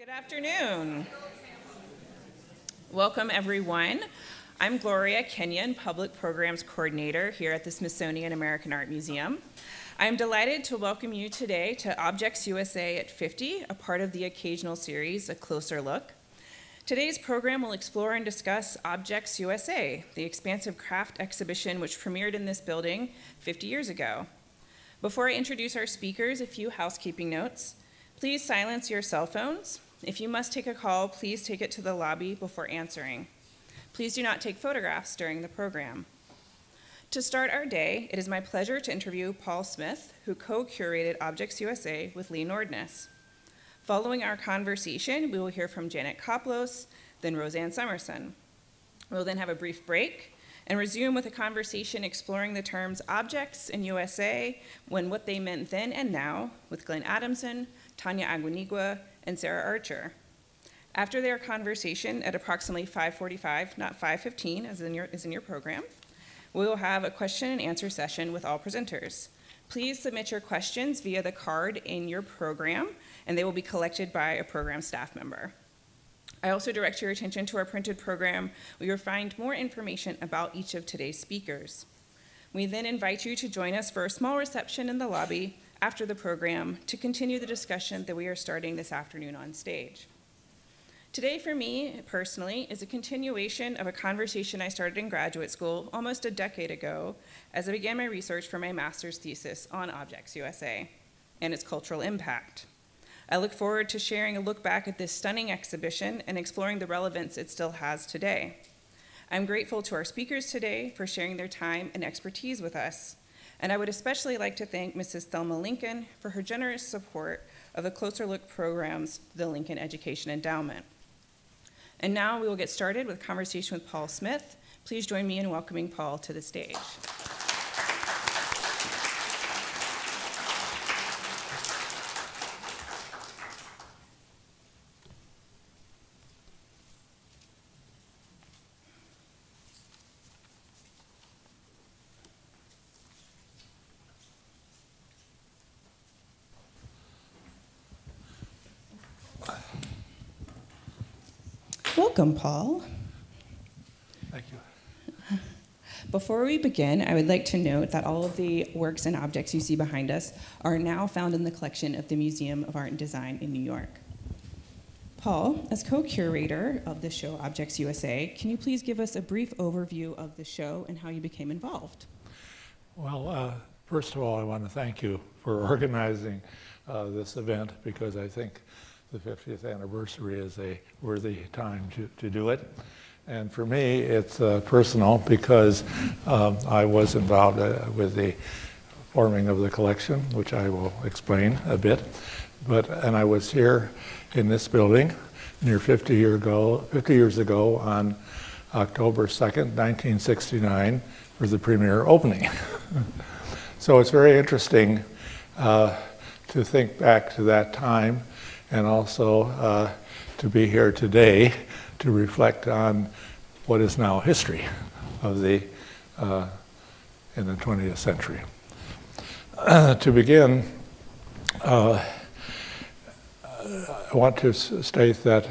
Good afternoon. Welcome, everyone. I'm Gloria Kenyon, Public Programs Coordinator here at the Smithsonian American Art Museum. I'm delighted to welcome you today to Objects USA at 50, a part of the occasional series, A Closer Look. Today's program will explore and discuss Objects USA, the expansive craft exhibition which premiered in this building 50 years ago. Before I introduce our speakers, a few housekeeping notes. Please silence your cell phones. If you must take a call, please take it to the lobby before answering. Please do not take photographs during the program. To start our day, it is my pleasure to interview Paul Smith, who co-curated Objects USA with Lee Nordness. Following our conversation, we will hear from Janet Koplos, then Rosanne Somerson. We'll then have a brief break and resume with a conversation exploring the terms objects in USA, when what they meant then and now, with Glenn Adamson, Tanya Aguiñiga, and Sarah Archer. After their conversation at approximately 5:45, not 5:15, as in your, is in your program, we will have a question and answer session with all presenters. Please submit your questions via the card in your program, and they will be collected by a program staff member. I also direct your attention to our printed program where you'll find more information about each of today's speakers. We then invite you to join us for a small reception in the lobby after the program to continue the discussion that we are starting this afternoon on stage. Today, for me personally, is a continuation of a conversation I started in graduate school almost a decade ago as I began my research for my master's thesis on Objects USA and its cultural impact. I look forward to sharing a look back at this stunning exhibition and exploring the relevance it still has today. I'm grateful to our speakers today for sharing their time and expertise with us and I would especially like to thank Mrs. Thelma Lenkin for her generous support of the Closer Look programs, the Lenkin Education Endowment. And now we will get started with conversation with Paul Smith. Please join me in welcoming Paul to the stage. Welcome, Paul. Thank you. Before we begin, I would like to note that all of the works and objects you see behind us are now found in the collection of the Museum of Art and Design in New York. Paul, as co-curator of the show Objects USA, can you please give us a brief overview of the show and how you became involved? Well, uh, first of all, I want to thank you for organizing uh, this event because I think the 50th anniversary is a worthy time to, to do it. And for me, it's uh, personal because um, I was involved uh, with the forming of the collection, which I will explain a bit. But and I was here in this building near 50 year ago, 50 years ago on October 2nd, 1969, for the premiere opening. so it's very interesting uh, to think back to that time and also uh, to be here today to reflect on what is now history of the uh, in the 20th century. To begin, uh, I want to state that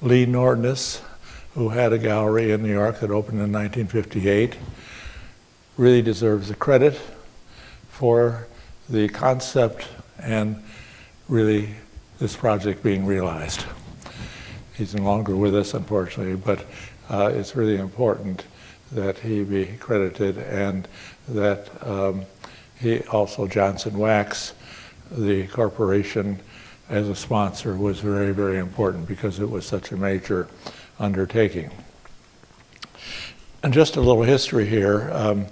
Lee Nordness, who had a gallery in New York that opened in 1958, really deserves the credit for the concept and really this project being realized. He's no longer with us, unfortunately, but uh, it's really important that he be credited and that um, he also, Johnson Wax, the corporation as a sponsor was very, very important because it was such a major undertaking. And just a little history here. Um,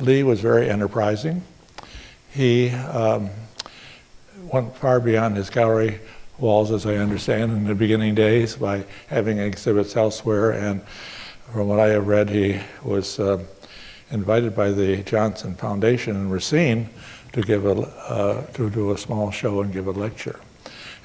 Lee was very enterprising. He um, went far beyond his gallery walls, as I understand, in the beginning days by having exhibits elsewhere. And from what I have read, he was uh, invited by the Johnson Foundation in Racine to give a uh, to do a small show and give a lecture,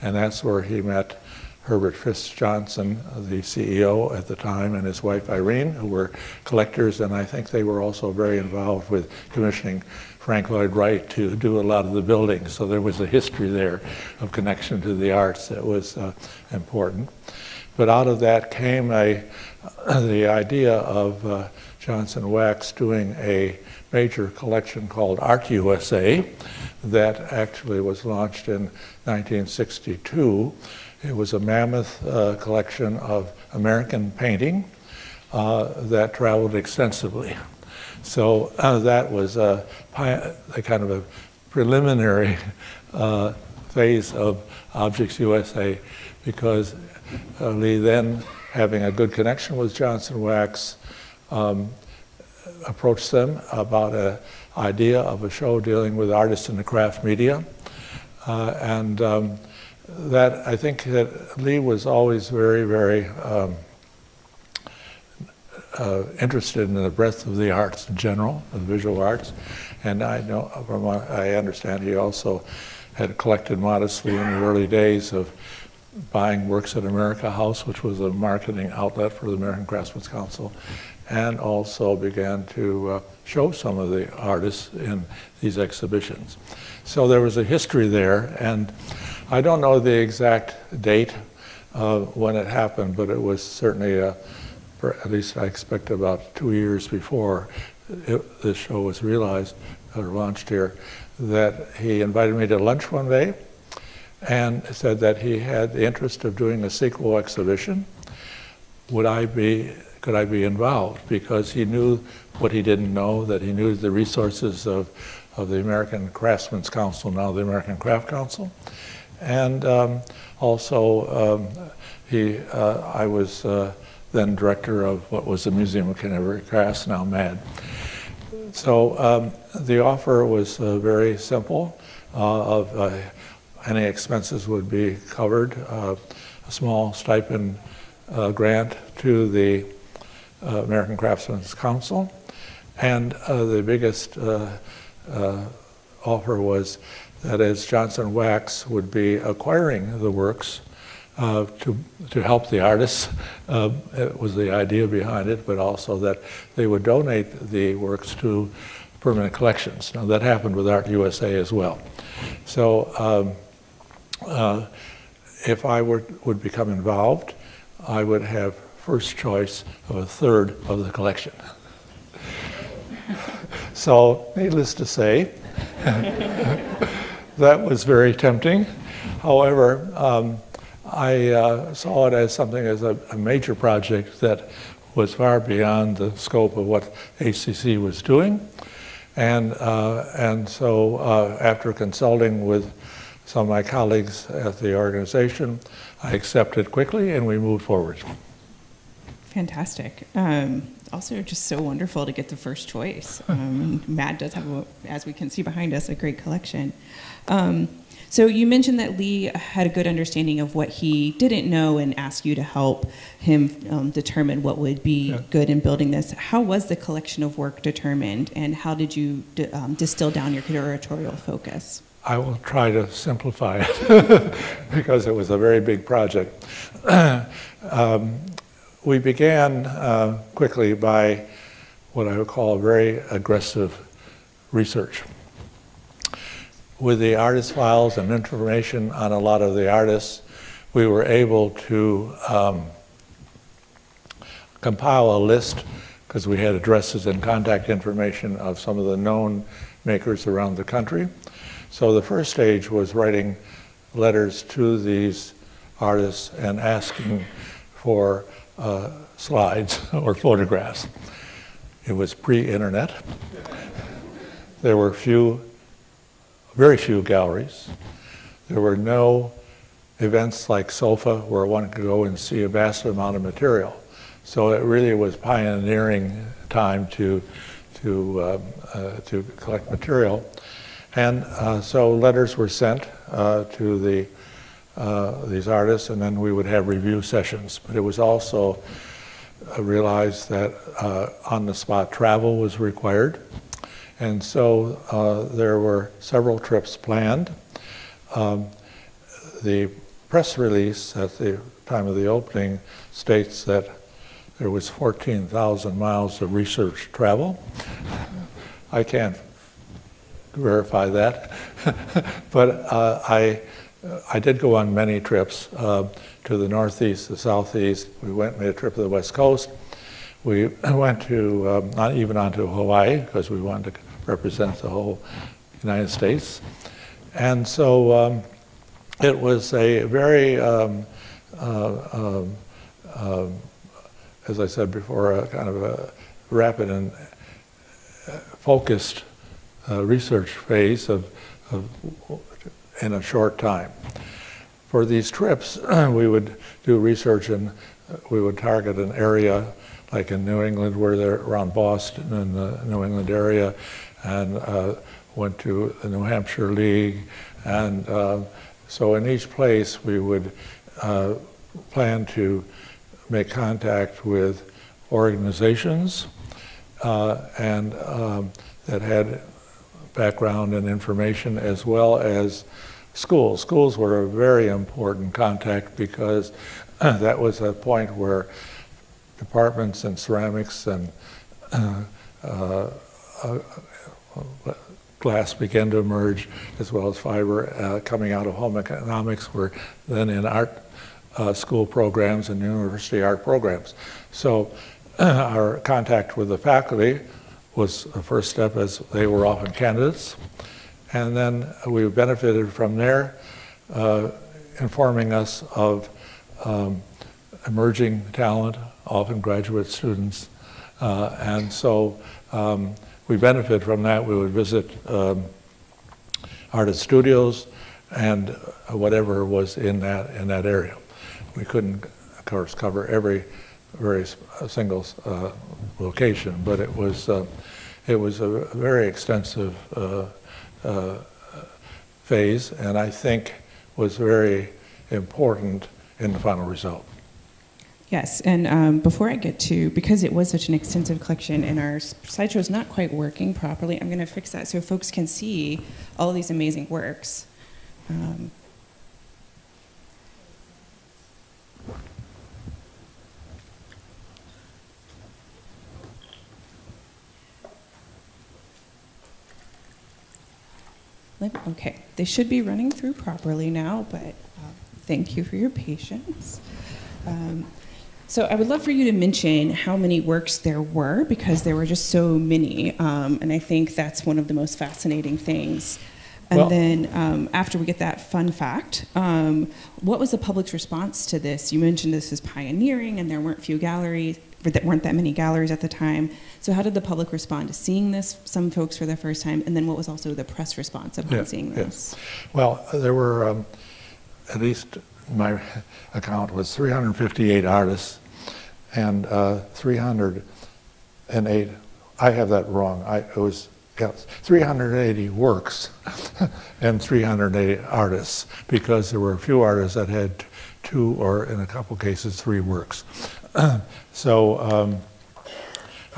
and that's where he met Herbert Fisk Johnson, the CEO at the time, and his wife Irene, who were collectors, and I think they were also very involved with commissioning Frank Lloyd Wright to do a lot of the buildings. So there was a history there of connection to the arts that was uh, important. But out of that came a, the idea of uh, Johnson Wax doing a major collection called Art USA that actually was launched in 1962. It was a mammoth uh, collection of American painting uh, that traveled extensively. So uh, that was a, a, kind of a preliminary uh, phase of Objects USA because uh, Lee then, having a good connection with Johnson Wax, um, approached them about an idea of a show dealing with artists in the craft media. Uh, and um, that I think that Lee was always very, very um, uh, interested in the breadth of the arts in general, the visual arts. And I know I understand he also had collected modestly in the early days of buying works at America House, which was a marketing outlet for the American Craftsmen's Council, and also began to uh, show some of the artists in these exhibitions. So there was a history there, and I don't know the exact date uh, when it happened, but it was certainly, uh, at least I expect about two years before it, this show was realized or launched here, that he invited me to lunch one day and said that he had the interest of doing a sequel exhibition. Would I be, could I be involved? Because he knew what he didn't know, that he knew the resources of, of the American Craftsmen's Council, now the American Craft Council. And um, also, um, he, uh, I was uh, then director of what was the Museum of Contemporary Crafts, now MAD. So um, the offer was uh, very simple uh, of uh, any expenses would be covered, uh, a small stipend uh, grant to the uh, American Craftsmen's Council. And the biggest offer was that as Johnson Wax would be acquiring the works to, to help the artists, it was the idea behind it, but also that they would donate the works to permanent collections. Now that happened with Art USA as well. So um, uh, if I were, would become involved, I would have first choice of a third of the collection. so, needless to say, that was very tempting. However, um, I uh, saw it as something as a, a, major project that was far beyond the scope of what ACC was doing. And, uh, and so uh, after consulting with some of my colleagues at the organization. I accepted quickly and we moved forward. Fantastic. Um, also, just so wonderful to get the first choice. Um, Mad does have, a, as we can see behind us, a great collection. Um, so you mentioned that Lee had a good understanding of what he didn't know and asked you to help him um, determine what would be yeah. good in building this. How was the collection of work determined, and how did you um, distill down your curatorial focus? I will try to simplify it because it was a very big project. um, we began uh, quickly by what I would call very aggressive research. With the artist files and information on a lot of the artists, we were able to um, compile a list because we had addresses and contact information of some of the known makers around the country. So the first stage was writing letters to these artists and asking for uh, slides or photographs. It was pre-internet. There were few, very few galleries. There were no events like SOFA where one could go and see a vast amount of material. So it really was pioneering time to, to, um, uh, to collect material. And uh, so letters were sent uh, to the, uh, these artists, and then we would have review sessions. But it was also uh, realized that uh, on-the-spot travel was required. And so uh, there were several trips planned. Um, the press release at the time of the opening states that there was 14,000 miles of research travel. I can't verify that, but uh, I, I did go on many trips uh, to the Northeast, the Southeast. We went made a trip to the West Coast. We went to um, not even onto Hawaii because we wanted to represent the whole United States, and so um, it was a very um, uh, um, um, as I said before, a kind of a rapid and uh, focused uh, research phase of, of, in a short time. For these trips, we would do research and we would target an area like in New England where they're around Boston and the New England area and uh, went to the New Hampshire League. And uh, so in each place we would uh, plan to make contact with organizations uh, and um, that had background and information as well as schools. Schools were a very important contact because that was a point where departments and ceramics and uh, uh, glass began to emerge as well as fiber uh, coming out of home economics were then in art uh, school programs and university art programs. So our contact with the faculty was the first step as they were often candidates. And then we benefited from their uh, informing us of um, emerging talent, often graduate students. Uh, and so um, we benefit from that. We would visit um, artist studios and whatever was in that, in that area. We couldn't, of course, cover every very single uh, location, but it was uh, it was a very extensive uh, uh, phase, and I think was very important in the final result. Yes, and um, before I get to, because it was such an extensive collection and our slideshow is not quite working properly, I'm going to fix that so folks can see all these amazing works. Um, Okay, they should be running through properly now, but uh, thank you for your patience. Um, so I would love for you to mention how many works there were because there were just so many, um, and I think that's one of the most fascinating things. And well, then um, after we get that fun fact, um, what was the public's response to this? You mentioned this is pioneering, and there weren't few galleries, there weren't that many galleries at the time. So how did the public respond to seeing this? Some folks for the first time, and then what was also the press response upon yeah, seeing this? Yeah. Well, there were um, at least my account was 358 artists and uh, 308. I have that wrong. I it was yes, 380 works and 380 artists because there were a few artists that had two or in a couple cases three works. so. Um,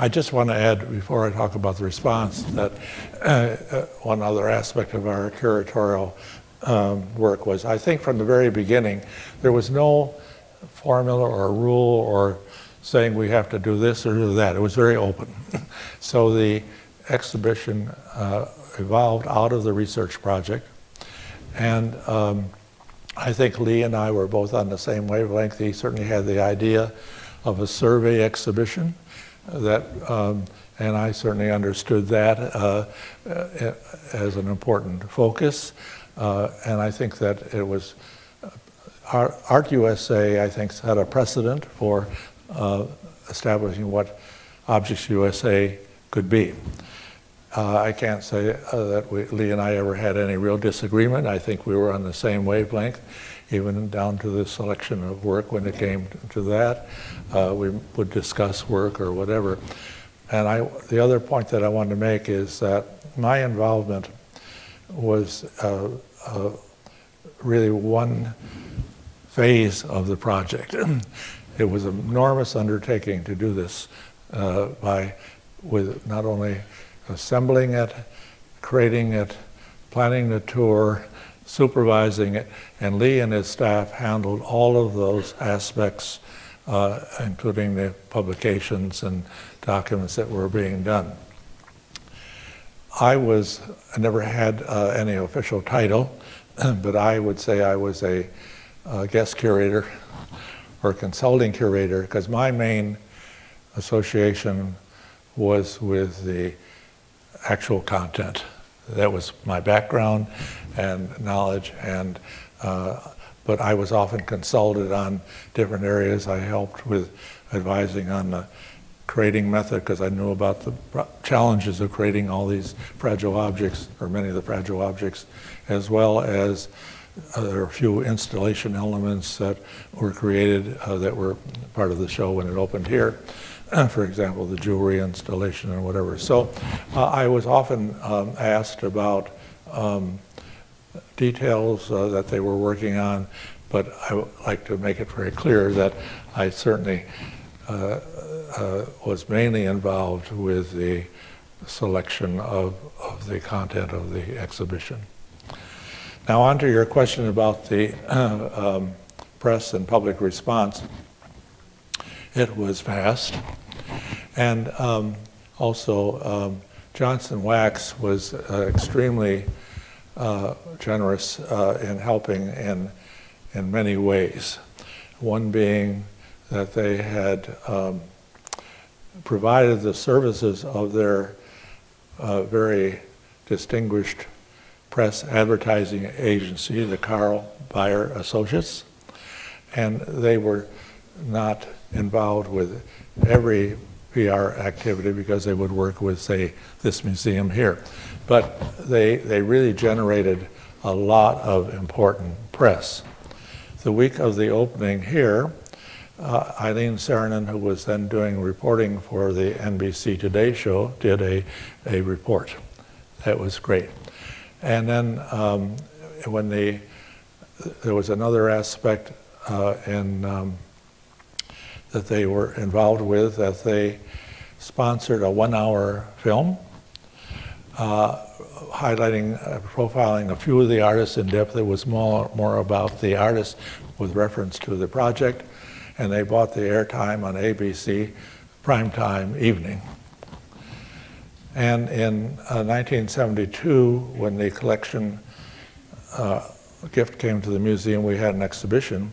I just want to add, before I talk about the response, that uh, uh, one other aspect of our curatorial um, work was I think from the very beginning, there was no formula or rule or saying we have to do this or do that. It was very open. so the exhibition uh, evolved out of the research project. And um, I think Lee and I were both on the same wavelength. He certainly had the idea of a survey exhibition that, um, and I certainly understood that uh, uh, as an important focus. Uh, and I think that it was, uh, Art USA, I think, set a precedent for uh, establishing what Objects USA could be. Uh, I can't say that we, Lee and I ever had any real disagreement. I think we were on the same wavelength even down to the selection of work when it came to that. Uh, we would discuss work or whatever. And I, the other point that I wanted to make is that my involvement was uh, uh, really one phase of the project. it was an enormous undertaking to do this uh, by with not only assembling it, creating it, planning the tour, supervising it, and Lee and his staff handled all of those aspects, uh, including the publications and documents that were being done. I was, I never had uh, any official title, but I would say I was a uh, guest curator or consulting curator because my main association was with the actual content. That was my background and knowledge, and uh, but I was often consulted on different areas. I helped with advising on the creating method because I knew about the challenges of creating all these fragile objects, or many of the fragile objects, as well as uh, there are a few installation elements that were created uh, that were part of the show when it opened here. for example, the jewelry installation or whatever. So uh, I was often um, asked about um, details uh, that they were working on, but I would like to make it very clear that I certainly uh, uh was mainly involved with the selection of, of the content of the exhibition. Now on to your question about the uh, um, press and public response. It was fast. And um, also, um, Johnson Wax was uh, extremely uh, generous uh, in helping in, in many ways. One being that they had um, provided the services of their uh, very distinguished press advertising agency, the Carl Byoir Associates, and they were not involved with every PR activity because they would work with, say, this museum here. But they, they really generated a lot of important press. The week of the opening here, uh, Aline Saarinen, who was then doing reporting for the NBC Today show, did a, a report. That was great. And then um, when the, there was another aspect uh, in um, that they were involved with that they sponsored a one-hour film uh, highlighting, uh, profiling a few of the artists in depth. It was more, more about the artists with reference to the project, and they bought the airtime on ABC primetime evening. And in uh, 1972, when the collection uh, gift came to the museum, we had an exhibition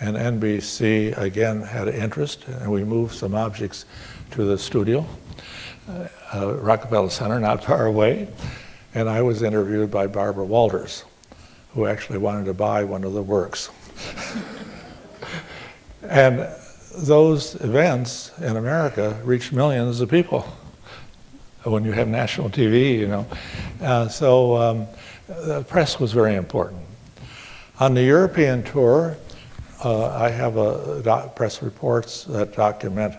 and NBC again had an interest, and we moved some objects to the studio, uh, uh, Rockefeller Center, not far away. And I was interviewed by Barbara Walters, who actually wanted to buy one of the works. and those events in America reached millions of people when you have national TV, you know. Uh, so um, the press was very important. On the European tour, uh, I have a press reports that document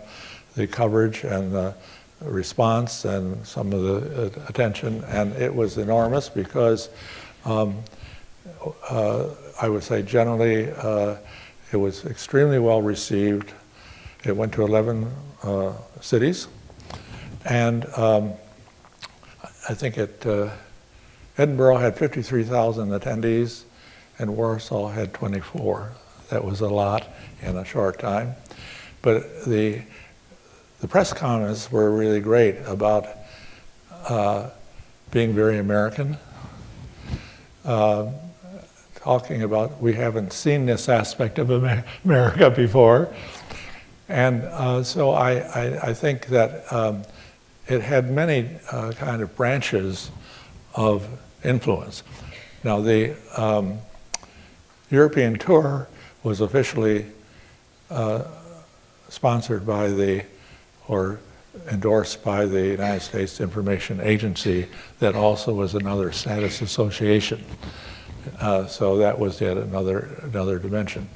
the coverage and the response and some of the uh, attention, and it was enormous because um, uh, I would say generally uh, it was extremely well received. It went to 11 uh, cities, and um, I think it, uh, Edinburgh had 53,000 attendees, and Warsaw had 24 that was a lot in a short time. But the, the press comments were really great about uh, being very American, uh, talking about we haven't seen this aspect of America before. And uh, so I, I, I, think that um, it had many uh, kind of branches of influence. Now the um, European tour was officially uh, sponsored by the, or endorsed by the United States Information Agency that also was another status association. Uh, so that was yet another, another dimension.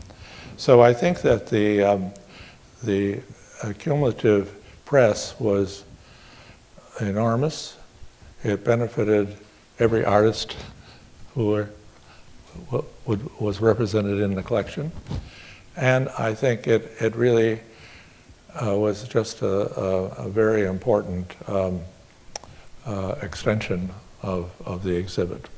So I think that the, um, the cumulative press was enormous. It benefited every artist who were was represented in the collection. And I think it, it really uh, was just a, a, a very important um, uh, extension of, of the exhibit.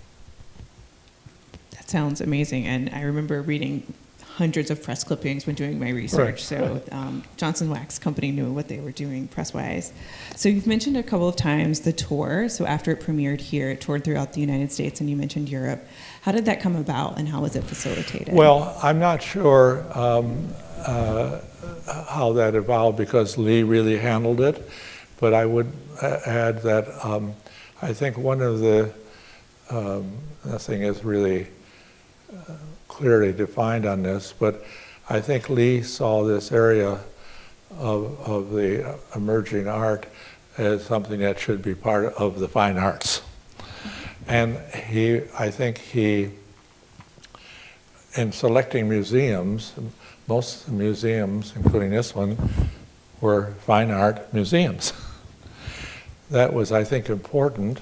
That sounds amazing. And I remember reading hundreds of press clippings when doing my research. Right. So um, Johnson Wax Company knew what they were doing press-wise. So you've mentioned a couple of times the tour. So after it premiered here, it toured throughout the United States, and you mentioned Europe. How did that come about, and how was it facilitated? Well, I'm not sure um, uh, how that evolved because Lee really handled it, but I would add that um, I think one of the, um, nothing is really uh, clearly defined on this, but I think Lee saw this area of, of the emerging art as something that should be part of the fine arts. And he, I think he, in selecting museums, most of the museums, including this one, were fine art museums. That was, I think, important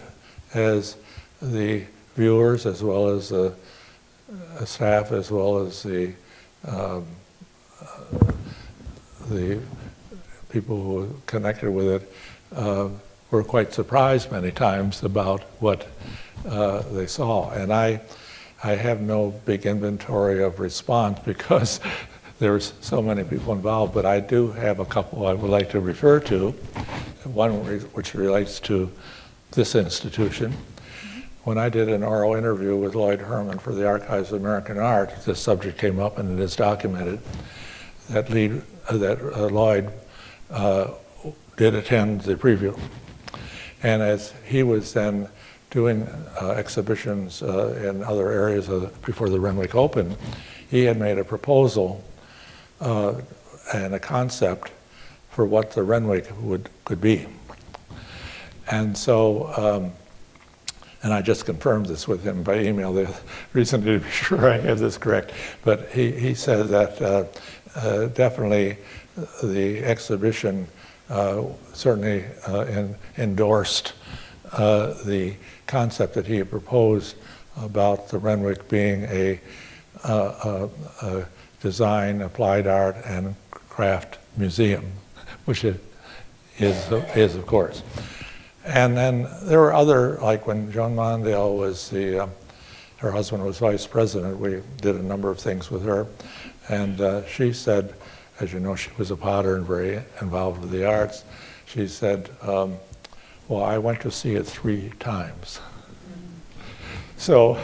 as the viewers, as well as the staff, as well as the um, uh, the people who were connected with it, uh, were quite surprised many times about what uh, they saw. And I, I have no big inventory of response because there's so many people involved, but I do have a couple I would like to refer to. One which relates to this institution. When I did an oral interview with Lloyd Herman for the Archives of American Art, this subject came up and it is documented that, lead, uh, that uh, Lloyd uh, did attend the preview. And as he was then doing uh, exhibitions uh, in other areas of before the Renwick opened, he had made a proposal uh, and a concept for what the Renwick would could be. And so, um, and I just confirmed this with him by email the recently to be sure I have this correct. But he, he said that uh, uh, definitely the exhibition uh, certainly uh, en- endorsed uh, the concept that he had proposed about the Renwick being a, uh, a, a design, applied art, and craft museum, which it is, is of course. And then there were other, like when Joan Mondale was the, um, her husband was vice president, we did a number of things with her. And uh, she said, as you know, she was a potter and very involved with the arts. She said, um, Well, I went to see it three times. So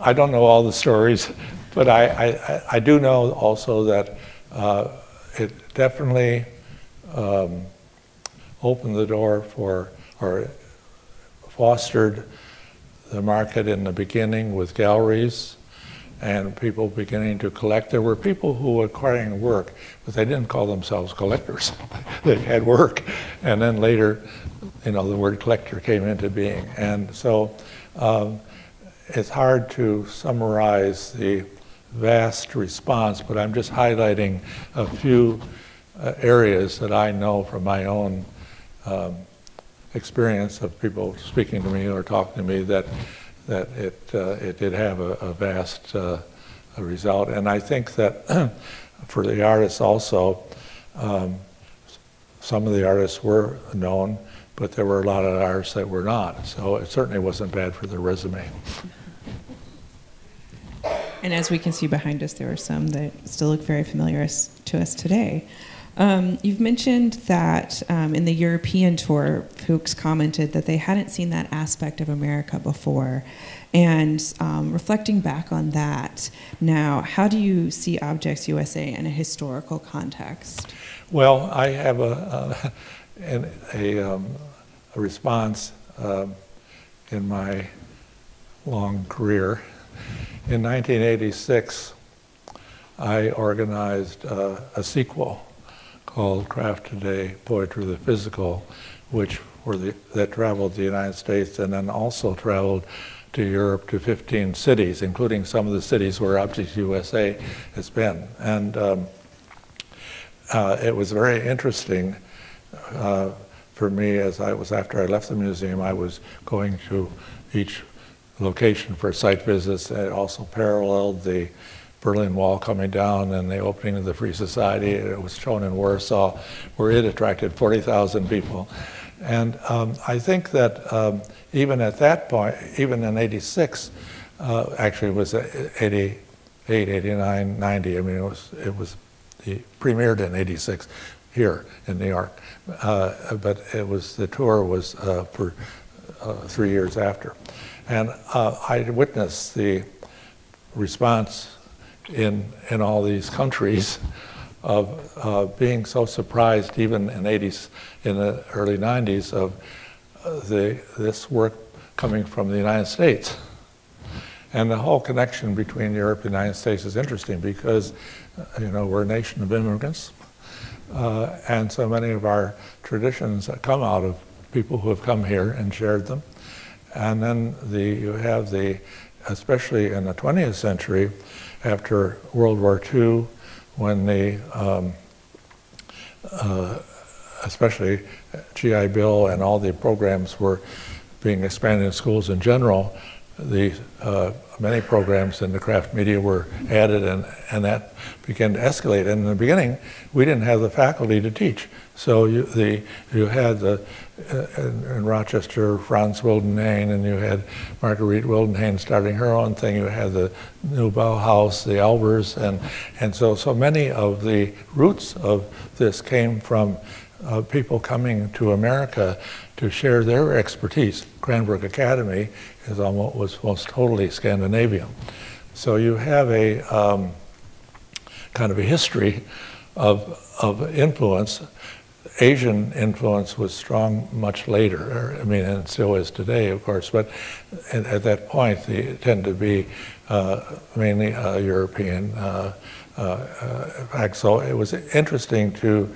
I don't know all the stories, but I, I, I do know also that uh, it definitely um, opened the door for, or fostered the market in the beginning with galleries and people beginning to collect. There were people who were acquiring work, but they didn't call themselves collectors. they had work. And then later, you know, the word collector came into being. And so um, it's hard to summarize the vast response, but I'm just highlighting a few uh, areas that I know from my own um, experience of people speaking to me or talking to me that that it uh, it did have a, a vast uh, a result. And I think that for the artists also, um, some of the artists were known, but there were a lot of artists that were not. So it certainly wasn't bad for their resume. And as we can see behind us, there are some that still look very familiar to us today. Um, you've mentioned that um, in the European tour, folks commented that they hadn't seen that aspect of America before. And um, reflecting back on that now, how do you see Objects USA in a historical context? Well, I have a, a, um, a response um, in my long career. In 1986, I organized uh, a sequel called Craft Today, Poetry the Physical, which were the, that traveled the United States and then also traveled to Europe to 15 cities, including some of the cities where Objects USA has been. And um, uh, it was very interesting uh, for me as I was, after I left the museum, I was going to each location for site visits. It also paralleled the Berlin Wall coming down and the opening of the Free Society. It was shown in Warsaw, where it attracted 40,000 people. And um, I think that um, even at that point, even in 86, Uh, actually, it was 88, 89, 90. I mean, it was, it was premiered in 86 here in New York. Uh, but it was, the tour was uh, for uh, three years after. And uh, I witnessed the response in, in all these countries of uh, being so surprised, even in 80s, in the early 90s, of uh, the, this work coming from the United States. And the whole connection between Europe and the United States is interesting because, uh, you know, we're a nation of immigrants. Uh, and so many of our traditions come out of people who have come here and shared them. And then the, you have the, especially in the 20th century, after World War II, when the, um, uh, especially GI Bill and all the programs were being expanded in schools in general, the uh, many programs in the craft media were added and, and that began to escalate. And in the beginning, we didn't have the faculty to teach. So you, the, you had the, in, in, Rochester, Franz Wildenhain, and you had Marguerite Wildenhain starting her own thing. You had the New Bauhaus, the Albers, and, and so, so many of the roots of this came from uh, people coming to America to share their expertise. Cranbrook Academy is almost, was most totally Scandinavian. So you have a um, kind of a history of, of influence Asian influence was strong much later. I mean, and still is today, of course. But at, at that point, they tend to be uh, mainly uh, European. Uh, uh in fact, so it was interesting to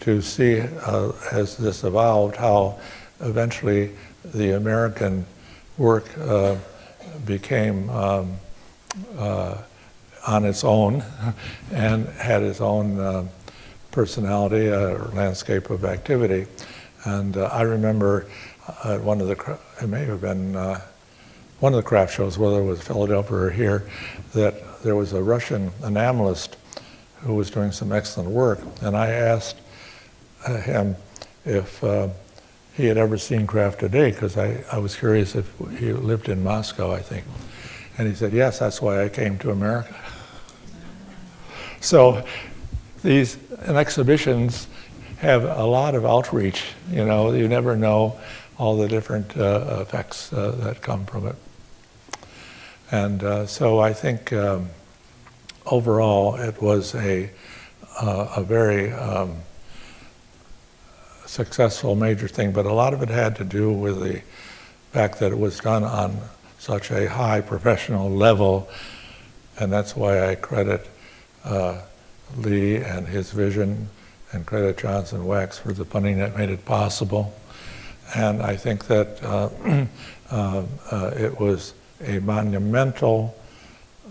to see uh, as this evolved how eventually the American work uh, became. Um, on its own and had its own personality or landscape of activity. And uh, I remember at uh, one of the, it may have been uh, one of the craft shows, whether it was Philadelphia or here, that there was a Russian enamelist who was doing some excellent work. And I asked uh, him if uh, he had ever seen craft today, because I, I was curious if he lived in Moscow, I think. And he said, yes, that's why I came to America. So these and exhibitions have a lot of outreach. You know, you never know all the different uh, effects uh, that come from it. And uh, so I think um, overall it was a, uh, a very um, successful major thing, but a lot of it had to do with the fact that it was done on such a high professional level, and that's why I credit uh, Lee and his vision and credit Johnson Wax for the funding that made it possible. And I think that uh, uh, uh, it was a monumental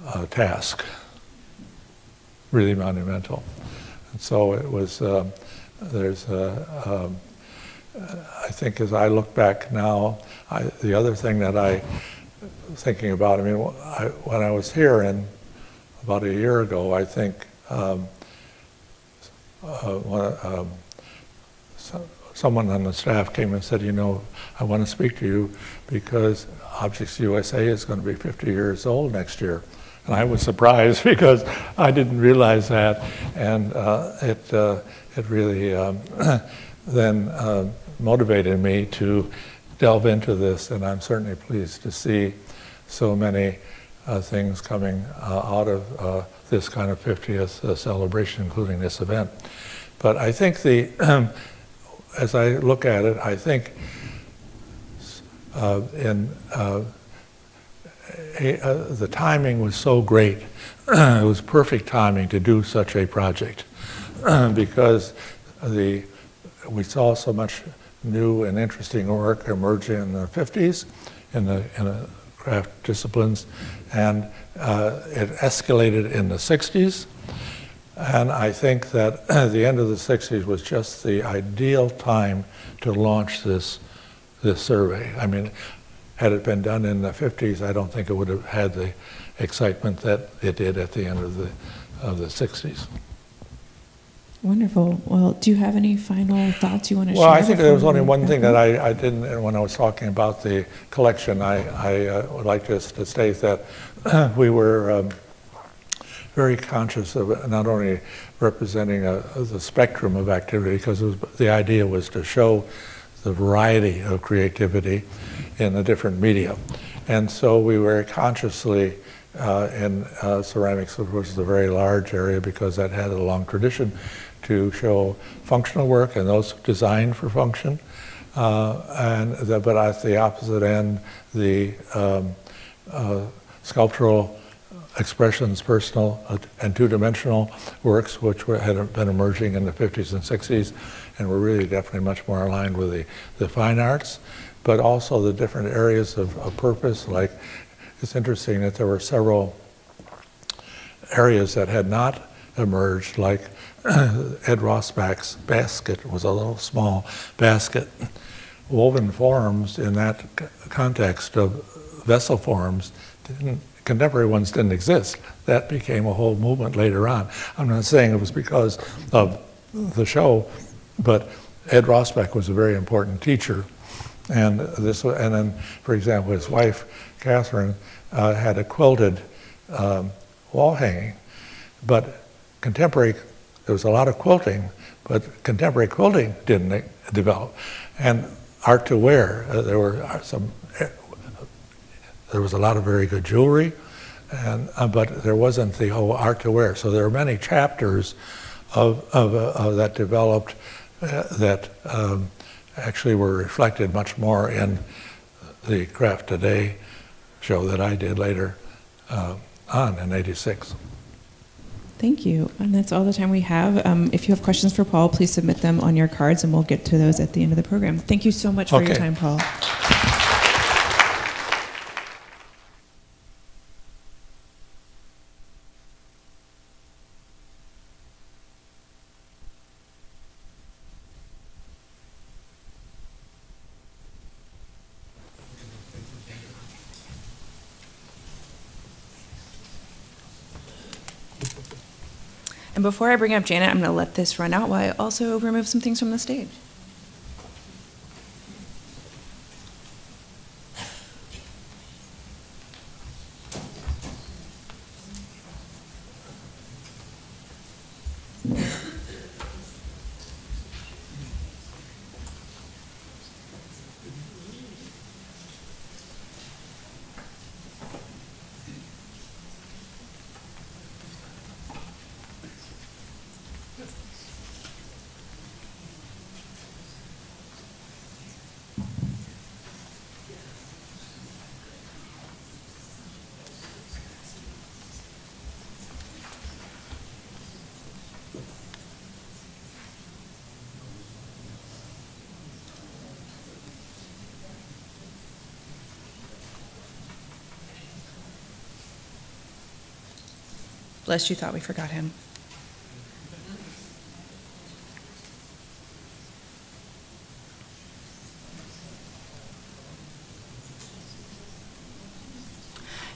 uh, task, really monumental. And so it was, uh, there's, um, I think as I look back now, I, the other thing that I, thinking about, I mean, I, when I was here and about a year ago, I think um, uh, um, so, someone on the staff came and said, you know, I want to speak to you because Objects USA is going to be 50 years old next year. And I was surprised because I didn't realize that. And uh, it, uh, it really um, then uh, motivated me to delve into this. And I'm certainly pleased to see so many uh, things coming uh, out of uh, this kind of 50th celebration, including this event. But I think the, as I look at it, I think uh, in uh, a, uh, the timing was so great. it was perfect timing to do such a project because the we saw so much new and interesting work emerging in the 50s in the, in the craft disciplines, and uh, it escalated in the 60s. And I think that the end of the 60s was just the ideal time to launch this, this survey. I mean, had it been done in the 50s, I don't think it would have had the excitement that it did at the end of the, of the 60s. Wonderful. Well, do you have any final thoughts you want to share? Well, I think there was only one thing that I, I didn't, when I was talking about the collection, I, I uh, would like just to state that we were um, very conscious of not only representing a, the spectrum of activity, because the idea was to show the variety of creativity in the different media. And so we were consciously uh, in uh, ceramics, which is a very large area because that had a long tradition, to show functional work and those designed for function. Uh, and the, but at the opposite end, the um, uh, sculptural expressions, personal uh, and two-dimensional works, which were, had been emerging in the 50s and 60s, and were really definitely much more aligned with the, the fine arts, but also the different areas of, of purpose. Like, it's interesting that there were several areas that had not emerged, like Ed Rossbach's basket was a little small basket. Woven forms in that context of vessel forms contemporary ones didn't exist. That became a whole movement later on. I'm not saying it was because of the show, but Ed Rossbach was a very important teacher. And this, and then, for example, his wife, Catherine, uh, had a quilted um, wall hanging, but contemporary, there was a lot of quilting, but contemporary quilting didn't develop. And art to wear, uh, there were some, there was a lot of very good jewelry, and, uh, but there wasn't the whole art to wear. So there are many chapters of, of, uh, of that developed uh, that um, actually were reflected much more in the Craft Today show that I did later uh, on in 86. Thank you. And that's all the time we have. Um, if you have questions for Paul, please submit them on your cards and we'll get to those at the end of the program. Thank you so much for your time, Paul. And before I bring up Janet, I'm going to let this run out while I also remove some things from the stage. Lest you thought we forgot him.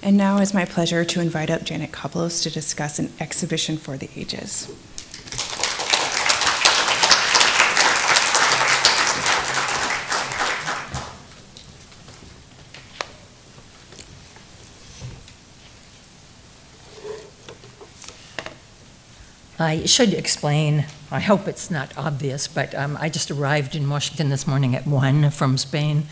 And now it's my pleasure to invite up Janet Koplos to discuss an exhibition for the ages. I should explain, I hope it's not obvious, but um, I just arrived in Washington this morning at 1 from Spain.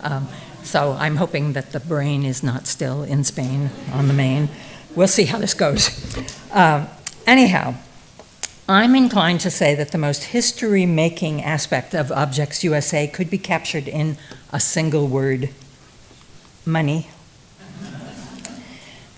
Um, so I'm hoping that the brain is not still in Spain on the main. We'll see how this goes. Uh, anyhow, I'm inclined to say that the most history making aspect of Objects USA could be captured in a single word money.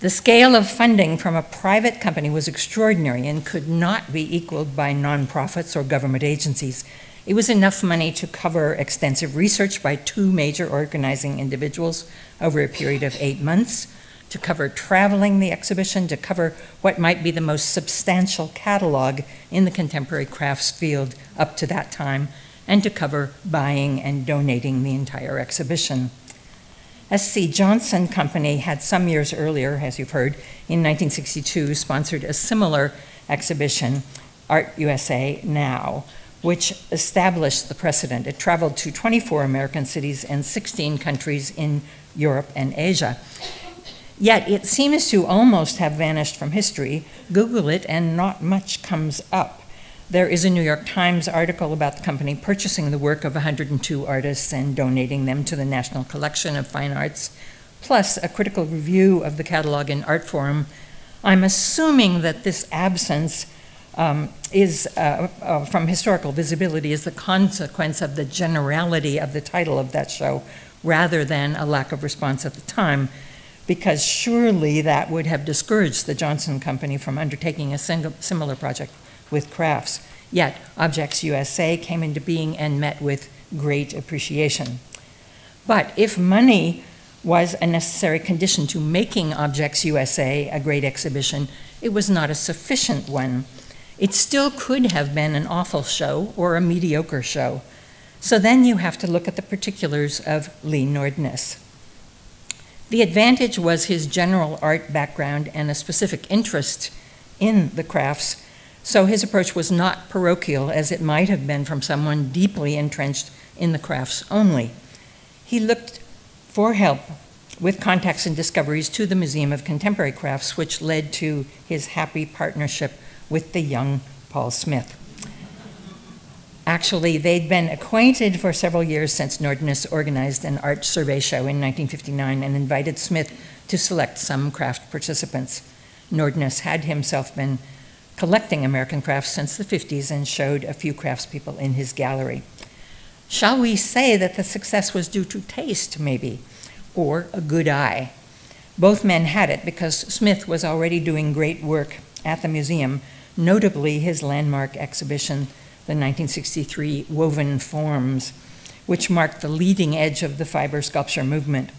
The scale of funding from a private company was extraordinary and could not be equaled by nonprofits or government agencies. It was enough money to cover extensive research by two major organizing individuals over a period of eight months, to cover traveling the exhibition, to cover what might be the most substantial catalog in the contemporary crafts field up to that time, and to cover buying and donating the entire exhibition. S.C. Johnson Company had some years earlier, as you've heard, in 1962, sponsored a similar exhibition Art USA Now, which established the precedent. It traveled to 24 American cities and 16 countries in Europe and Asia. Yet it seems to almost have vanished from history. Google it, and not much comes up. There is a New York Times article about the company purchasing the work of 102 artists and donating them to the National Collection of Fine Arts, plus a critical review of the catalog in Artforum. I'm assuming that this absence um, is, uh, uh, from historical visibility, is the consequence of the generality of the title of that show rather than a lack of response at the time because surely that would have discouraged the Johnson Company from undertaking a similar project with crafts. Yet, Objects USA came into being and met with great appreciation. But if money was a necessary condition to making Objects USA a great exhibition, it was not a sufficient one. It still could have been an awful show or a mediocre show. So then you have to look at the particulars of Lee Nordness. The advantage was his general art background and a specific interest in the crafts, so his approach was not parochial as it might have been from someone deeply entrenched in the crafts only. He looked for help with contacts and discoveries to the Museum of Contemporary Crafts, which led to his happy partnership with the young Paul Smith. Actually, they'd been acquainted for several years since Nordness organized an art survey show in 1959 and invited Smith to select some craft participants. Nordness had himself been collecting American crafts since the 50s and showed a few craftspeople in his gallery. Shall we say that the success was due to taste, maybe, or a good eye? Both men had it because Smith was already doing great work at the museum, notably his landmark exhibition the 1963 Woven Forms, which marked the leading edge of the fiber sculpture movement.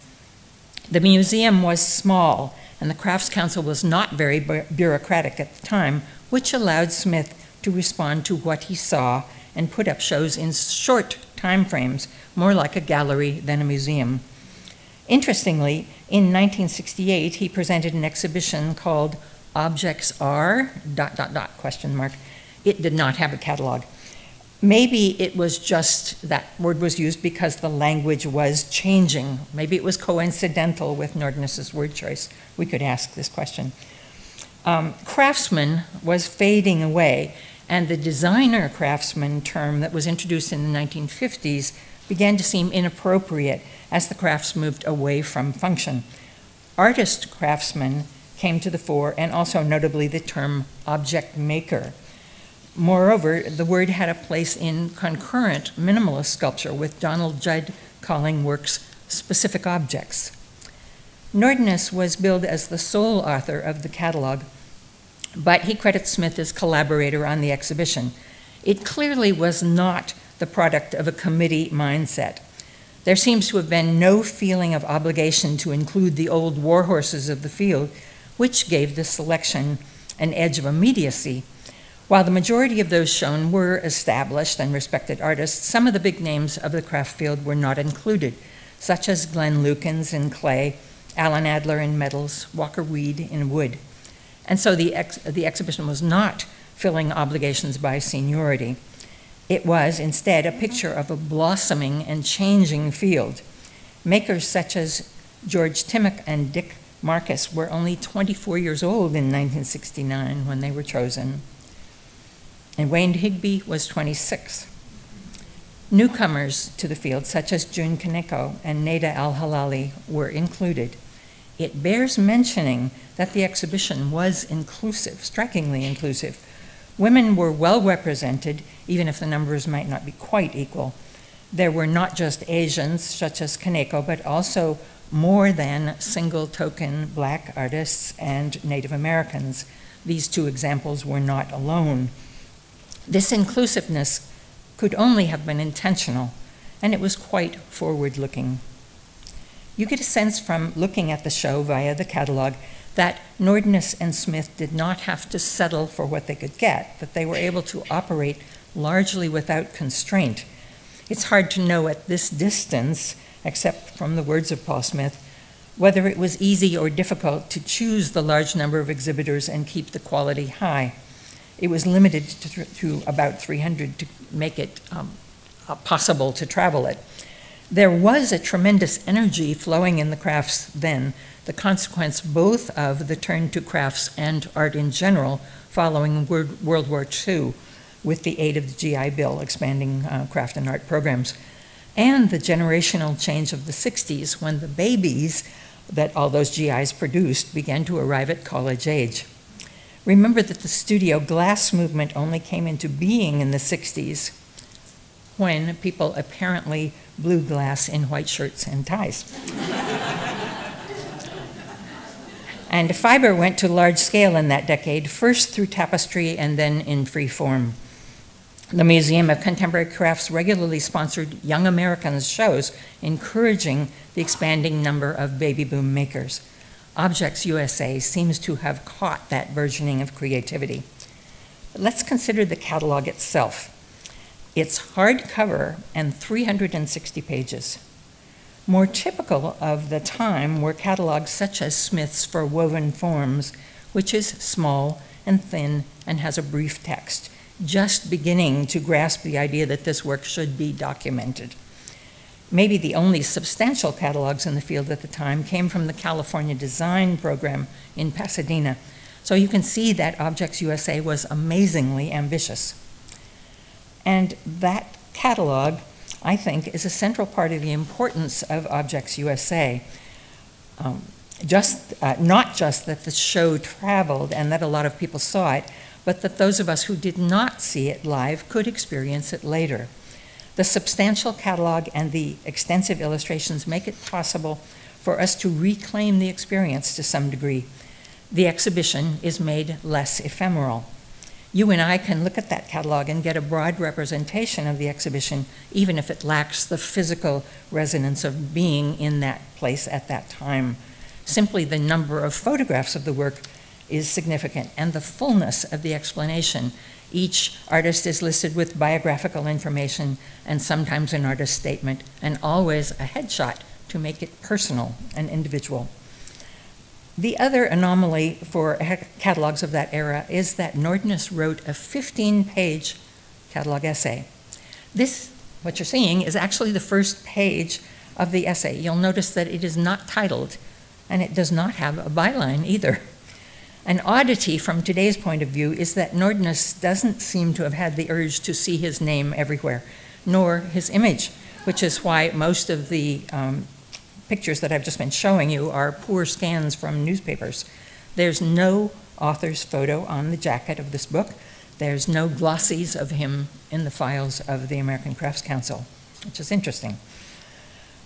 The museum was small, and the Crafts Council was not very bureaucratic at the time, which allowed Smith to respond to what he saw and put up shows in short time frames, more like a gallery than a museum. Interestingly, in 1968, he presented an exhibition called Objects Are, dot, dot, dot, question mark. It did not have a catalog. Maybe it was just that word was used because the language was changing. Maybe it was coincidental with Nordness's word choice. We could ask this question. Um, craftsman was fading away, and the designer craftsman term that was introduced in the 1950s began to seem inappropriate as the crafts moved away from function. Artist craftsman came to the fore, and also notably the term object maker Moreover, the word had a place in concurrent minimalist sculpture, with Donald Judd calling works specific objects. Nordness was billed as the sole author of the catalog, but he credits Smith as collaborator on the exhibition. It clearly was not the product of a committee mindset. There seems to have been no feeling of obligation to include the old war horses of the field, which gave the selection an edge of immediacy while the majority of those shown were established and respected artists, some of the big names of the craft field were not included, such as Glenn Lukens in clay, Alan Adler in metals, Walker Weed in wood. And so the, ex the exhibition was not filling obligations by seniority. It was instead a picture of a blossoming and changing field. Makers such as George Timock and Dick Marcus were only 24 years old in 1969 when they were chosen and Wayne Higby was 26. Newcomers to the field, such as Jun Kaneko and Neda Al-Hilali, were included. It bears mentioning that the exhibition was inclusive, strikingly inclusive. Women were well represented, even if the numbers might not be quite equal. There were not just Asians, such as Kaneko, but also more than single token black artists and Native Americans. These two examples were not alone. This inclusiveness could only have been intentional, and it was quite forward looking. You get a sense from looking at the show via the catalog that Nordness and Smith did not have to settle for what they could get, that they were able to operate largely without constraint. It's hard to know at this distance, except from the words of Paul Smith, whether it was easy or difficult to choose the large number of exhibitors and keep the quality high. it was limited to, to about 300 to make it um, possible to travel it. There was a tremendous energy flowing in the crafts then, the consequence both of the turn to crafts and art in general following World War II with the aid of the GI Bill expanding uh, craft and art programs, and the generational change of the 60s when the babies that all those GIs produced began to arrive at college age. Remember that the studio glass movement only came into being in the 60s when people apparently blew glass in white shirts and ties. and fiber went to large scale in that decade, first through tapestry and then in free form. The Museum of Contemporary Crafts regularly sponsored Young Americans shows, encouraging the expanding number of baby boom makers. Objects USA seems to have caught that burgeoning of creativity. Let's consider the catalog itself. It's hardcover and 360 pages. More typical of the time were catalogs such as Smith's for Woven Forms, which is small and thin and has a brief text just beginning to grasp the idea that this work should be documented. Maybe the only substantial catalogs in the field at the time came from the California Design Program in Pasadena. So you can see that Objects USA was amazingly ambitious. And that catalog, I think, is a central part of the importance of Objects USA. Um, just, uh, not just that the show traveled and that a lot of people saw it, but that those of us who did not see it live could experience it later. The substantial catalog and the extensive illustrations make it possible for us to reclaim the experience to some degree. The exhibition is made less ephemeral. You and I can look at that catalog and get a broad representation of the exhibition, even if it lacks the physical resonance of being in that place at that time. Simply the number of photographs of the work is significant, and the fullness of the explanation. Each artist is listed with biographical information and sometimes an artist statement, and always a headshot to make it personal and individual. The other anomaly for catalogs of that era is that Nordness wrote a 15 page catalog essay. This, what you're seeing, is actually the first page of the essay. You'll notice that it is not titled, and it does not have a byline either. An oddity from today's point of view is that Nordness doesn't seem to have had the urge to see his name everywhere, nor his image, which is why most of the um, pictures that I've just been showing you are poor scans from newspapers. There's no author's photo on the jacket of this book. There's no glossies of him in the files of the American Crafts Council, which is interesting.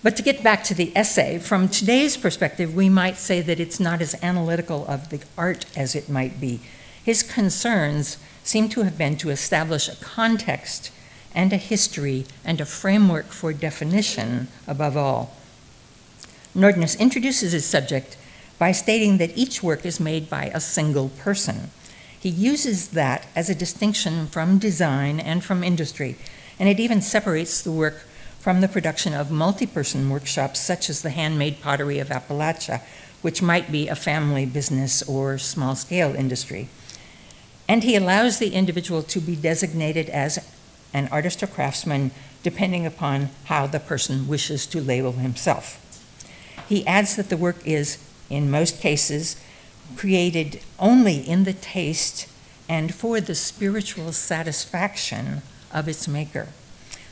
But to get back to the essay, from today's perspective, we might say that it's not as analytical of the art as it might be. His concerns seem to have been to establish a context and a history and a framework for definition above all. Nordness introduces his subject by stating that each work is made by a single person. He uses that as a distinction from design and from industry, and it even separates the work from the production of multi-person workshops such as the handmade pottery of Appalachia, which might be a family business or small-scale industry. And he allows the individual to be designated as an artist or craftsman depending upon how the person wishes to label himself. He adds that the work is, in most cases, created only in the taste and for the spiritual satisfaction of its maker.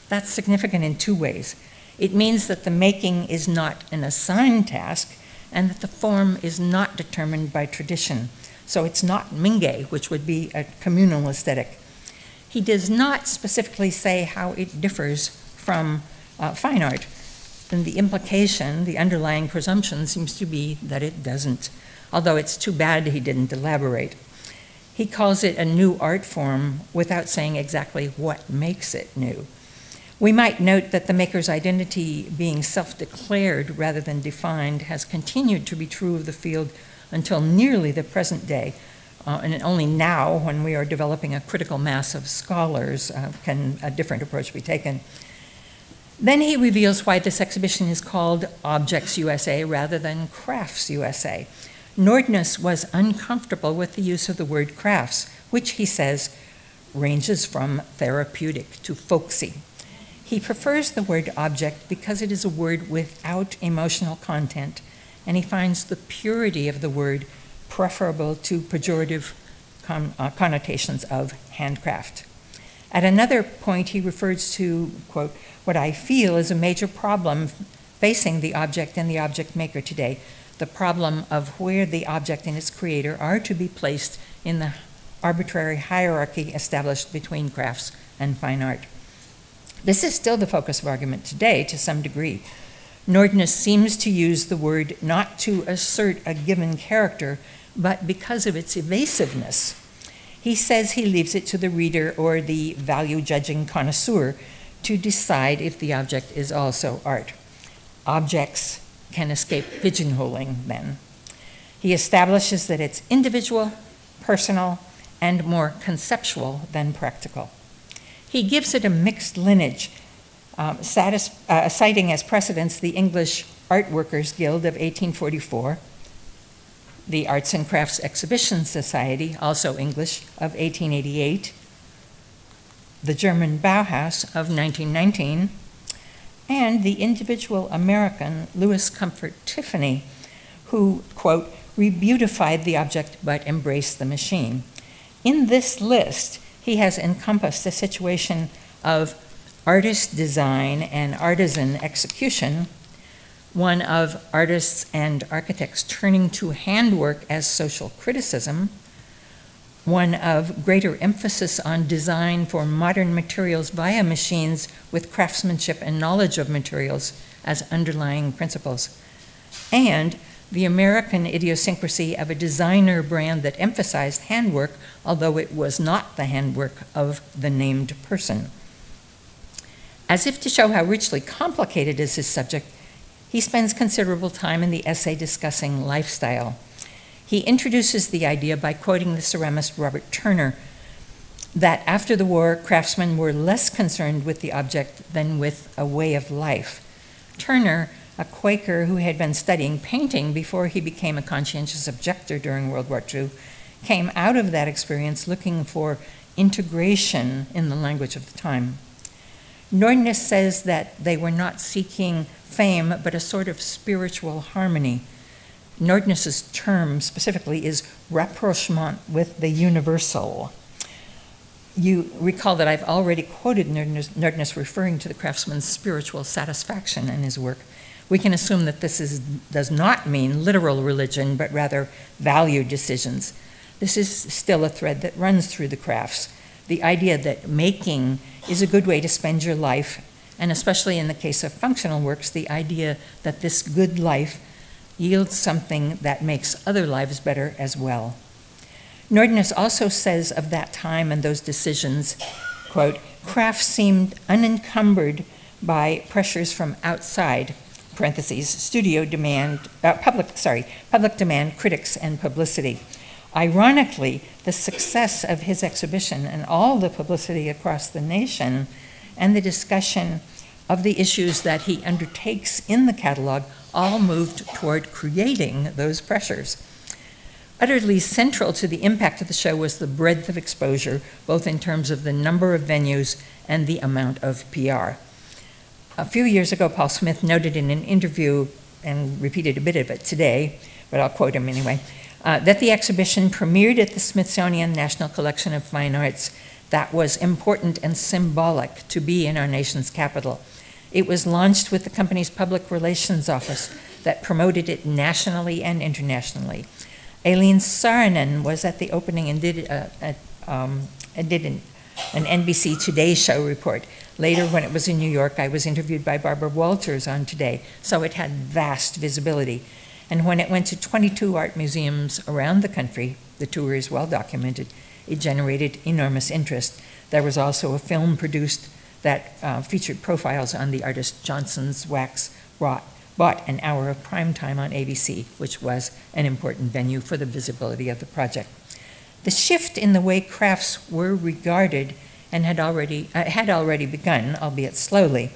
That's significant in two ways. It means that the making is not an assigned task and that the form is not determined by tradition. So it's not Mingei, which would be a communal aesthetic. He does not specifically say how it differs from uh, fine art. And the implication, the underlying presumption, seems to be that it doesn't, although it's too bad he didn't elaborate. He calls it a new art form without saying exactly what makes it new. We might note that the maker's identity being self-declared rather than defined has continued to be true of the field until nearly the present day, uh, and only now, when we are developing a critical mass of scholars, uh, can a different approach be taken. Then he reveals why this exhibition is called Objects USA rather than Crafts USA. Nordness was uncomfortable with the use of the word crafts, which he says ranges from therapeutic to folksy. He prefers the word object because it is a word without emotional content, and he finds the purity of the word preferable to pejorative con- uh, connotations of handcraft. At another point, he refers to, quote, what I feel is a major problem facing the object and the object maker today the problem of where the object and its creator are to be placed in the arbitrary hierarchy established between crafts and fine art. This is still the focus of argument today to some degree. Nordness seems to use the word not to assert a given character, but because of its evasiveness. He says he leaves it to the reader or the value judging connoisseur to decide if the object is also art. Objects can escape pigeonholing then. He establishes that it's individual, personal, and more conceptual than practical. He gives it a mixed lineage, um, uh, citing as precedents the English Art Workers Guild of 1844, the Arts and Crafts Exhibition Society, also English, of 1888, the German Bauhaus of 1919, and the individual American Louis Comfort Tiffany, who, quote, rebeautified the object but embraced the machine. In this list, he has encompassed a situation of artist design and artisan execution, one of artists and architects turning to handwork as social criticism, one of greater emphasis on design for modern materials via machines with craftsmanship and knowledge of materials as underlying principles, and the American idiosyncrasy of a designer brand that emphasized handwork, although it was not the handwork of the named person. As if to show how richly complicated is his subject, he spends considerable time in the essay discussing lifestyle he introduces the idea by quoting the ceramist Robert Turner that after the war, craftsmen were less concerned with the object than with a way of life. Turner, a Quaker who had been studying painting before he became a conscientious objector during World War II, came out of that experience looking for integration in the language of the time. Nordness says that they were not seeking fame, but a sort of spiritual harmony Nordness's term specifically is rapprochement with the universal. You recall that I've already quoted Nordness referring to the craftsman's spiritual satisfaction in his work. We can assume that this is, does not mean literal religion, but rather value decisions. This is still a thread that runs through the crafts. The idea that making is a good way to spend your life, and especially in the case of functional works, the idea that this good life yields something that makes other lives better as well. Nordness also says of that time and those decisions, quote, craft seemed unencumbered by pressures from outside, parentheses, studio demand, uh, public, sorry, public demand, critics, and publicity. Ironically, the success of his exhibition and all the publicity across the nation and the discussion of the issues that he undertakes in the catalog all moved toward creating those pressures. Utterly central to the impact of the show was the breadth of exposure, both in terms of the number of venues and the amount of PR. A few years ago, Paul Smith noted in an interview, and repeated a bit of it today, but I'll quote him anyway, uh, that the exhibition premiered at the Smithsonian National Collection of Fine Arts. That was important and symbolic to be in our nation's capital. It was launched with the company's public relations office that promoted it nationally and internationally. Aline Saarinen was at the opening and did, uh, um, did an, an NBC Today show report. Later, when it was in New York, I was interviewed by Barbara Walters on Today, so it had vast visibility. And when it went to 22 art museums around the country, the tour is well documented, it generated enormous interest. There was also a film produced that uh, featured profiles on the artist Johnson's wax wrought, bought an hour of prime time on ABC, which was an important venue for the visibility of the project. The shift in the way crafts were regarded and had already, uh, had already begun, albeit slowly.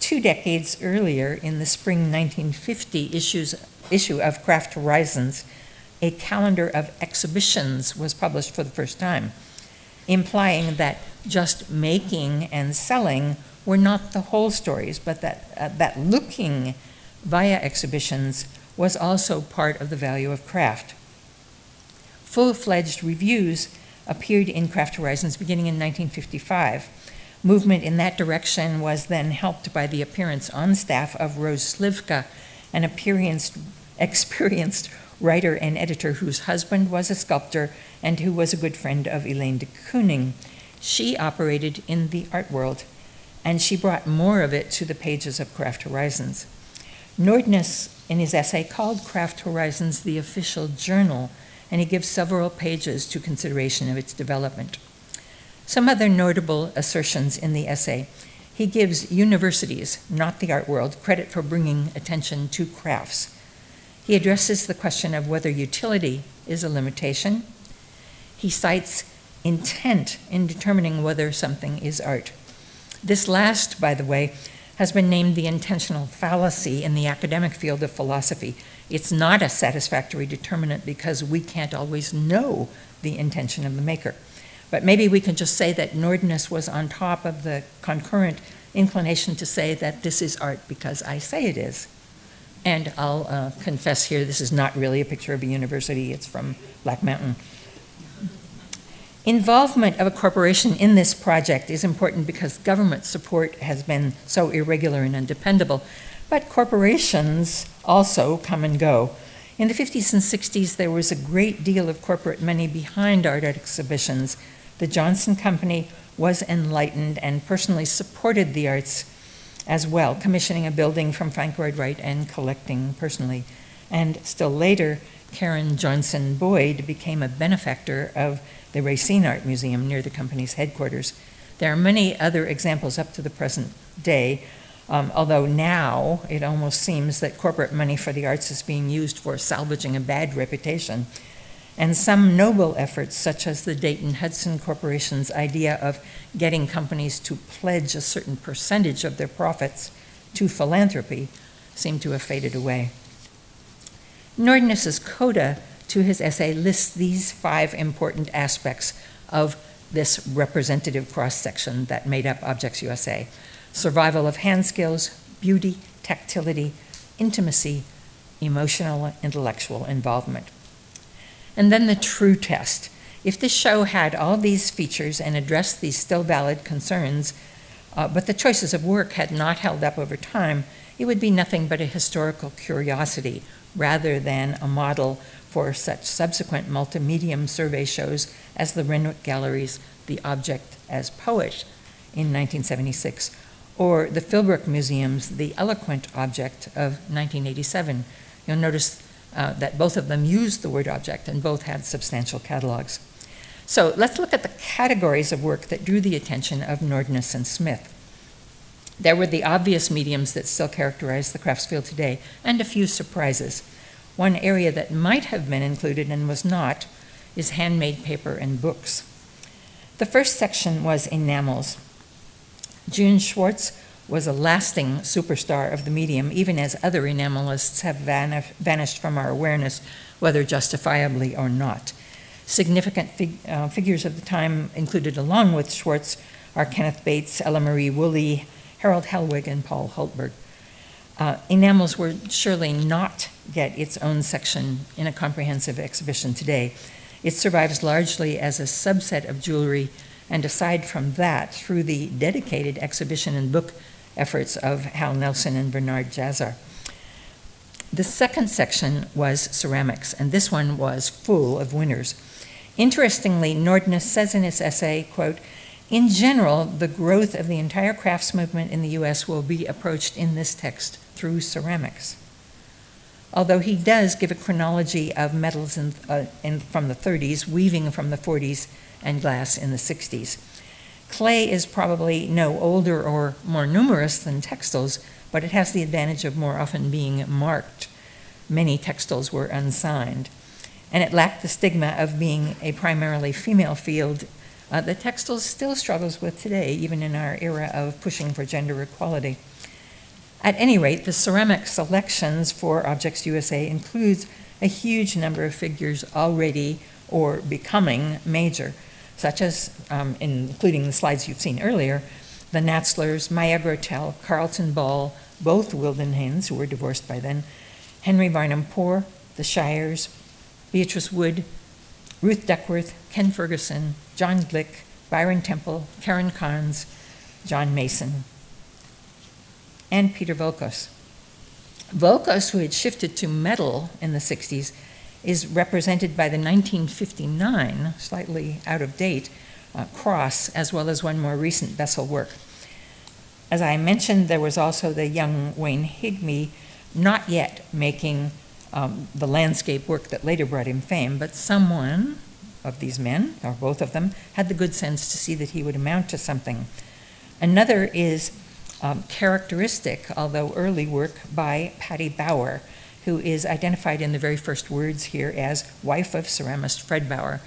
Two decades earlier, in the spring 1950 issues, issue of Craft Horizons, a calendar of exhibitions was published for the first time. Implying that just making and selling were not the whole stories, but that, uh, that looking via exhibitions was also part of the value of craft. Full-fledged reviews appeared in Craft Horizons beginning in 1955. Movement in that direction was then helped by the appearance on staff of Rose Slivka, an experienced, experienced writer and editor whose husband was a sculptor and who was a good friend of Elaine de Kooning. She operated in the art world, and she brought more of it to the pages of Craft Horizons. Nordness, in his essay, called Craft Horizons the official journal, and he gives several pages to consideration of its development. Some other notable assertions in the essay. He gives universities, not the art world, credit for bringing attention to crafts. He addresses the question of whether utility is a limitation. He cites intent in determining whether something is art. This last, by the way, has been named the intentional fallacy in the academic field of philosophy. It's not a satisfactory determinant because we can't always know the intention of the maker. But maybe we can just say that Nordness was on top of the concurrent inclination to say that this is art because I say it is. And I'll uh, confess here, this is not really a picture of a university, it's from Black Mountain. Involvement of a corporation in this project is important because government support has been so irregular and undependable, but corporations also come and go. In the 50s and 60s, there was a great deal of corporate money behind art exhibitions. The Johnson Company was enlightened and personally supported the arts as well, commissioning a building from Frank Lloyd Wright and collecting personally. And still later, Karen Johnson Boyd became a benefactor of the Racine Art Museum near the company's headquarters. There are many other examples up to the present day, um, although now it almost seems that corporate money for the arts is being used for salvaging a bad reputation. And some noble efforts, such as the Dayton Hudson Corporation's idea of getting companies to pledge a certain percentage of their profits to philanthropy, seem to have faded away. Nordness's coda to his essay lists these five important aspects of this representative cross section that made up Objects USA survival of hand skills, beauty, tactility, intimacy, emotional, intellectual involvement. And then the true test. If this show had all these features and addressed these still valid concerns, uh, but the choices of work had not held up over time, it would be nothing but a historical curiosity rather than a model for such subsequent multimedium survey shows as the Renwick Gallery's The Object as Poet in 1976, or the Philbrook Museum's The Eloquent Object of 1987. You'll notice uh, that both of them used the word object and both had substantial catalogs. So let's look at the categories of work that drew the attention of Nordness and Smith. There were the obvious mediums that still characterize the crafts field today, and a few surprises. One area that might have been included and was not is handmade paper and books. The first section was enamels. June Schwartz was a lasting superstar of the medium, even as other enamelists have van vanished from our awareness, whether justifiably or not. Significant fig uh, figures of the time included, along with Schwartz, are Kenneth Bates, Ella Marie Woolley, Harold Helwig, and Paul Hultberg. Uh, enamels would surely not get its own section in a comprehensive exhibition today. It survives largely as a subset of jewelry, and aside from that, through the dedicated exhibition and book efforts of Hal Nelson and Bernard Jazzar. The second section was ceramics, and this one was full of winners. Interestingly, Nordness says in his essay, quote, in general, the growth of the entire crafts movement in the U.S. will be approached in this text through ceramics. Although he does give a chronology of metals in, uh, in, from the 30s, weaving from the 40s, and glass in the 60s. Clay is probably no older or more numerous than textiles, but it has the advantage of more often being marked. Many textiles were unsigned. And it lacked the stigma of being a primarily female field uh, that textiles still struggles with today, even in our era of pushing for gender equality. At any rate, the ceramic selections for Objects USA includes a huge number of figures already or becoming major. Such as, um, including the slides you've seen earlier, the Natzlers, Maija Grotell, Carlton Ball, both Wildenhains, who were divorced by then, Henry Varnum Poor, the Scheiers, Beatrice Wood, Ruth Duckworth, Ken Ferguson, John Glick, Byron Temple, Karen Karnes, John Mason, and Peter Voulkos. Voulkos, who had shifted to metal in the 60s, is represented by the 1959, slightly out of date, uh, cross, as well as one more recent vessel work. As I mentioned, there was also the young Wayne Higby, not yet making um, the landscape work that later brought him fame, but someone of these men, or both of them, had the good sense to see that he would amount to something. Another is um, characteristic, although early work, by Patty Bauer, who is identified in the very first words here as wife of ceramist Fred Bauer.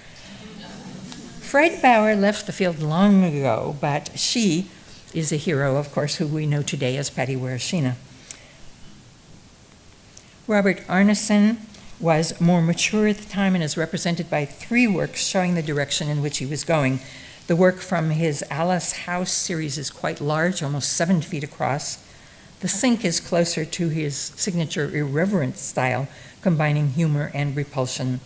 Fred Bauer left the field long ago, but she is a hero, of course, who we know today as Patti Warashina. Robert Arneson was more mature at the time and is represented by three works showing the direction in which he was going. The work from his Alice House series is quite large, almost seven feet across. The sink is closer to his signature irreverent style, combining humor and repulsion.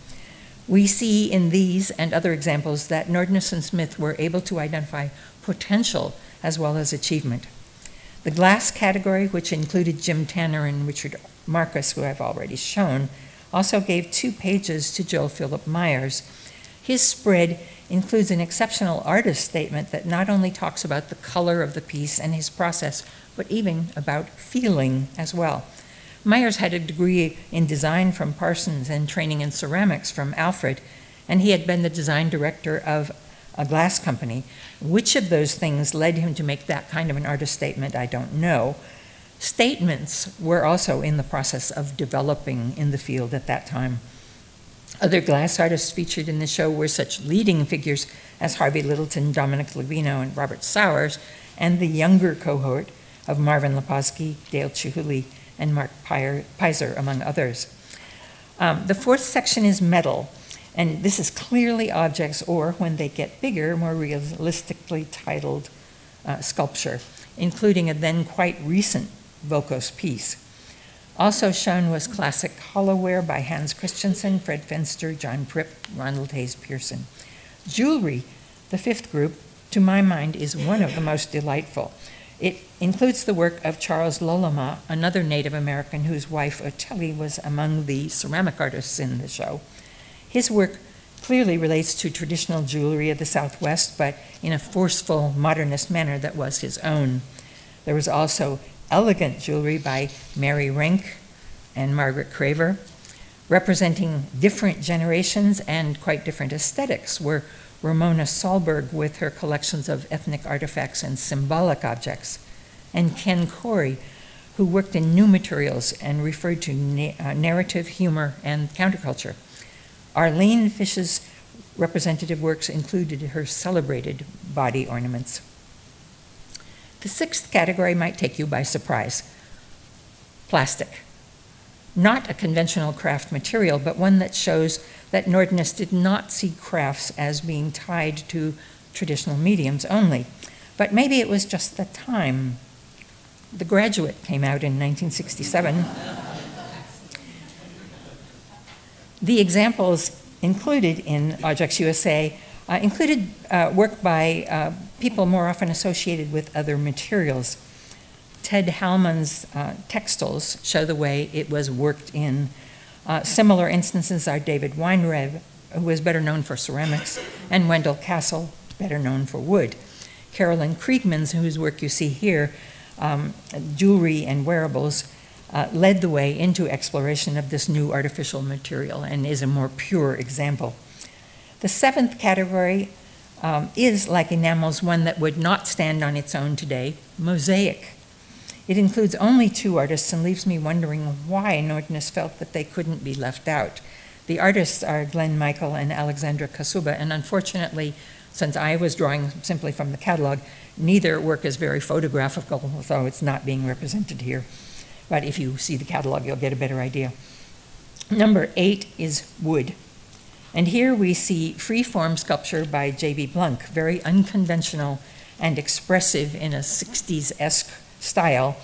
We see in these and other examples that Nordness and Smith were able to identify potential as well as achievement. The glass category, which included Jim Tanner and Richard Marcus, who I've already shown, also gave two pages to Joel Philip Myers. His spread includes an exceptional artist statement that not only talks about the color of the piece and his process, but even about feeling as well. Myers had a degree in design from Parsons and training in ceramics from Alfred, and he had been the design director of a glass company. Which of those things led him to make that kind of an artist statement, I don't know. Statements were also in the process of developing in the field at that time. Other glass artists featured in the show were such leading figures as Harvey Littleton, Dominick Labino, and Robert Sowers, and the younger cohort of Marvin Lipofsky, Dale Chihuly, and Mark Peiser, among others. Um, the fourth section is metal, and this is clearly objects, or when they get bigger, more realistically titled uh, sculpture, including a then quite recent Voulkos piece. Also shown was classic hollowware by Hans Christensen, Fred Fenster, John Prip, Ronald Hayes Pearson. Jewelry, the fifth group, to my mind, is one of the most delightful. It includes the work of Charles Loloma, another Native American whose wife Otellie was among the ceramic artists in the show. His work clearly relates to traditional jewelry of the Southwest, but in a forceful modernist manner that was his own. There was also elegant jewelry by Mary Rink and Margaret Craver, representing different generations and quite different aesthetics, were Ramona Solberg with her collections of ethnic artifacts and symbolic objects, and Ken Cory, who worked in new materials and referred to na uh, narrative, humor, and counterculture. Arline Fisch's representative works included her celebrated body ornaments. The sixth category might take you by surprise plastic. Not a conventional craft material, but one that shows that Nordness did not see crafts as being tied to traditional mediums only. But maybe it was just the time. The Graduate came out in 1967. the examples included in Objects USA uh, included uh, work by uh, people more often associated with other materials. Ted Hallman's uh, textiles show the way it was worked in uh, similar instances are David Weinrib, who was better known for ceramics, and Wendell Castle, better known for wood. Carolyn Kriegmans, whose work you see here, um, jewelry and wearables, uh, led the way into exploration of this new artificial material and is a more pure example. The seventh category um, is, like enamels, one that would not stand on its own today, mosaic. It includes only two artists and leaves me wondering why Nordness felt that they couldn't be left out. The artists are Glenn Michael and Alexandra Kasuba, and unfortunately, since I was drawing simply from the catalog, neither work is very photographical, so it's not being represented here. But if you see the catalog, you'll get a better idea. Number eight is wood. And here we see free-form sculpture by J.B. Blunk, very unconventional and expressive in a 60s-esque style.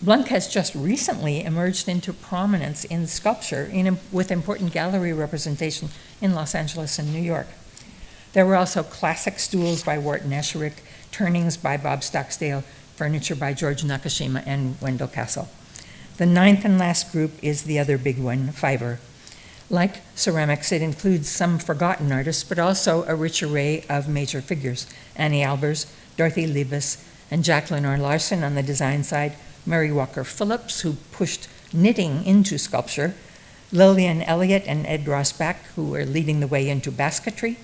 Blunk has just recently emerged into prominence in sculpture in, with important gallery representation in Los Angeles and New York. There were also classic stools by Wharton Esherick, turnings by Bob Stocksdale, furniture by George Nakashima and Wendell Castle. The ninth and last group is the other big one, Fiber. Like ceramics, it includes some forgotten artists, but also a rich array of major figures. Anni Albers, Dorothy Liebes, and Jack Lenor Larsen on the design side, Mary Walker Phillips, who pushed knitting into sculpture, Lillian Elliott and Ed Rossbach, who were leading the way into basketry,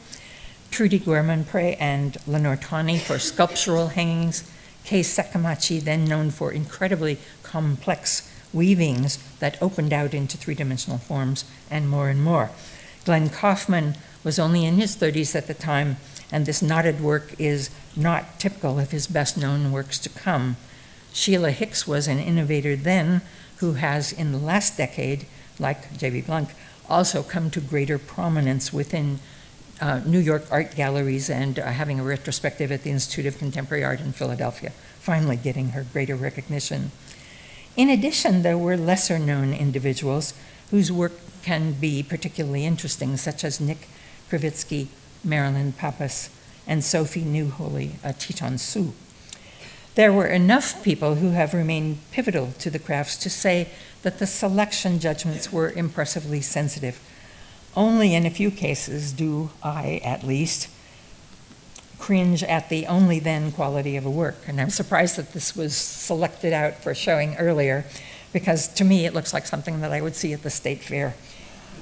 Trude Guermonprez and Lenore Tawney for sculptural hangings, Kay Sekimachi, then known for incredibly complex weavings that opened out into three dimensional forms and more and more. Glen Kaufman was only in his 30s at the time, and this knotted work is not typical of his best known works to come. Sheila Hicks was an innovator then who has, in the last decade, like J.B. Blunk, also come to greater prominence within uh, New York art galleries and uh, having a retrospective at the Institute of Contemporary Art in Philadelphia, finally getting her greater recognition. In addition, there were lesser known individuals whose work can be particularly interesting, such as Nick Krivitsky, Marilyn Pappas, and Sophie Newholy, a Teton Sioux. There were enough people who have remained pivotal to the crafts to say that the selection judgments were impressively sensitive. Only in a few cases do I, at least, cringe at the only then quality of a work. And I'm surprised that this was selected out for showing earlier, because to me it looks like something that I would see at the state fair.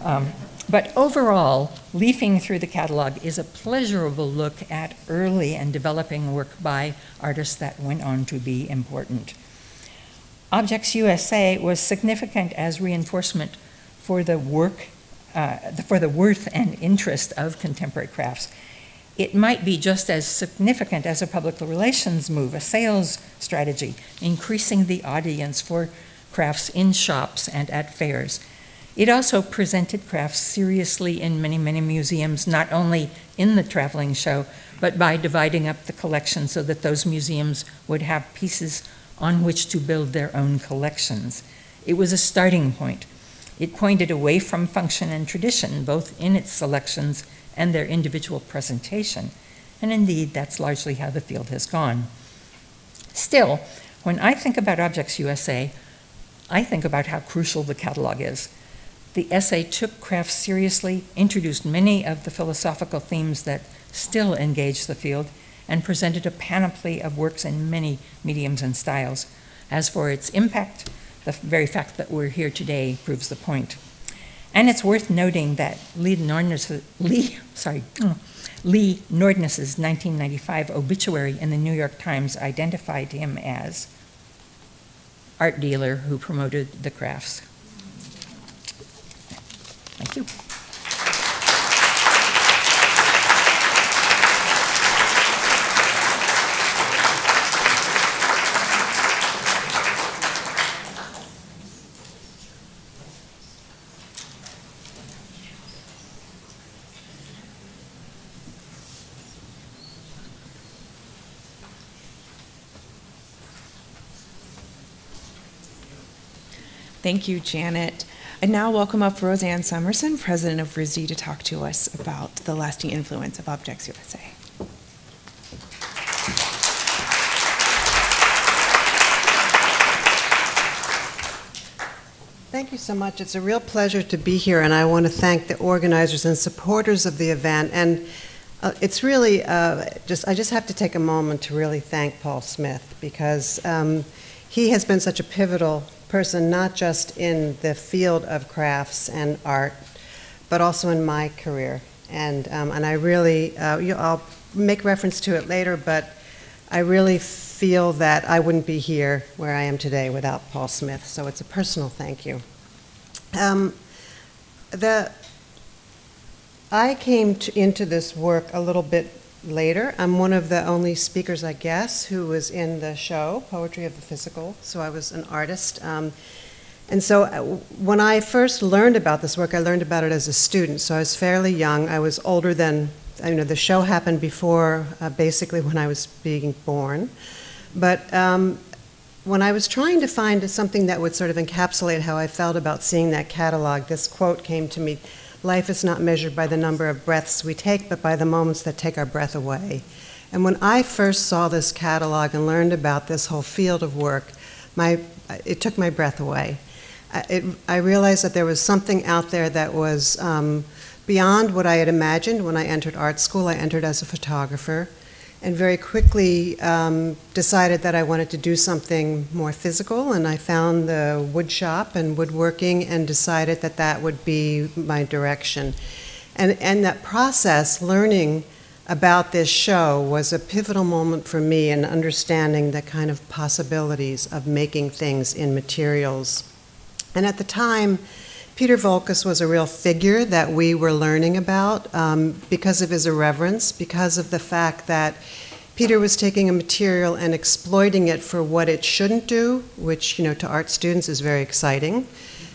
Um, but overall, leafing through the catalog is a pleasurable look at early and developing work by artists that went on to be important. Objects USA was significant as reinforcement for the work, uh, for the worth and interest of contemporary crafts it might be just as significant as a public relations move, a sales strategy, increasing the audience for crafts in shops and at fairs. It also presented crafts seriously in many, many museums, not only in the traveling show, but by dividing up the collection so that those museums would have pieces on which to build their own collections. It was a starting point. It pointed away from function and tradition, both in its selections and their individual presentation. And indeed, that's largely how the field has gone. Still, when I think about Objects USA, I think about how crucial the catalog is. The essay took craft seriously, introduced many of the philosophical themes that still engage the field, and presented a panoply of works in many mediums and styles. As for its impact, the very fact that we're here today proves the point. And it's worth noting that Lee Nordness, Lee, sorry, oh, Lee Nordness's 1995 obituary in the New York Times identified him as art dealer who promoted the crafts. Thank you. Thank you, Janet. And now welcome up Rosanne Somerson, president of RISD, to talk to us about the lasting influence of Objects USA. Thank you so much. It's a real pleasure to be here, and I want to thank the organizers and supporters of the event. And uh, it's really uh, just, I just have to take a moment to really thank Paul Smith because um, he has been such a pivotal person, not just in the field of crafts and art, but also in my career. And, um, and I really, uh, you, I'll make reference to it later, but I really feel that I wouldn't be here where I am today without Paul Smith. So it's a personal thank you. Um, the, I came to, into this work a little bit later. I'm one of the only speakers, I guess, who was in the show, Poetry of the Physical. So I was an artist. Um, And so uh, when I first learned about this work, I learned about it as a student. So I was fairly young. I was older than, you know, the show happened before uh, basically when I was being born. But um, when I was trying to find something that would sort of encapsulate how I felt about seeing that catalog, this quote came to me Life is not measured by the number of breaths we take, but by the moments that take our breath away. And when I first saw this catalog and learned about this whole field of work, my, it took my breath away. It, I realized that there was something out there that was um, beyond what I had imagined when I entered art school. I entered as a photographer and very quickly um, decided that I wanted to do something more physical. And I found the wood shop and woodworking and decided that that would be my direction. And, and that process, learning about this show, was a pivotal moment for me in understanding the kind of possibilities of making things in materials. And at the time, Peter Voulkos was a real figure that we were learning about um, because of his irreverence, because of the fact that Peter was taking a material and exploiting it for what it shouldn't do, which, you know, to art students is very exciting,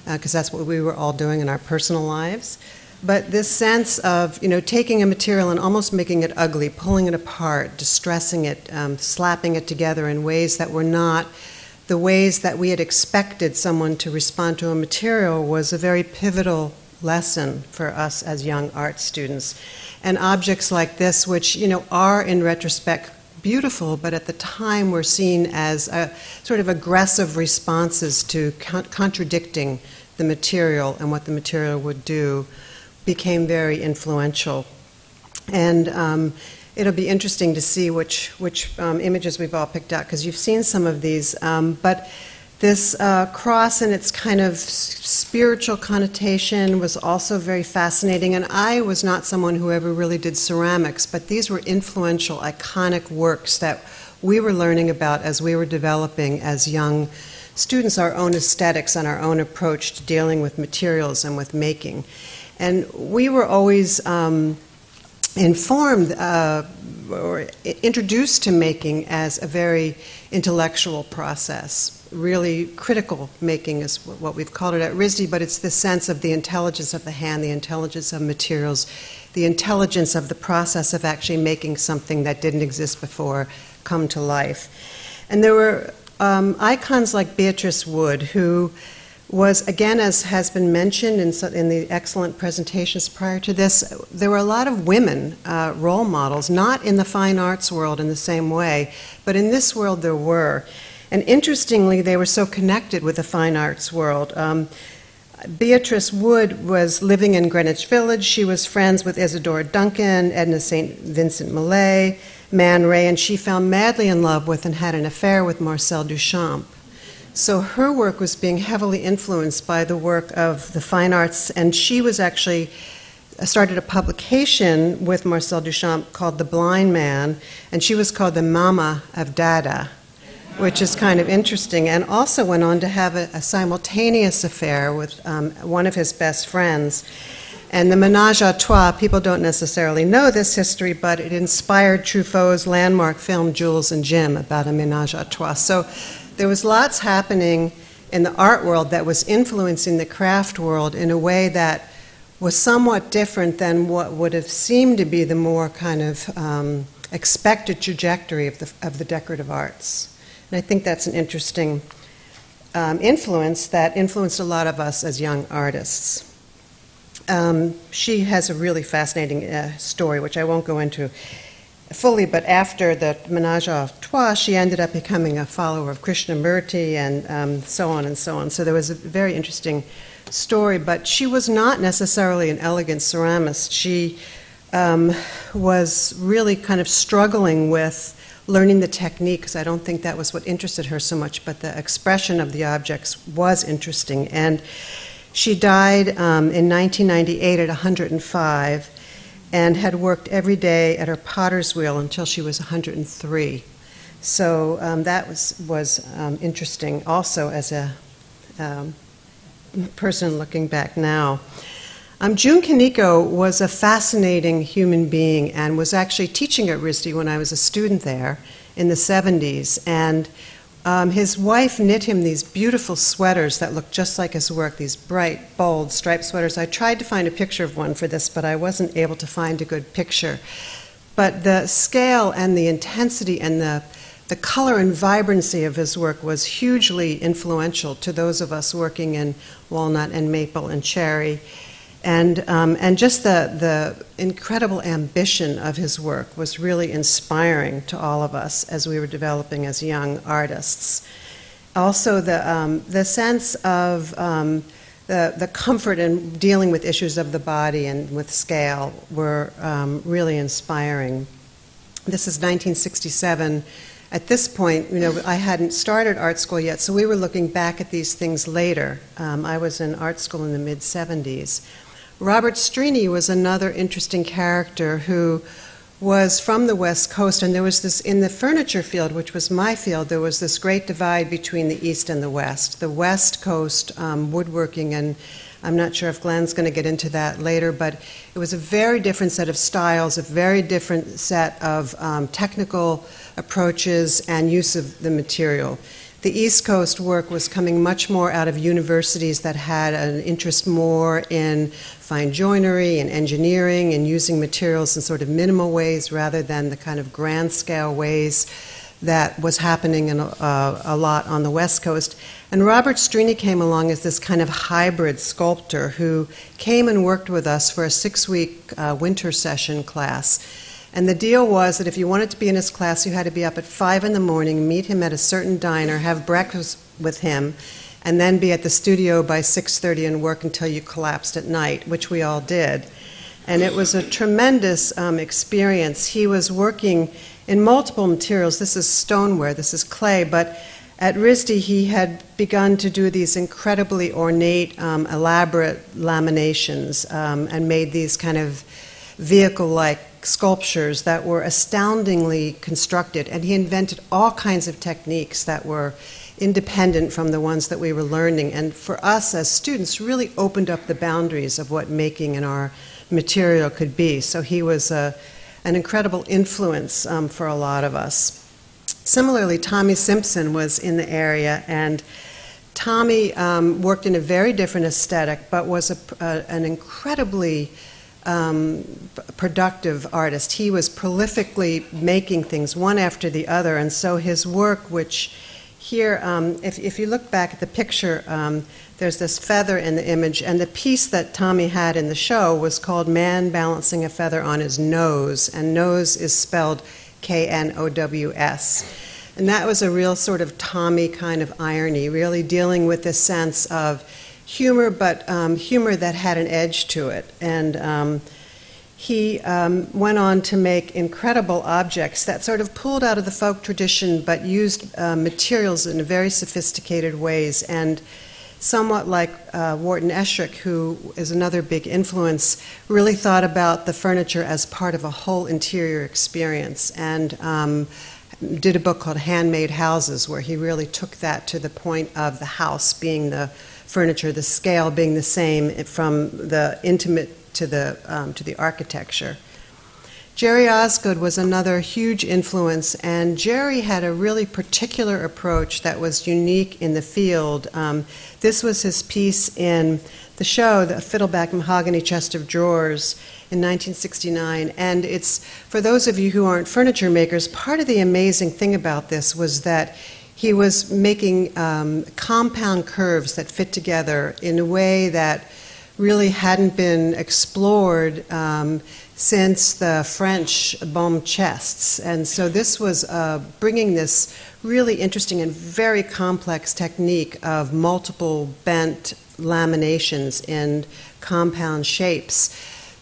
because uh, that's what we were all doing in our personal lives. But this sense of, you know, taking a material and almost making it ugly, pulling it apart, distressing it, um, slapping it together in ways that were not the ways that we had expected someone to respond to a material was a very pivotal lesson for us as young art students. And objects like this, which you know are in retrospect beautiful, but at the time were seen as a, sort of aggressive responses to con- contradicting the material and what the material would do, became very influential. And um, it'll be interesting to see which, which um, images we've all picked out because you've seen some of these. Um, but this uh, cross and its kind of spiritual connotation was also very fascinating. And I was not someone who ever really did ceramics, but these were influential, iconic works that we were learning about as we were developing as young students our own aesthetics and our own approach to dealing with materials and with making. And we were always. Um, informed uh, or introduced to making as a very intellectual process. Really critical making is what we've called it at RISD, but it's the sense of the intelligence of the hand, the intelligence of materials, the intelligence of the process of actually making something that didn't exist before come to life. And there were um, icons like Beatrice Wood, who was, again, as has been mentioned in, in, the excellent presentations prior to this, there were a lot of women uh, role models, not in the fine arts world in the same way, but in this world there were. And interestingly, they were so connected with the fine arts world. Um, Beatrice Wood was living in Greenwich Village. She was friends with Isadora Duncan, Edna St. Vincent Millay, Man Ray, and she fell madly in love with and had an affair with Marcel Duchamp. So her work was being heavily influenced by the work of the fine arts, and she was actually uh, started a publication with Marcel Duchamp called The Blind Man, and she was called the Mama of Dada, which is kind of interesting, and also went on to have a, a simultaneous affair with um, one of his best friends. And the menage a trois, people don't necessarily know this history, but it inspired Truffaut's landmark film Jules and Jim about a menage a trois. So there was lots happening in the art world that was influencing the craft world in a way that was somewhat different than what would have seemed to be the more kind of um, expected trajectory of the, of the decorative arts. And I think that's an interesting um, influence that influenced a lot of us as young artists. Um, she has a really fascinating uh, story, which I won't go into fully, but after the Menage a Trois, she ended up becoming a follower of Krishnamurti and um, so on and so on. So there was a very interesting story, but she was not necessarily an elegant ceramist. She um, was really kind of struggling with learning the technique because I don't think that was what interested her so much, but the expression of the objects was interesting. And she died um, in 1998 at 105 and had worked every day at her potter's wheel until she was 103. So um, that was, was um, interesting also as a um, person looking back now. Um, Jun Kaneko was a fascinating human being and was actually teaching at RISD when I was a student there in the 70s. And Um, his wife knit him these beautiful sweaters that looked just like his work, these bright, bold striped sweaters. I tried to find a picture of one for this, but I wasn't able to find a good picture. But the scale and the intensity and the, the color and vibrancy of his work was hugely influential to those of us working in walnut and maple and cherry. And, um, and just the, the incredible ambition of his work was really inspiring to all of us as we were developing as young artists. Also, the, um, the sense of um, the, the comfort in dealing with issues of the body and with scale were um, really inspiring. This is 1967. At this point, you know, I hadn't started art school yet, so we were looking back at these things later. Um, I was in art school in the mid 70s. Robert Strini was another interesting character who was from the West Coast, and there was this, in the furniture field, which was my field, there was this great divide between the East and the West. The West Coast um, woodworking, and I'm not sure if Glenn's going to get into that later, but it was a very different set of styles, a very different set of um, technical approaches and use of the material. The East Coast work was coming much more out of universities that had an interest more in fine joinery and engineering and using materials in sort of minimal ways rather than the kind of grand scale ways that was happening in a, uh, a lot on the West Coast. And Robert Strini came along as this kind of hybrid sculptor who came and worked with us for a six week uh, winter session class and the deal was that if you wanted to be in his class, you had to be up at 5 in the morning, meet him at a certain diner, have breakfast with him, and then be at the studio by 6:30 and work until you collapsed at night, which we all did. And it was a tremendous um, experience. He was working in multiple materials. This is stoneware, this is clay, but at RISD he had begun to do these incredibly ornate, um, elaborate laminations um, and made these kind of vehicle-like sculptures that were astoundingly constructed, and he invented all kinds of techniques that were independent from the ones that we were learning. And for us as students, really opened up the boundaries of what making in our material could be. So he was a, an incredible influence um, for a lot of us. Similarly, Tommy Simpson was in the area, and Tommy um, worked in a very different aesthetic, but was a, a, an incredibly um, productive artist. He was prolifically making things one after the other, and so his work, which here, um, if, if you look back at the picture, um, there's this feather in the image, and the piece that Tommy had in the show was called Man Balancing a Feather on His Nose, and nose is spelled K N O W S. And that was a real sort of Tommy kind of irony, really dealing with this sense of humor, but um, humor that had an edge to it. And um, he um, went on to make incredible objects that sort of pulled out of the folk tradition but used uh, materials in very sophisticated ways. And somewhat like uh, Wharton Esherick, who is another big influence, really thought about the furniture as part of a whole interior experience. And um, did a book called Handmade Houses, where he really took that to the point of the house being the furniture, the scale being the same from the intimate to the, um, to the architecture. Jere Osgood was another huge influence, and Jere had a really particular approach that was unique in the field. Um, this was his piece in the show, the Fiddleback Mahogany Chest of Drawers in 1969. And it's, for those of you who aren't furniture makers, part of the amazing thing about this was that he was making um, compound curves that fit together in a way that really hadn't been explored um, since the French bombé chests. And so this was uh, bringing this really interesting and very complex technique of multiple bent laminations in compound shapes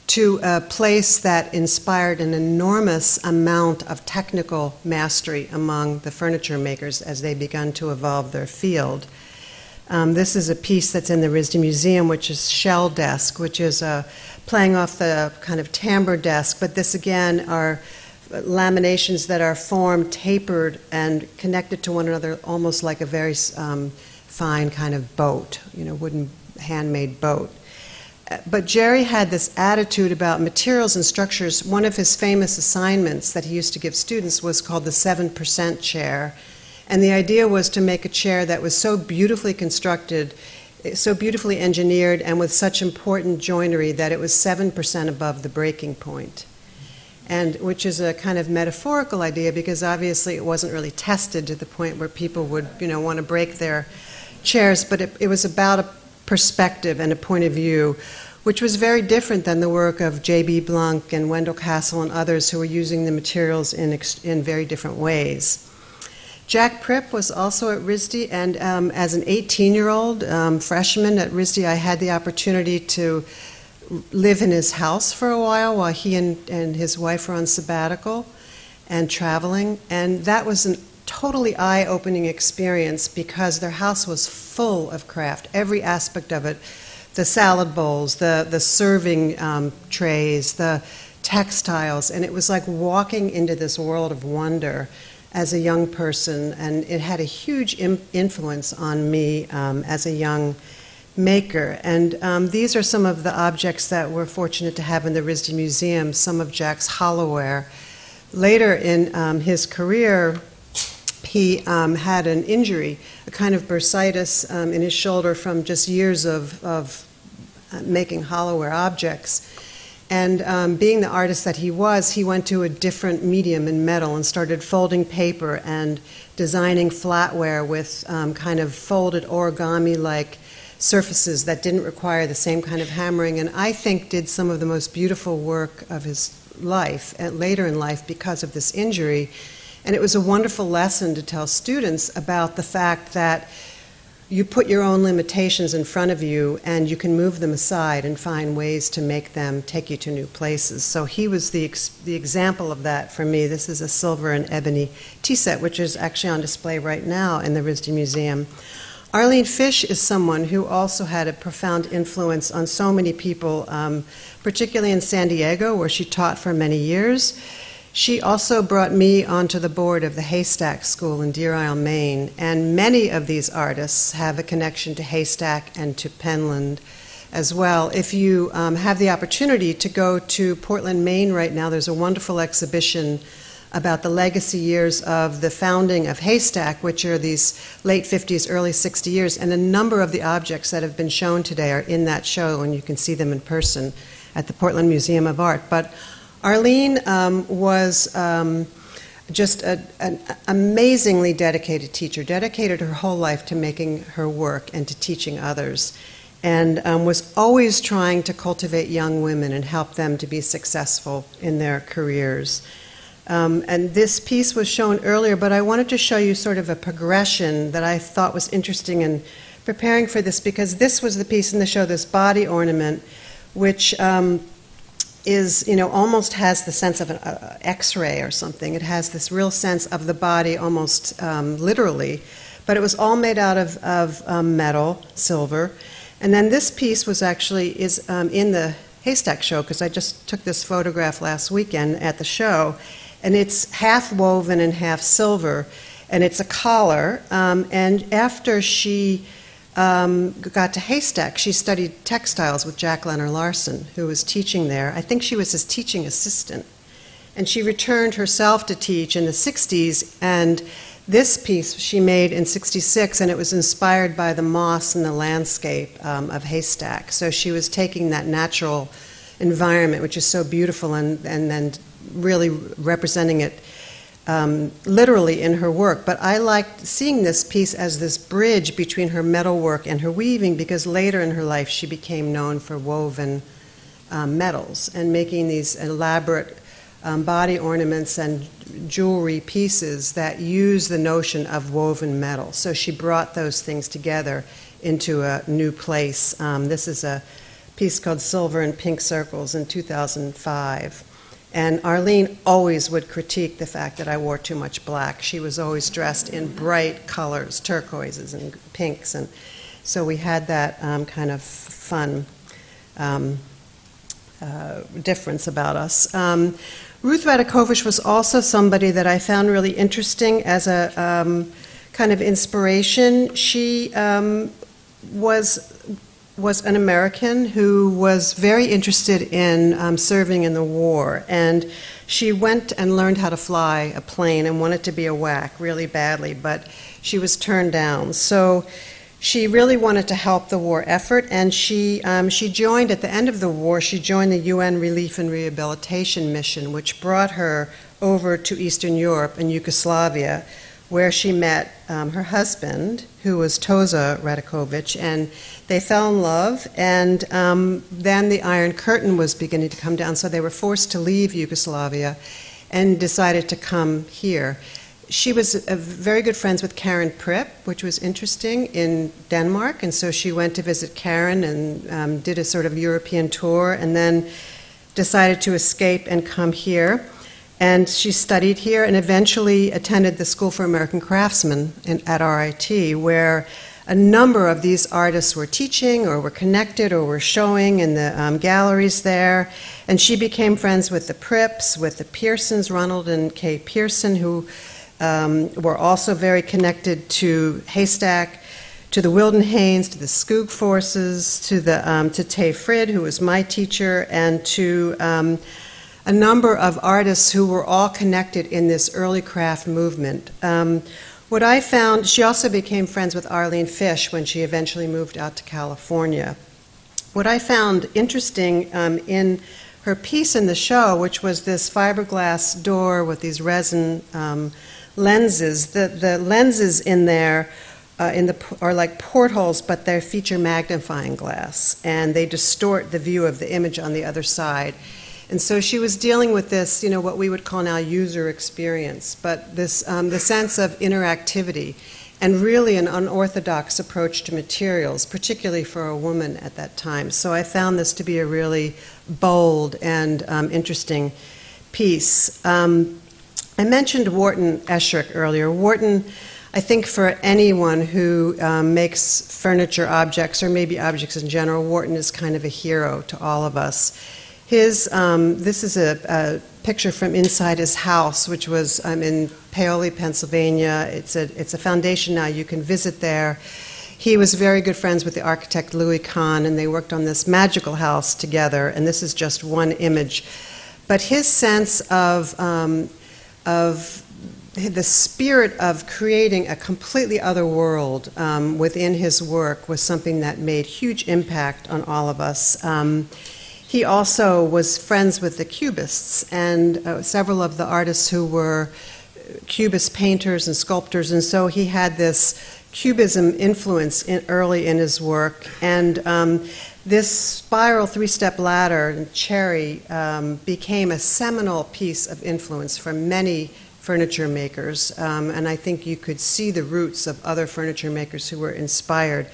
to a place that inspired an enormous amount of technical mastery among the furniture makers as they began to evolve their field. Um, this is a piece that's in the RISD Museum, which is Shell Desk, which is uh, playing off the kind of tambour desk, but this again are laminations that are formed, tapered, and connected to one another almost like a very um, fine kind of boat, you know, wooden handmade boat but Jere had this attitude about materials and structures. One of his famous assignments that he used to give students was called the 7% chair. And the idea was to make a chair that was so beautifully constructed, so beautifully engineered, and with such important joinery that it was 7% above the breaking point. And which is a kind of metaphorical idea because obviously it wasn't really tested to the point where people would, you know, want to break their chairs, but it, it was about a perspective and a point of view which was very different than the work of J.B. Blunk and Wendell Castle and others who were using the materials in, in very different ways. Jack Prip was also at RISD, and um, as an 18 year old um, freshman at RISD, I had the opportunity to live in his house for a while while he and, and his wife were on sabbatical and traveling. And that was a totally eye opening experience because their house was full of craft, every aspect of it the salad bowls, the, the serving um, trays, the textiles, and it was like walking into this world of wonder as a young person, and it had a huge influence on me um, as a young maker. And um, these are some of the objects that we're fortunate to have in the RISD Museum, some of Jack's hollowware. Later in um, his career, he um, had an injury, a kind of bursitis um, in his shoulder from just years of, of uh, making hollowware objects. And um, being the artist that he was, he went to a different medium in metal and started folding paper and designing flatware with um, kind of folded origami like surfaces that didn't require the same kind of hammering. And I think did some of the most beautiful work of his life, later in life, because of this injury. And it was a wonderful lesson to tell students about the fact that you put your own limitations in front of you and you can move them aside and find ways to make them take you to new places. So he was the, ex- the example of that for me. This is a silver and ebony tea set, which is actually on display right now in the RISD Museum. Arline Fisch is someone who also had a profound influence on so many people, um, particularly in San Diego, where she taught for many years. She also brought me onto the board of the Haystack School in Deer Isle, Maine, and many of these artists have a connection to Haystack and to Penland as well. If you um, have the opportunity to go to Portland, Maine right now, there's a wonderful exhibition about the legacy years of the founding of Haystack, which are these late 50s, early 60 years, and a number of the objects that have been shown today are in that show, and you can see them in person at the Portland Museum of Art. But Arline um, was um, just a, an amazingly dedicated teacher, dedicated her whole life to making her work and to teaching others, and um, was always trying to cultivate young women and help them to be successful in their careers. Um, and this piece was shown earlier, but I wanted to show you sort of a progression that I thought was interesting in preparing for this because this was the piece in the show, this body ornament, which um, is, you know, almost has the sense of an uh, X-ray or something. It has this real sense of the body, almost um, literally. But it was all made out of, of um, metal, silver. And then this piece was actually is um, in the Haystack show because I just took this photograph last weekend at the show, and it's half woven and half silver, and it's a collar. Um, and after she um, got to Haystack, she studied textiles with Jack Lenor Larson, who was teaching there. I think she was his teaching assistant. And she returned herself to teach in the 60s, and this piece she made in 66, and it was inspired by the moss and the landscape um, of Haystack. So she was taking that natural environment, which is so beautiful, and, and then really representing it um, literally in her work, but I liked seeing this piece as this bridge between her metalwork and her weaving because later in her life she became known for woven um, metals and making these elaborate um, body ornaments and jewelry pieces that use the notion of woven metal. So she brought those things together into a new place. Um, this is a piece called Silver and Pink Circles in 2005. And Arline always would critique the fact that I wore too much black. She was always dressed in bright colors, turquoises and pinks. And so we had that um, kind of fun um, uh, difference about us. Um, Ruth Radakovich was also somebody that I found really interesting as a um, kind of inspiration. She um, was was an American who was very interested in um, serving in the war. And she went and learned how to fly a plane and wanted to be a WAC really badly, but she was turned down. So she really wanted to help the war effort, and she, um, she joined at the end of the war, she joined the UN Relief and Rehabilitation Mission, which brought her over to Eastern Europe and Yugoslavia, where she met um, her husband, who was Toza Radakovich, and they fell in love. And um, then the Iron Curtain was beginning to come down, so they were forced to leave Yugoslavia and decided to come here she was very good friends with Karen Pripp, which was interesting in Denmark, and so she went to visit Karen and um, did a sort of European tour, and then decided to escape and come here. And she studied here and eventually attended the School for American Craftsmen in, at RIT, where a number of these artists were teaching or were connected or were showing in the um, galleries there. And she became friends with the Prips, with the Pearsons, Ronald and Kay Pearson, who um, were also very connected to Haystack, to the Wildenhains, to the Skoog forces, to, the, um, to Tage Frid, who was my teacher, and to um, a number of artists who were all connected in this early craft movement. Um, what I found, she also became friends with Arline Fisch when she eventually moved out to California. What I found interesting um, in her piece in the show, which was this fiberglass door with these resin um, lenses. The, the lenses in there uh, in the, are like portholes, but they feature magnifying glass, and they distort the view of the image on the other side. And so she was dealing with this, you know, what we would call now user experience, but this, um, the sense of interactivity and really an unorthodox approach to materials, particularly for a woman at that time. So I found this to be a really bold and um, interesting piece. Um, I mentioned Wharton Esherick earlier. Wharton, I think for anyone who um, makes furniture objects or maybe objects in general, Wharton is kind of a hero to all of us. His, um, this is a, a, picture from inside his house, which was um, in Paoli, Pennsylvania. It's a, it's a foundation now. You can visit there. He was very good friends with the architect Louis Kahn, and they worked on this magical house together. And this is just one image. But his sense of um, of the spirit of creating a completely other world um, within his work was something that made huge impact on all of us. Um, he also was friends with the Cubists and uh, several of the artists who were Cubist painters and sculptors, and so he had this Cubism influence in, early in his work. And um, this spiral three step ladder, Cherry, um, became a seminal piece of influence for many furniture makers. Um, and I think you could see the roots of other furniture makers who were inspired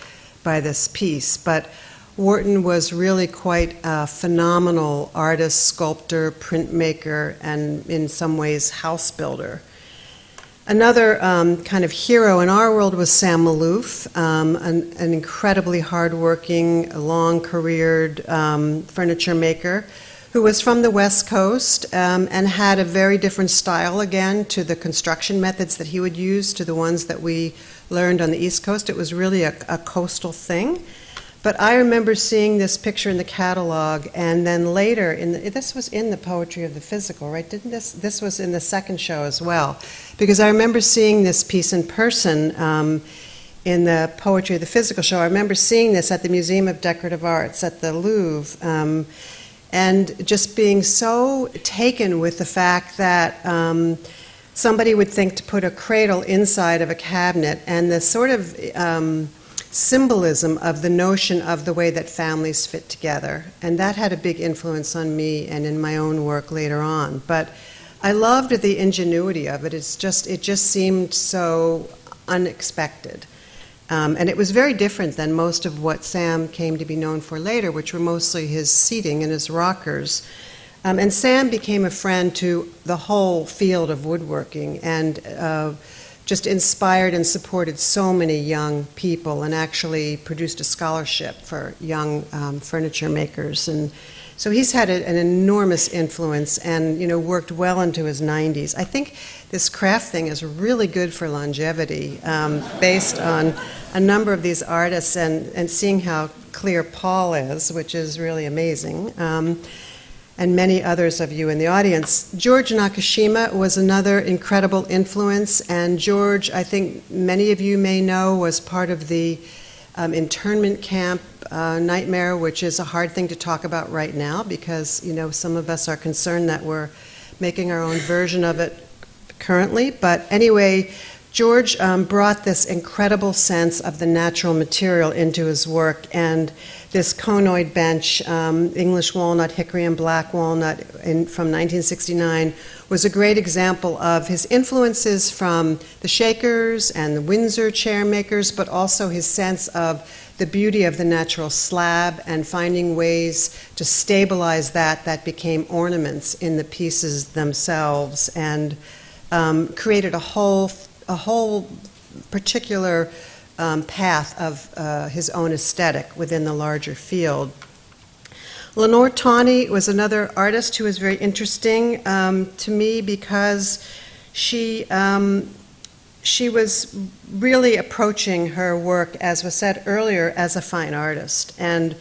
by this piece. But Wharton was really quite a phenomenal artist, sculptor, printmaker, and in some ways, house builder. Another um, kind of hero in our world was Sam Maloof, um, an, an, incredibly hardworking, long-careered um, furniture maker who was from the West Coast um, and had a very different style again to the construction methods that he would use to the ones that we learned on the East Coast. It was really a, a coastal thing. But I remember seeing this picture in the catalog, and then later, in the, this was in the Poetry of the Physical, right? Didn't this? This was in the second show as well, because I remember seeing this piece in person um, in the Poetry of the Physical show. I remember seeing this at the Museum of Decorative Arts at the Louvre, um, and just being so taken with the fact that. Um, somebody would think to put a cradle inside of a cabinet, and the sort of um, symbolism of the notion of the way that families fit together. And that had a big influence on me and in my own work later on. But I loved the ingenuity of it. It's just, it just seemed so unexpected. Um, and it was very different than most of what Sam came to be known for later, which were mostly his seating and his rockers. Um, and Sam became a friend to the whole field of woodworking and uh, just inspired and supported so many young people and actually produced a scholarship for young um, furniture makers. And so he's had a, an enormous influence and, you know, worked well into his 90s. I think this craft thing is really good for longevity um, based on a number of these artists and, and seeing how clear Paul is, which is really amazing. Um, and many others of you in the audience. George Nakashima was another incredible influence, and George, I think many of you may know, was part of the um, internment camp uh, nightmare, which is a hard thing to talk about right now because you know some of us are concerned that we're making our own version of it currently. But anyway, George um, brought this incredible sense of the natural material into his work, and this conoid bench, um, English walnut, hickory, and black walnut in, from 1969, was a great example of his influences from the Shakers and the Windsor chair makers, but also his sense of the beauty of the natural slab and finding ways to stabilize that that became ornaments in the pieces themselves and um, created a whole a whole particular um, path of uh, his own aesthetic within the larger field. Lenore Tawney was another artist who was very interesting um, to me because she um, she was really approaching her work, as was said earlier, as a fine artist and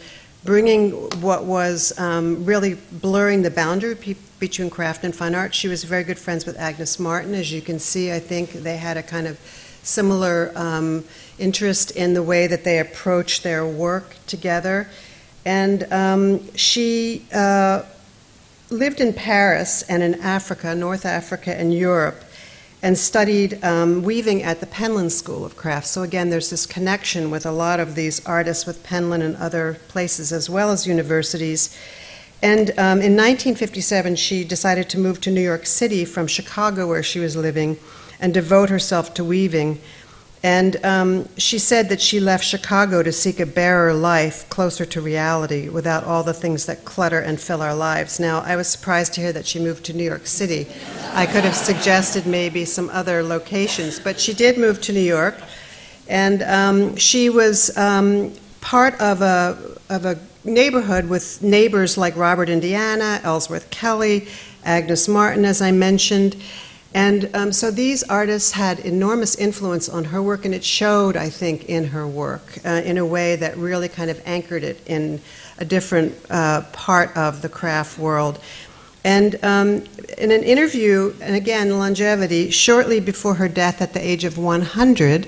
bringing what was um, really blurring the boundary between craft and fine art. She was very good friends with Agnes Martin. As you can see, I think they had a kind of similar um, interest in the way that they approach their work together. And um, she uh, lived in Paris and in Africa, North Africa, and Europe, and studied um, weaving at the Penland School of Crafts. So, again, there's this connection with a lot of these artists with Penland and other places, as well as universities. And um, in 1957, she decided to move to New York City from Chicago, where she was living, and devote herself to weaving. And um, she said that she left Chicago to seek a barer life closer to reality without all the things that clutter and fill our lives. Now, I was surprised to hear that she moved to New York City. I could have suggested maybe some other locations, but she did move to New York. And um, she was um, part of a, of a neighborhood with neighbors like Robert Indiana, Ellsworth Kelly, Agnes Martin, as I mentioned. And um, so these artists had enormous influence on her work, and it showed, I think, in her work uh, in a way that really kind of anchored it in a different uh, part of the craft world. And um, in an interview, and again, longevity, shortly before her death at the age of 100,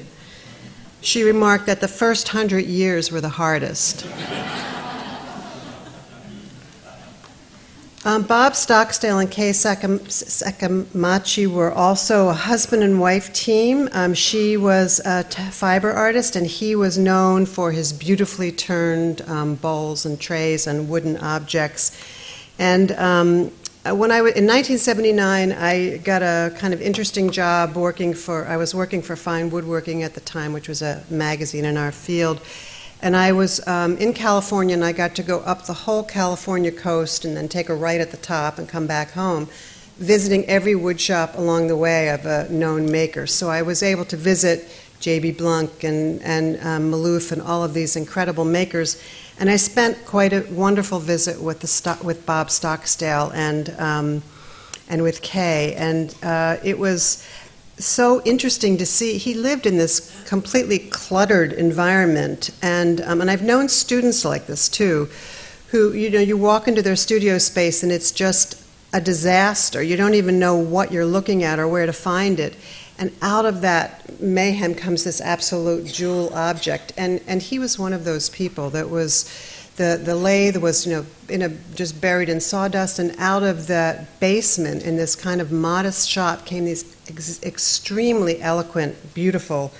she remarked that the first hundred years were the hardest. Um, Bob Stocksdale and Kay Sekimachi were also a husband and wife team. Um, she was a fiber artist, and he was known for his beautifully turned um, bowls and trays and wooden objects. And um, when I w- in 1979, I got a kind of interesting job working for. I was working for Fine Woodworking at the time, which was a magazine in our field and I was um, in California, and I got to go up the whole California coast and then take a right at the top and come back home, visiting every woodshop along the way of a known maker. So I was able to visit J.B. Blunk and, and um, Maloof and all of these incredible makers. And I spent quite a wonderful visit with, the with Bob Stocksdale and, um, and with Kay. And uh, it was so interesting to see. He lived in this completely cluttered environment, and um, and I've known students like this too, who you know you walk into their studio space and it's just a disaster. You don't even know what you're looking at or where to find it, and out of that mayhem comes this absolute jewel object. And and he was one of those people that was the, the lathe was, you know, in a, just buried in sawdust, and out of the basement in this kind of modest shop came these ex- extremely eloquent, beautiful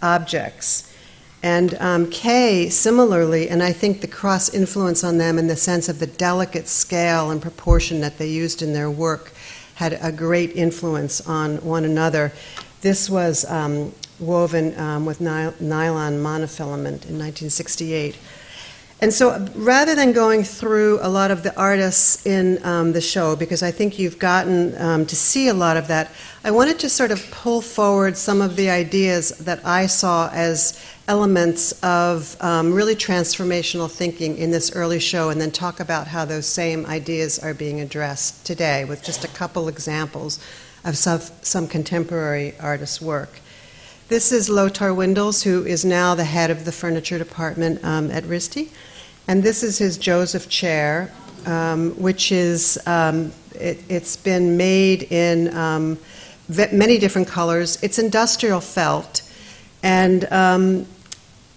objects. And um, Kay, similarly, and I think the cross influence on them in the sense of the delicate scale and proportion that they used in their work had a great influence on one another. This was um, woven um, with nylon monofilament in 1968. And so rather than going through a lot of the artists in um, the show, because I think you've gotten um, to see a lot of that, I wanted to sort of pull forward some of the ideas that I saw as elements of um, really transformational thinking in this early show, and then talk about how those same ideas are being addressed today with just a couple examples of some, some contemporary artists' work. This is Lothar Windels, who is now the head of the furniture department um, at RISD. And this is his Joseph chair, um, which is, um, it, has been made in um, many different colors. It's industrial felt. And um,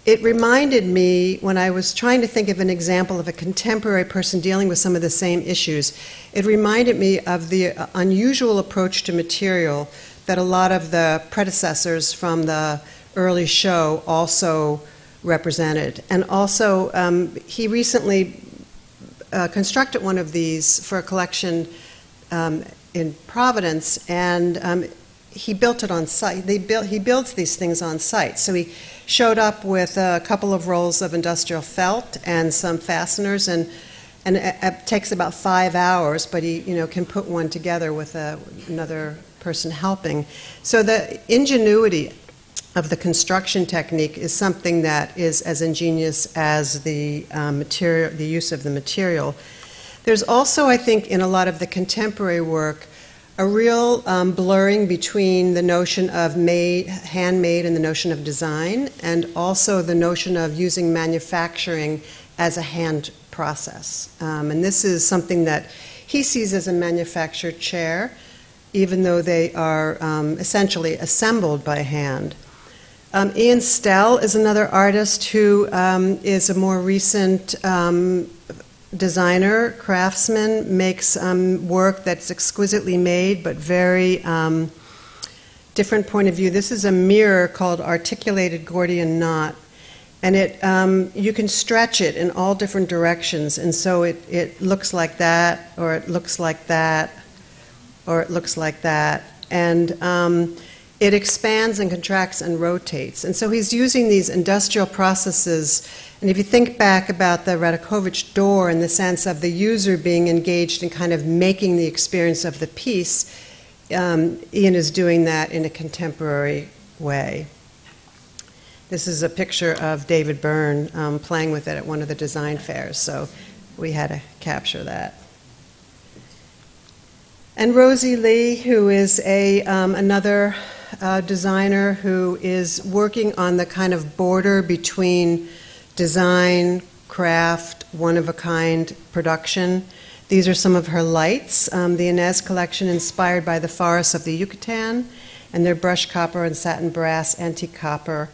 it reminded me when I was trying to think of an example of a contemporary person dealing with some of the same issues, it reminded me of the unusual approach to material that a lot of the predecessors from the early show also represented. And also, um, he recently uh, constructed one of these for a collection um, in Providence, and um, he built it on site. Built, he builds these things on site. So he showed up with a couple of rolls of industrial felt and some fasteners, and and it, it takes about five hours, but he you know can put one together with a, another person helping. So the ingenuity of the construction technique is something that is as ingenious as the um, material, the use of the material. There's also, I think, in a lot of the contemporary work, a real um, blurring between the notion of made, handmade and the notion of design, and also the notion of using manufacturing as a hand process. Um, and this is something that he sees as a manufactured chair even though they are um, essentially assembled by hand. Um, Ian Stell is another artist who um, is a more recent um, designer, craftsman, makes um, work that's exquisitely made but very um, different point of view. This is a mirror called Articulated Gordian Knot. And it, you can stretch it in all different directions, and so it, it looks like that, or it looks like that, or it looks like that. And um, it expands and contracts and rotates. And so he's using these industrial processes. And if you think back about the Radakovich door in the sense of the user being engaged in kind of making the experience of the piece, um, Ian is doing that in a contemporary way. This is a picture of David Byrne um, playing with it at one of the design fairs, so we had to capture that. And Rosie Li, who is a, um, another uh, designer who is working on the kind of border between design, craft, one of a kind production. These are some of her lights. Um, the Inez collection inspired by the forests of the Yucatan, and they're brushed copper and satin brass, antique copper,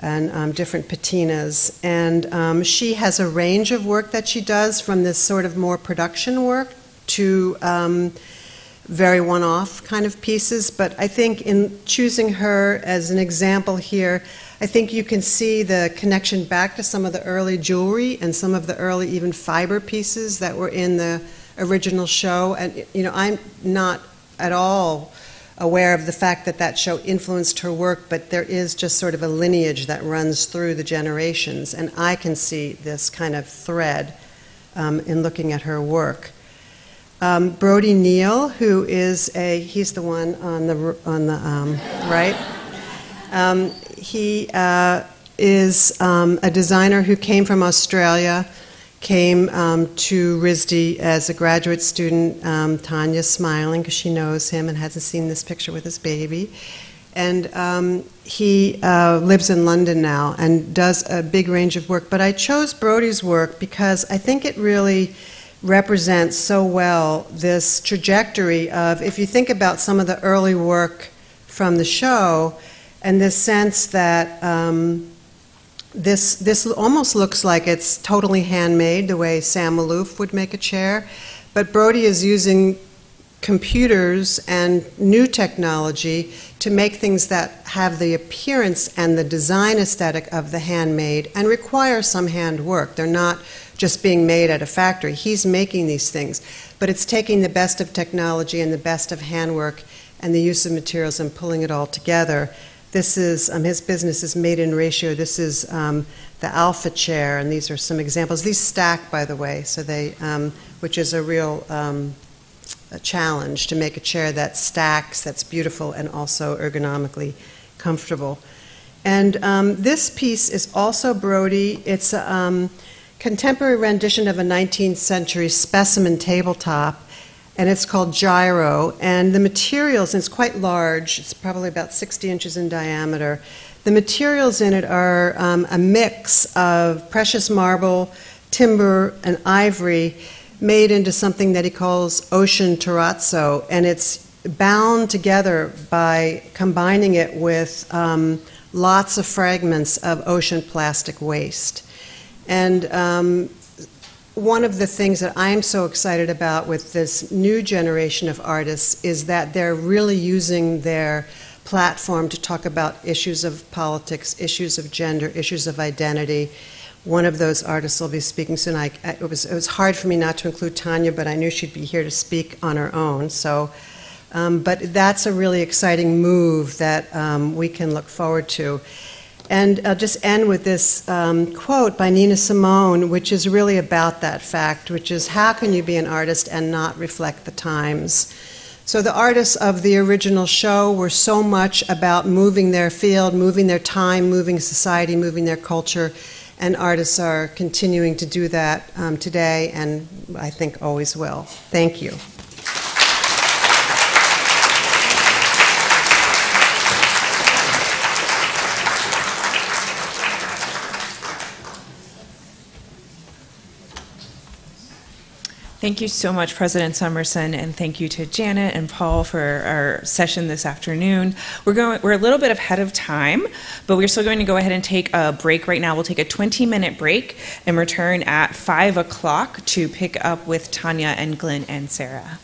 and um, different patinas. And um, she has a range of work that she does from this sort of more production work to um, very one off kind of pieces, but I think in choosing her as an example here, I think you can see the connection back to some of the early jewelry and some of the early even fiber pieces that were in the original show. And, you know, I'm not at all aware of the fact that that show influenced her work, but there is just sort of a lineage that runs through the generations. And I can see this kind of thread um, in looking at her work. Um, Brodie Neill, who is a, he's the one on the, on the um, right. Um, he uh, is um, a designer who came from Australia, came um, to RISD as a graduate student. Um, Tanya's smiling because she knows him and hasn't seen this picture with his baby. And he uh, lives in London now and does a big range of work. But I chose Brodie's work because I think it really represents so well this trajectory of, if you think about some of the early work from the show, and this sense that um, this, this almost looks like it's totally handmade, the way Sam Maloof would make a chair, but Brodie is using computers and new technology to make things that have the appearance and the design aesthetic of the handmade and require some hand work. They're not just being made at a factory. He's making these things, but it's taking the best of technology and the best of handwork and the use of materials and pulling it all together. This is um, his business is made in ratio. This is um, the Alpha chair, and these are some examples. These stack, by the way, so they, um, which is a real um, a challenge to make a chair that stacks, that's beautiful, and also ergonomically comfortable. And um, this piece is also Brodie. It's um, contemporary rendition of a 19th century specimen tabletop, and it's called Gyro. And the materials, and it's quite large, it's probably about 60 inches in diameter. The materials in it are um, a mix of precious marble, timber and ivory made into something that he calls ocean terrazzo, and it's bound together by combining it with um, lots of fragments of ocean plastic waste. And um, one of the things that I'm so excited about with this new generation of artists is that they're really using their platform to talk about issues of politics, issues of gender, issues of identity. One of those artists will be speaking soon. I, it, was, it was hard for me not to include Tanya, but I knew she'd be here to speak on her own. So, um, but that's a really exciting move that um, we can look forward to. And I'll just end with this um, quote by Nina Simone, which is really about that fact, which is how can you be an artist and not reflect the times? So the artists of the original show were so much about moving their field, moving their time, moving society, moving their culture, and artists are continuing to do that um, today, and I think always will. Thank you. Thank you so much, President Somerson, and thank you to Janet and Paul for our session this afternoon. We're going we're a little bit ahead of time, but we're still going to go ahead and take a break right now. We'll take a 20-minute break and return at five o'clock to pick up with Tanya and Glenn and Sarah.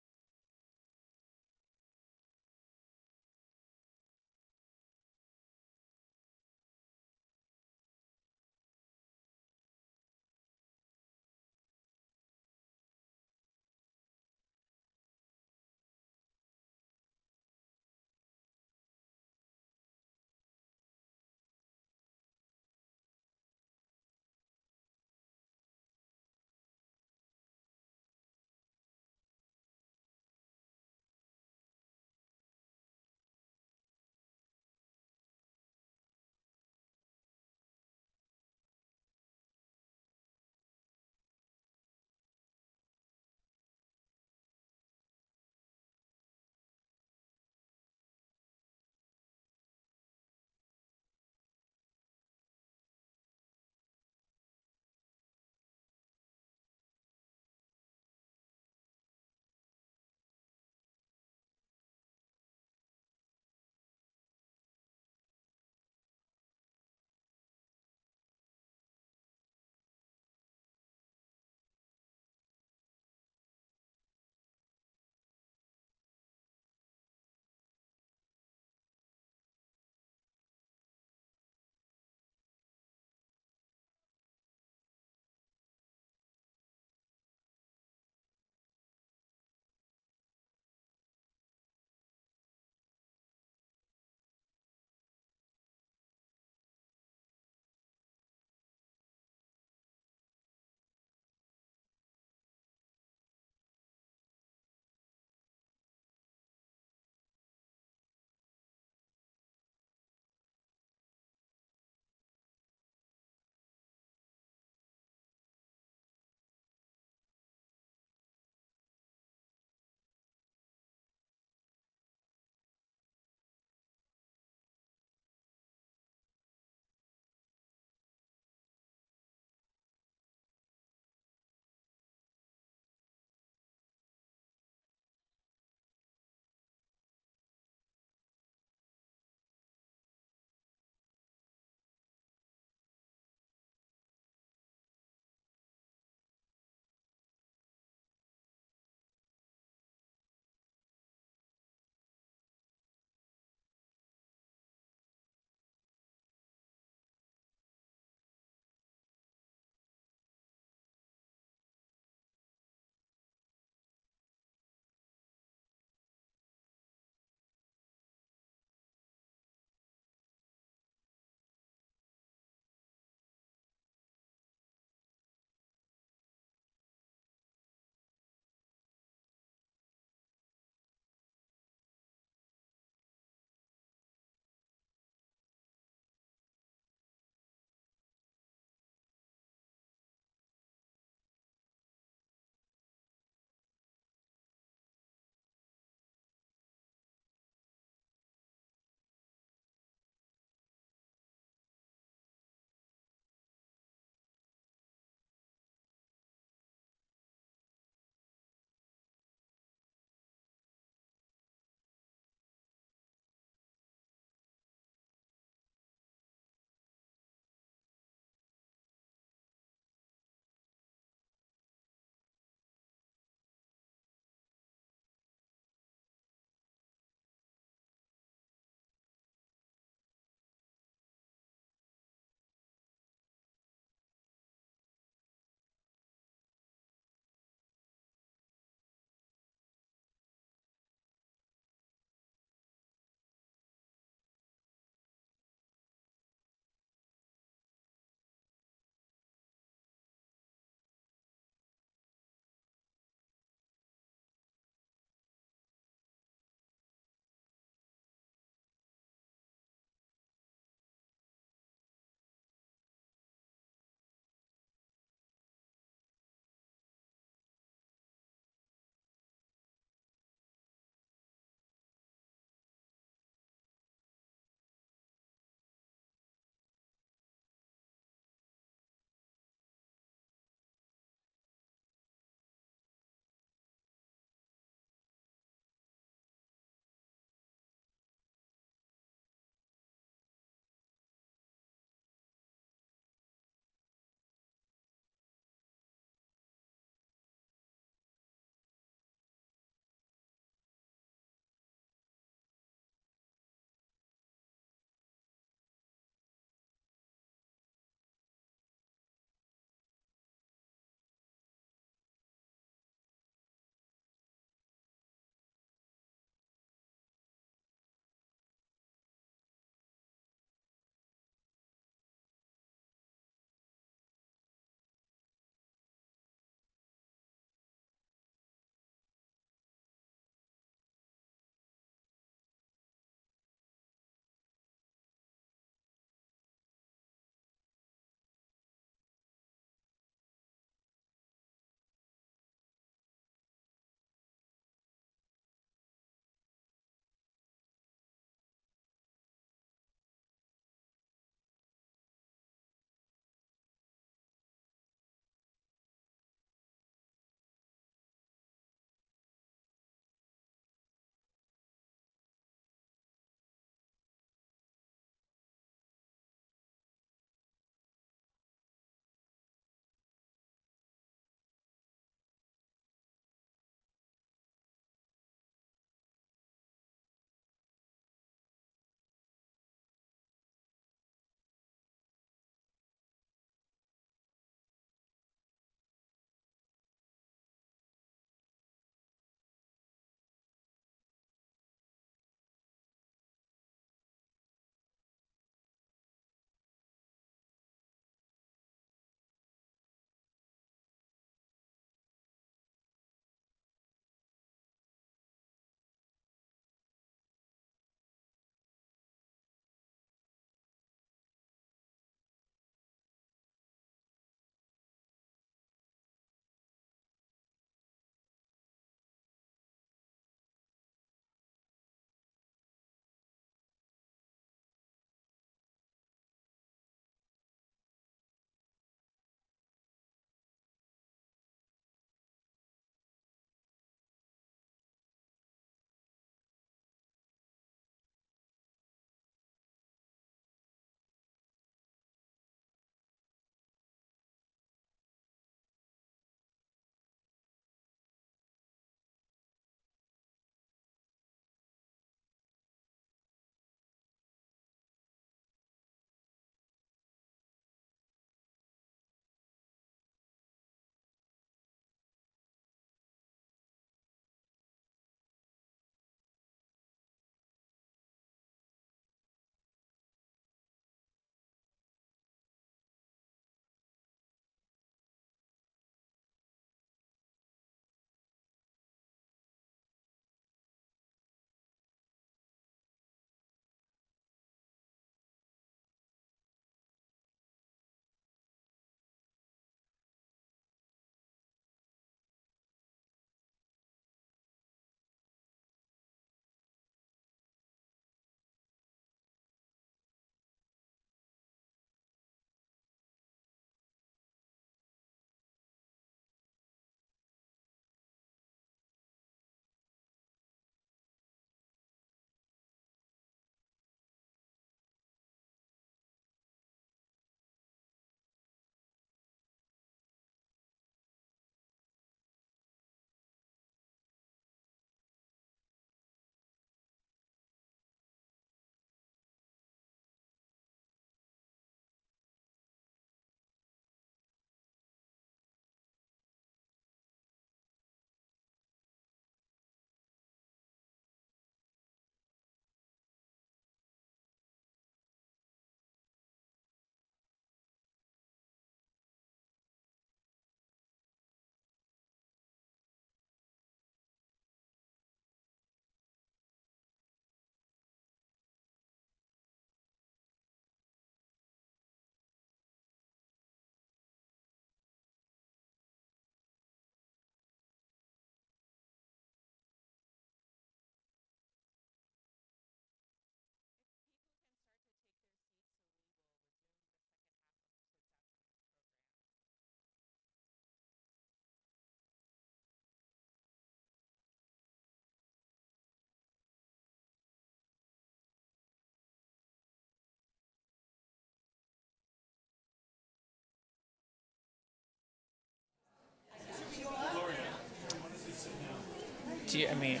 Do you, I mean,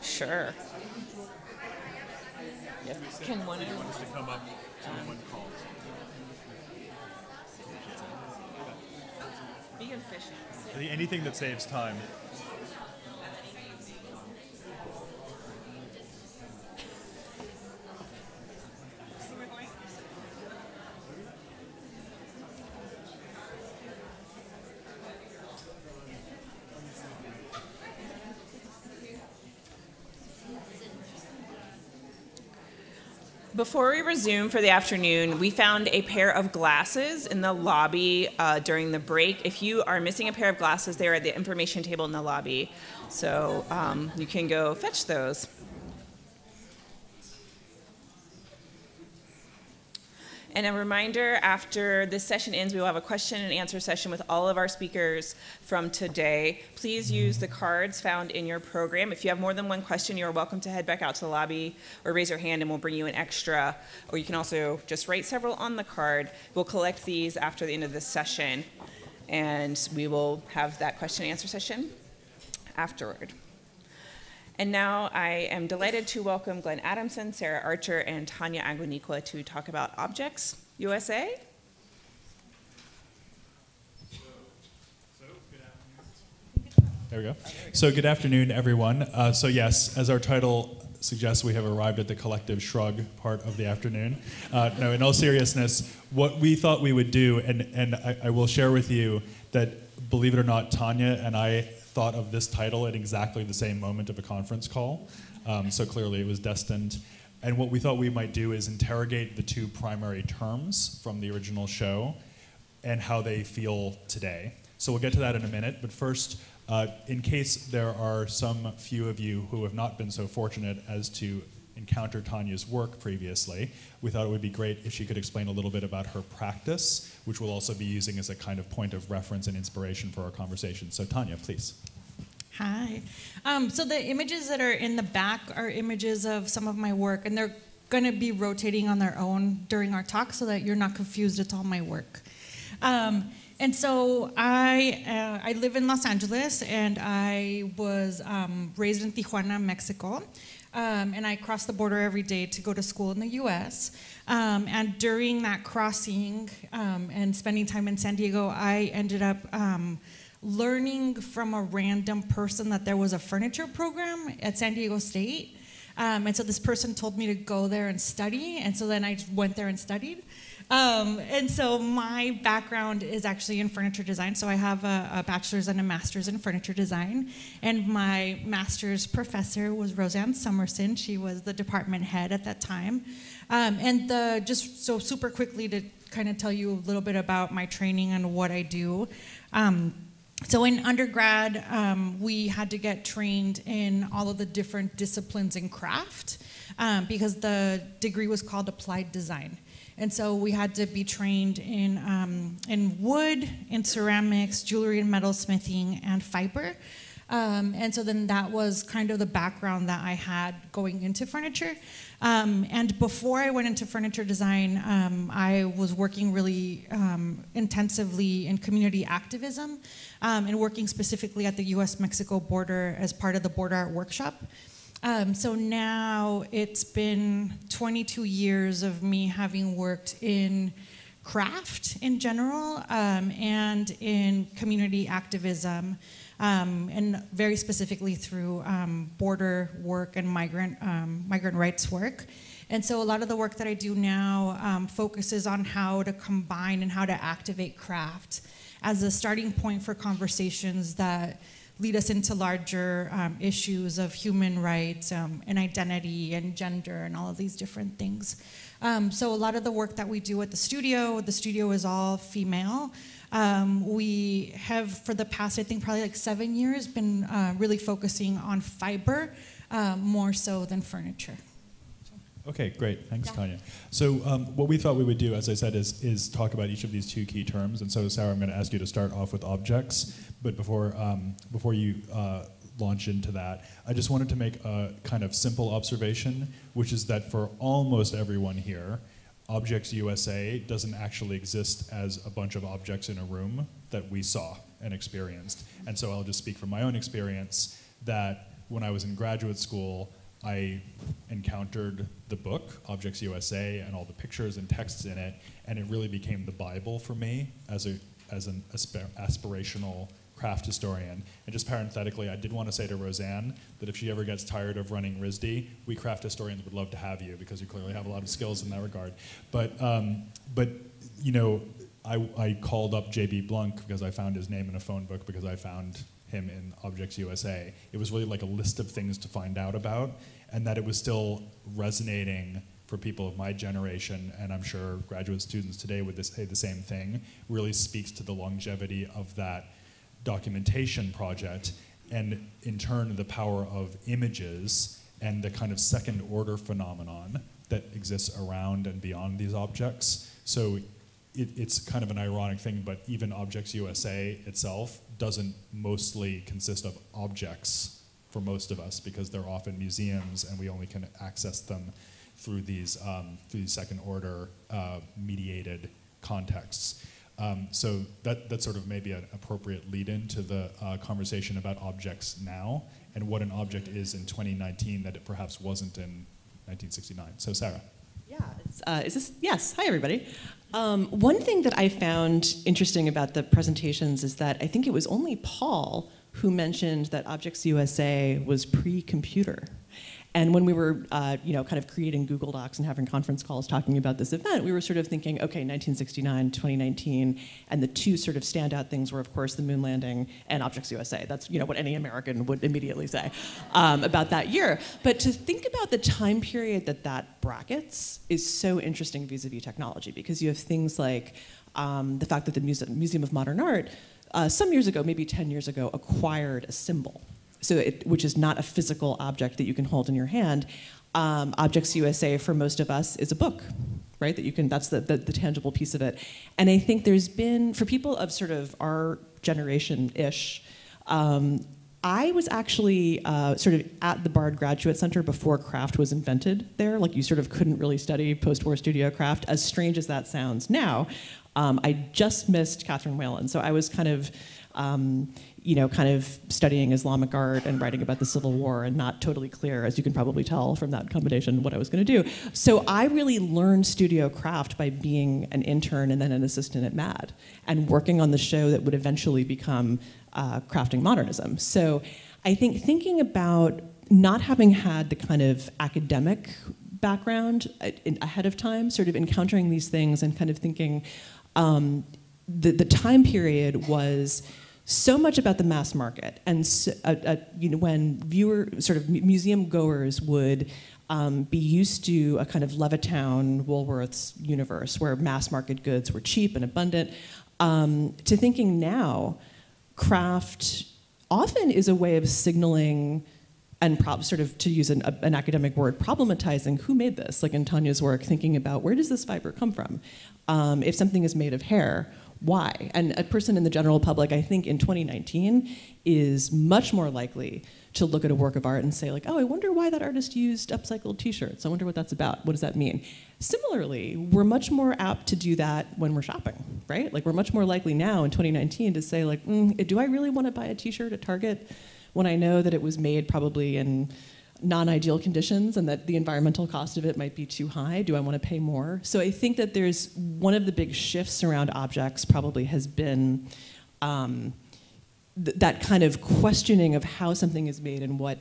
sure. Yes. Can one of to come up to one call. be efficient? Anything that saves time. Before we resume for the afternoon, we found a pair of glasses in the lobby uh, during the break. If you are missing a pair of glasses, they're at the information table in the lobby. So um, you can go fetch those. And a reminder, after this session ends, we will have a question and answer session with all of our speakers from today. Please use the cards found in your program. If you have more than one question, you are welcome to head back out to the lobby or raise your hand and we'll bring you an extra. Or you can also just write several on the card. We'll collect these after the end of this session and we will have that question and answer session afterward. And now I am delighted to welcome Glenn Adamson, Sarah Archer, and Tanya Aguiñiga to talk about Objects USA. There we go. So, good afternoon, everyone. Uh, so, yes, as our title suggests, we have arrived at the collective shrug part of the afternoon. Uh, no, in all seriousness, what we thought we would do, and, and I, I will share with you that, believe it or not, Tanya and I thought of this title at exactly the same moment of a conference call. Um, so, clearly, it was destined. And what we thought we might do is interrogate the two primary terms from the original show and how they feel today. So we'll get to that in a minute, but first, uh, in case there are some few of you who have not been so fortunate as to encounter Tanya's work previously, we thought it would be great if she could explain a little bit about her practice, which we'll also be using as a kind of point of reference and inspiration for our conversation. So, Tanya, please. Hi. Um, so the images that are in the back are images of some of my work, and they're going to be rotating on their own during our talk so that you're not confused. It's all my work. Um, and so I, uh, I live in Los Angeles, and I was um, raised in Tijuana, Mexico. Um, and I cross the border every day to go to school in the US. Um, and during that crossing um, and spending time in San Diego, I ended up um, learning from a random person that there was a furniture program at San Diego State. Um, and so this person told me to go there and study, and so then I went there and studied. Um, and so my background is actually in furniture design. So I have a, a, bachelor's and a master's in furniture design. And my master's professor was Rosanne Somerson. She was the department head at that time. Um, and the, just so super quickly to kind of tell you a little bit about my training and what I do. Um, so in undergrad, um, we had to get trained in all of the different disciplines in craft um, because the degree was called applied design. And so we had to be trained in, um, in wood, in ceramics, jewelry and metalsmithing, and fiber. Um, and so then that was kind of the background that I had going into furniture. Um, and before I went into furniture design, um, I was working really um, intensively in community activism um, and working specifically at the US Mexico border as part of the Border Art Workshop. Um, so now it's been 22 years of me having worked in craft in general um, and in community activism, um, and very specifically through um, border work and migrant, um, migrant rights work. And so a lot of the work that I do now um, focuses on how to combine and how to activate craft as a starting point for conversations that lead us into larger um, issues of human rights um, and identity and gender and all of these different things. Um, so a lot of the work that we do at the studio, the studio is all female. Um, we have, for the past, I think probably like seven years, been uh, really focusing on fiber uh, more so than furniture. Okay, great. Thanks, yeah. Tanya. So um, what we thought we would do, as I said, is, is talk about each of these two key terms. And so, Sarah, I'm going to ask you to start off with objects. But before, um, before you uh, launch into that, I just wanted to make a kind of simple observation, which is that for almost everyone here, Objects USA doesn't actually exist as a bunch of objects in a room that we saw and experienced. And so I'll just speak from my own experience that when I was in graduate school, I encountered the book, Objects USA, and all the pictures and texts in it, and it really became the Bible for me as, a, as an aspir- aspirational craft historian. And just parenthetically, I did want to say to Rosanne that if she ever gets tired of running RISD, we craft historians would love to have you because you clearly have a lot of skills in that regard. But, um, but you know, I, I called up J.B. Blunk because I found his name in a phone book because I found him in Objects USA. It was really like a list of things to find out about, and that it was still resonating for people of my generation, and I'm sure graduate students today would say the same thing, really speaks to the longevity of that documentation project, and in turn, the power of images and the kind of second order phenomenon that exists around and beyond these objects. So it, it's kind of an ironic thing, but even Objects USA itself doesn't mostly consist of objects for most of us because they're often museums and we only can access them through these, um, through these second order uh, mediated contexts. Um, so that, that's sort of maybe an appropriate lead in to the uh, conversation about objects now and what an object is in 2019 that it perhaps wasn't in 1969. So Sarah. Yeah, uh, is this, yes, hi everybody. Um, one thing that I found interesting about the presentations is that I think it was only Paul who mentioned that Objects USA was pre-computer. And when we were, uh, you know, kind of creating Google Docs and having conference calls talking about this event, we were sort of thinking, okay, 1969, 2019, and the two sort of standout things were, of course, the moon landing and Objects USA. That's, you know, what any American would immediately say um, about that year. But to think about the time period that that brackets is so interesting vis-a-vis technology, because you have things like um, the fact that the Muse Museum of Modern Art, uh, some years ago, maybe 10 years ago, acquired a symbol so it, which is not a physical object that you can hold in your hand. Um, Objects USA for most of us is a book, right? That you can, that's the, the, the, tangible piece of it. And I think there's been, for people of sort of our generation-ish, um, I was actually uh, sort of at the Bard Graduate Center before craft was invented there. Like you sort of couldn't really study post-war studio craft, as strange as that sounds now. Um, I just missed Catherine Whalen, so I was kind of, um, you know, kind of studying Islamic art and writing about the Civil War and not totally clear, as you can probably tell from that combination, what I was going to do. So I really learned studio craft by being an intern and then an assistant at MAD and working on the show that would eventually become uh, Crafting Modernism. So I think thinking about not having had the kind of academic background uh, ahead of time, sort of encountering these things and kind of thinking um, the, the time period was so much about the mass market, and so, uh, uh, you know when viewer sort of museum goers would um, be used to a kind of Levittown, Woolworths universe where mass market goods were cheap and abundant, um, to thinking now, craft often is a way of signaling and sort of to use an, an, academic word, problematizing who made this, like in Tanya's work, thinking about where does this fiber come from? Um, if something is made of hair, why? And a person in the general public, I think in 2019, is much more likely to look at a work of art and say like, oh, I wonder why that artist used upcycled t-shirts. I wonder what that's about. What does that mean? Similarly, we're much more apt to do that when we're shopping, right? Like we're much more likely now in 2019 to say like, mm, do I really want to buy a t-shirt at Target when I know that it was made probably in non-ideal conditions and that the environmental cost of it might be too high? Do I want to pay more? So I think that there's one of the big shifts around objects probably has been um, th that kind of questioning of how something is made and what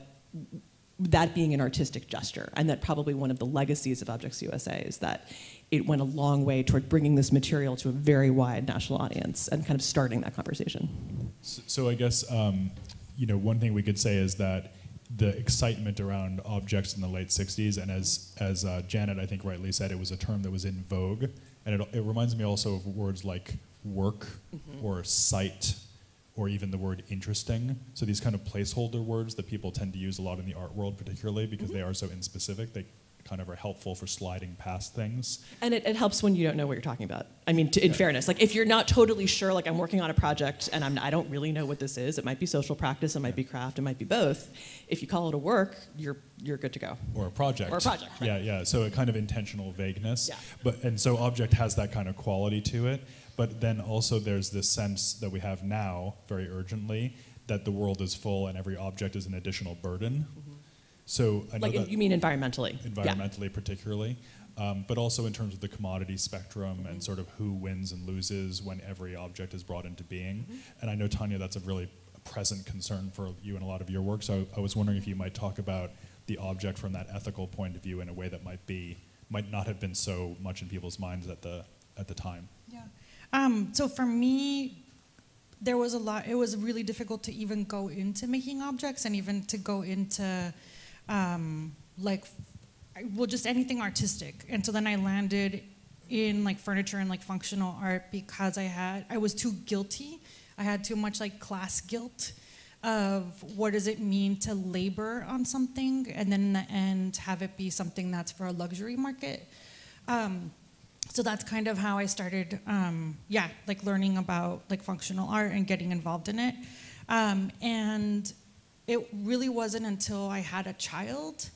that being an artistic gesture, and that probably one of the legacies of Objects USA is that it went a long way toward bringing this material to a very wide national audience and kind of starting that conversation. So, so I guess um, you know one thing we could say is that the excitement around objects in the late 60s, and as, as uh, Janet, I think, rightly said, it was a term that was in vogue. And it, it reminds me also of words like work mm -hmm. or sight or even the word interesting. So these kind of placeholder words that people tend to use a lot in the art world, particularly because mm -hmm. they are so inspecific. They kind of are helpful for sliding past things. And it, it helps when you don't know what you're talking about. I mean, to, in yeah. fairness, like if you're not totally sure, like I'm working on a project and I'm, I don't really know what this is, it might be social practice, it might be craft, it might be both. If you call it a work, you're, you're good to go. Or a project. Or a project. Right. Yeah, yeah. So a kind of intentional vagueness. Yeah. But, and so object has that kind of quality to it. But then also there's this sense that we have now, very urgently, that the world is full and every object is an additional burden. Mm-hmm. So I know Like, that you mean environmentally? Yeah. environmentally particularly, um, but also in terms of the commodity spectrum and sort of who wins and loses when every object is brought into being. And I know Tanya, that's a really present concern for you in a lot of your work. So I was wondering if you might talk about the object from that ethical point of view in a way that might be might not have been so much in people's minds at the at the time. Yeah. Um, so for me, there was a lot. It was really difficult to even go into making objects and even to go into um, like well just anything artistic. And so then I landed in like furniture and like functional art because I had I was too guilty. I had too much like class guilt of what does it mean to labor on something and then in the end have it be something that's for a luxury market. Um, so that's kind of how I started, um, yeah, like learning about like functional art and getting involved in it. Um, and it really wasn't until I had a child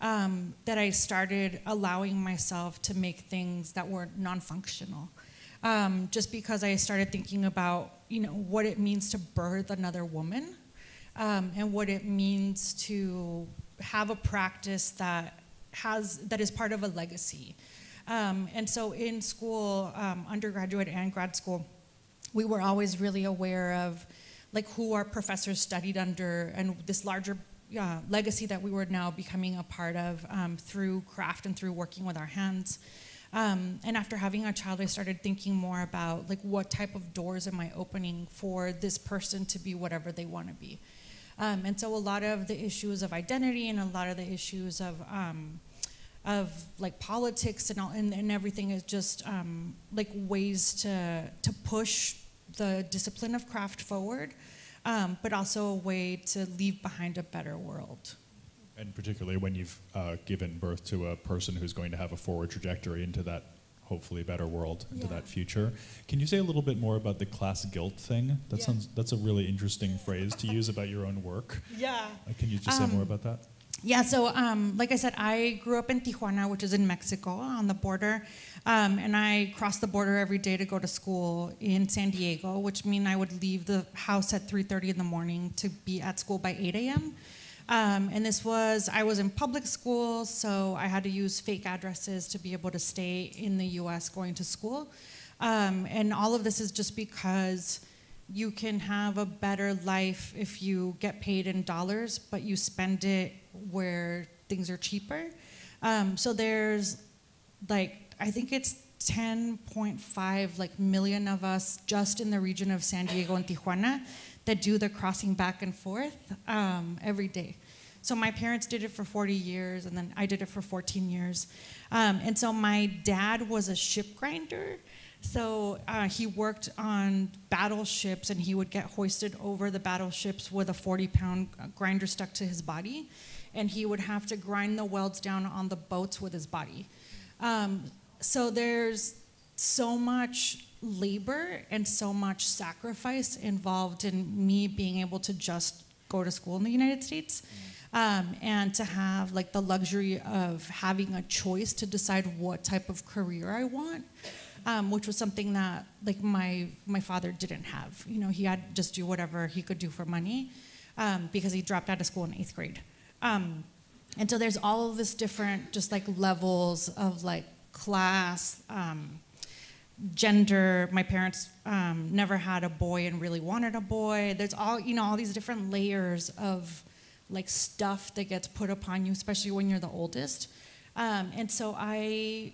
um, that I started allowing myself to make things that were non-functional. Um, just because I started thinking about, you know, what it means to birth another woman, um, and what it means to have a practice that has that is part of a legacy. Um, and so in school, um, undergraduate and grad school, we were always really aware of like who our professors studied under and this larger uh, legacy that we were now becoming a part of um, through craft and through working with our hands. Um, and after having a child, I started thinking more about like what type of doors am I opening for this person to be whatever they want to be. Um, and so a lot of the issues of identity and a lot of the issues of um, of like politics and all and, and everything is just um, like ways to to push the discipline of craft forward, um, but also a way to leave behind a better world. And particularly when you've uh, given birth to a person who's going to have a forward trajectory into that hopefully better world, into Yeah. that future. Can you say a little bit more about the class guilt thing? That Yeah. sounds that's a really interesting phrase to use about your own work. Yeah. Uh, can you just say more Um, about that? Yeah, so um, like I said, I grew up in Tijuana, which is in Mexico on the border. Um, and I crossed the border every day to go to school in San Diego, which mean I would leave the house at 3.30 in the morning to be at school by 8 a.m. Um, and this was, I was in public school, so I had to use fake addresses to be able to stay in the US going to school. Um, and all of this is just because you can have a better life if you get paid in dollars, but you spend it where things are cheaper. Um, so there's like, I think it's 10.5 like million of us just in the region of San Diego and Tijuana that do the crossing back and forth um, every day. So my parents did it for 40 years, and then I did it for 14 years. Um, and so my dad was a ship grinder. So uh, he worked on battleships, and he would get hoisted over the battleships with a 40-pound grinder stuck to his body, and he would have to grind the welds down on the boats with his body. Um, so there's so much labor and so much sacrifice involved in me being able to just go to school in the United States. Um, and to have like the luxury of having a choice to decide what type of career I want, um, which was something that like my my father didn't have. You know, he had just do whatever he could do for money um, because he dropped out of school in eighth grade. Um, and so there's all of this different just like levels of like class um, gender my parents um, never had a boy and really wanted a boy. There's all you know all these different layers of like stuff that gets put upon you especially when you're the oldest. Um, and so i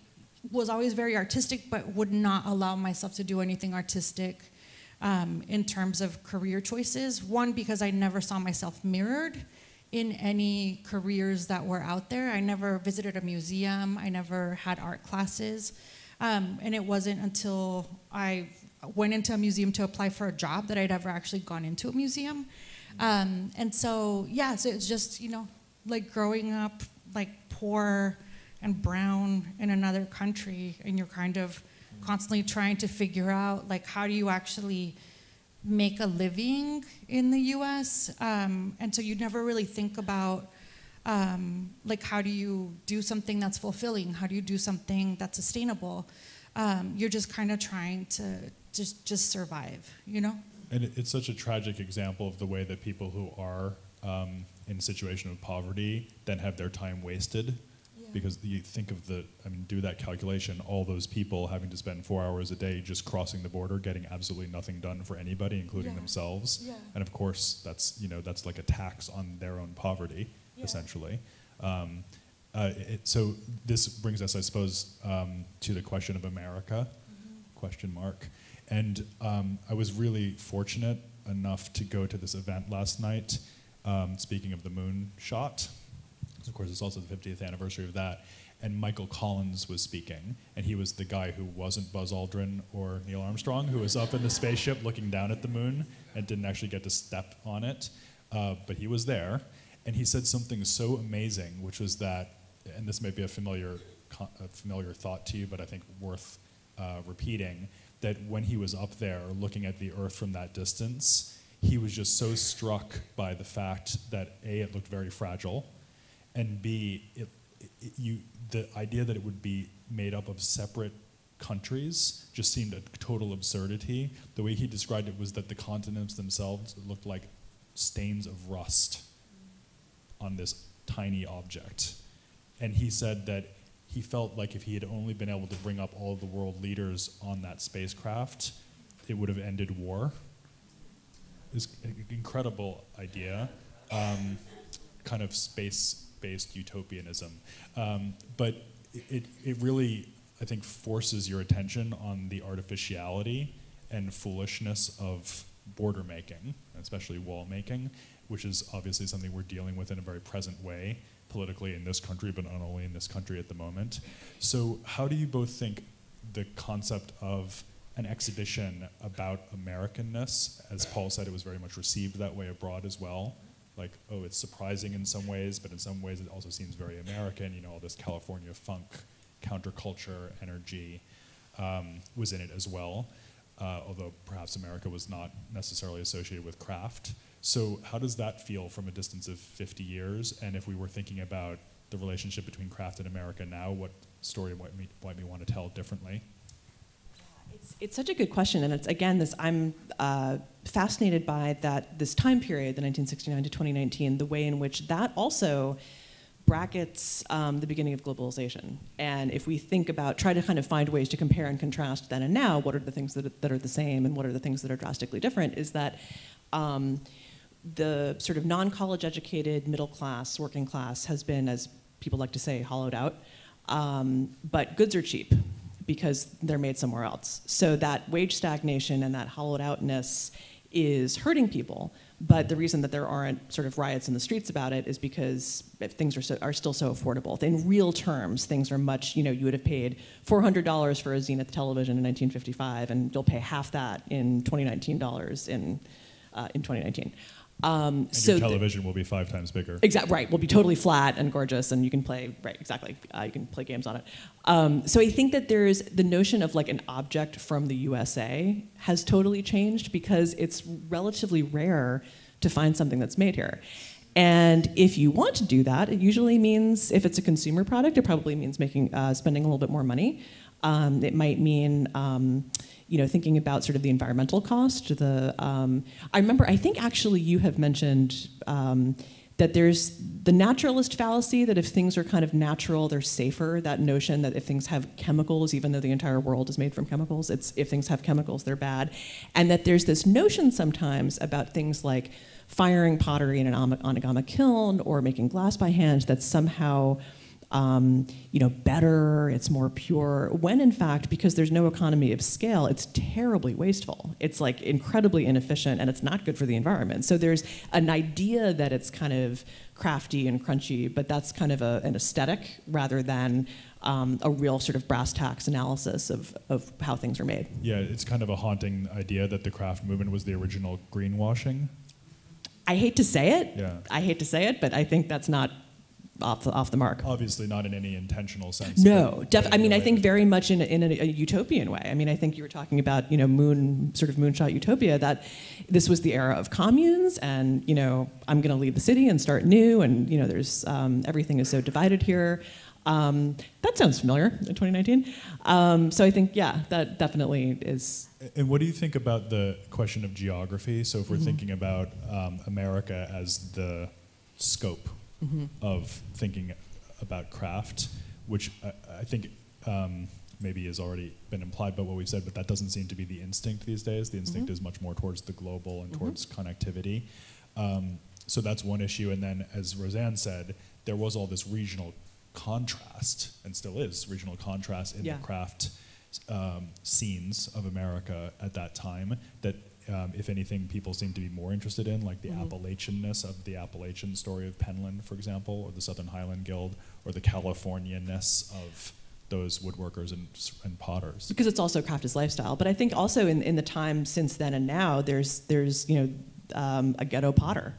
was always very artistic but would not allow myself to do anything artistic um, in terms of career choices. One because i never saw myself mirrored in any careers that were out there. I never visited a museum. I never had art classes. Um, and it wasn't until I went into a museum to apply for a job that I'd ever actually gone into a museum. Um, and so, yeah, so it's just, you know, like growing up like poor and brown in another country, and you're kind of constantly trying to figure out like how do you actually make a living in the US. Um, and so you never really think about um, like how do you do something that's fulfilling? How do you do something that's sustainable? Um, you're just kind of trying to just just survive, you know? And it's such a tragic example of the way that people who are um, in a situation of poverty then have their time wasted. Because you think of the, I mean, do that calculation, all those people having to spend four hours a day just crossing the border, getting absolutely nothing done for anybody, including Yeah. themselves. Yeah. And of course, that's, you know, that's like a tax on their own poverty, Yeah. essentially. Um, uh, it, so this brings us, I suppose, um, to the question of America, question mark. And um, I was really fortunate enough to go to this event last night. Um, speaking of the moon shot, of course, it's also the 50th anniversary of that. And Michael Collins was speaking, and he was the guy who wasn't Buzz Aldrin or Neil Armstrong, who was up in the spaceship looking down at the moon and didn't actually get to step on it. Uh, but he was there, and he said something so amazing, which was that, and this may be a familiar, a familiar thought to you, but I think worth uh, repeating, that when he was up there looking at the Earth from that distance, he was just so struck by the fact that A, it looked very fragile, and B, it, it, you, the idea that it would be made up of separate countries just seemed a total absurdity. The way he described it was that the continents themselves looked like stains of rust on this tiny object. And he said that he felt like if he had only been able to bring up all the world leaders on that spacecraft, it would have ended war. An incredible idea, um, kind of space-based utopianism. Um, but it, it really, I think, forces your attention on the artificiality and foolishness of border making, especially wall making, which is obviously something we're dealing with in a very present way politically in this country, but not only in this country at the moment. So, how do you both think the concept of an exhibition about Americanness, as Paul said, it was very much received that way abroad as well? Like, oh, it's surprising in some ways, but in some ways it also seems very American. You know, all this California funk, counterculture energy um, was in it as well uh, although perhaps America was not necessarily associated with craft. So, how does that feel from a distance of 50 years? And if we were thinking about the relationship between craft and America now, what story might we, might we want to tell differently? It's, such a good question, and it's again this I'm uh, fascinated by that this time period, the 1969 to 2019, the way in which that also brackets um, the beginning of globalization. And if we think about, try to kind of find ways to compare and contrast then and now, what are the things that are, that are the same and what are the things that are drastically different, is that um, the sort of non-college educated middle class, working class has been, as people like to say, hollowed out. Um, but goods are cheap because they're made somewhere else. So that wage stagnation and that hollowed outness is hurting people. But the reason that there aren't sort of riots in the streets about it is because things are, so, are still so affordable. In real terms, things are much, you know, you would have paid $400 for a Zenith television in 1955, and you'll pay half that in 2019 dollars in, uh, in 2019. Um, And so television will be five times bigger. Exactly right. Will be totally flat and gorgeous, and you can play right. Exactly. Uh, you can play games on it. Um, so I think that there's the notion of like an object from the USA has totally changed because it's relatively rare to find something that's made here. And if you want to do that, it usually means if it's a consumer product, it probably means making uh, spending a little bit more money. Um, it might mean um, you know thinking about sort of the environmental cost. The um, I remember I think actually you have mentioned um, that there's the naturalist fallacy that if things are kind of natural, they're safer. That notion that if things have chemicals, even though the entire world is made from chemicals, it's if things have chemicals, they're bad. And that there's this notion sometimes about things like firing pottery in an onag- anagama kiln or making glass by hand that somehow um, you know, better, it's more pure, when in fact, because there's no economy of scale, it's terribly wasteful. It's like incredibly inefficient and it's not good for the environment. So there's an idea that it's kind of crafty and crunchy, but that's kind of a, an aesthetic rather than um, a real sort of brass tacks analysis of, of how things are made. Yeah, it's kind of a haunting idea that the craft movement was the original greenwashing. I hate to say it. Yeah. I hate to say it, but I think that's not off the, off the mark. Obviously, not in any intentional sense. No, def- I mean, I think very much in, a, in a, a utopian way. I mean, I think you were talking about, you know, moon, sort of moonshot utopia, that this was the era of communes and, you know, I'm going to leave the city and start new and, you know, there's, um, everything is so divided here. Um, that sounds familiar in 2019. Um, so I think, yeah, that definitely is. And what do you think about the question of geography? So if we're thinking about um, America as the scope of thinking about craft, which I, I think um, maybe has already been implied by what we've said, but that doesn't seem to be the instinct these days. The instinct is much more towards the global and towards connectivity. Um, so that's one issue. And then, as Rosanne said, there was all this regional contrast, and still is regional contrast in Yeah. the craft um, scenes of America at that time that, um, if anything, people seem to be more interested in, like the Appalachianness of the Appalachian story of Penland, for example, or the Southern Highland Guild, or the Californianness of those woodworkers and, and potters. because it's also craft as lifestyle. But I think also in, in the time since then and now, there's there's you know um, a ghetto potter,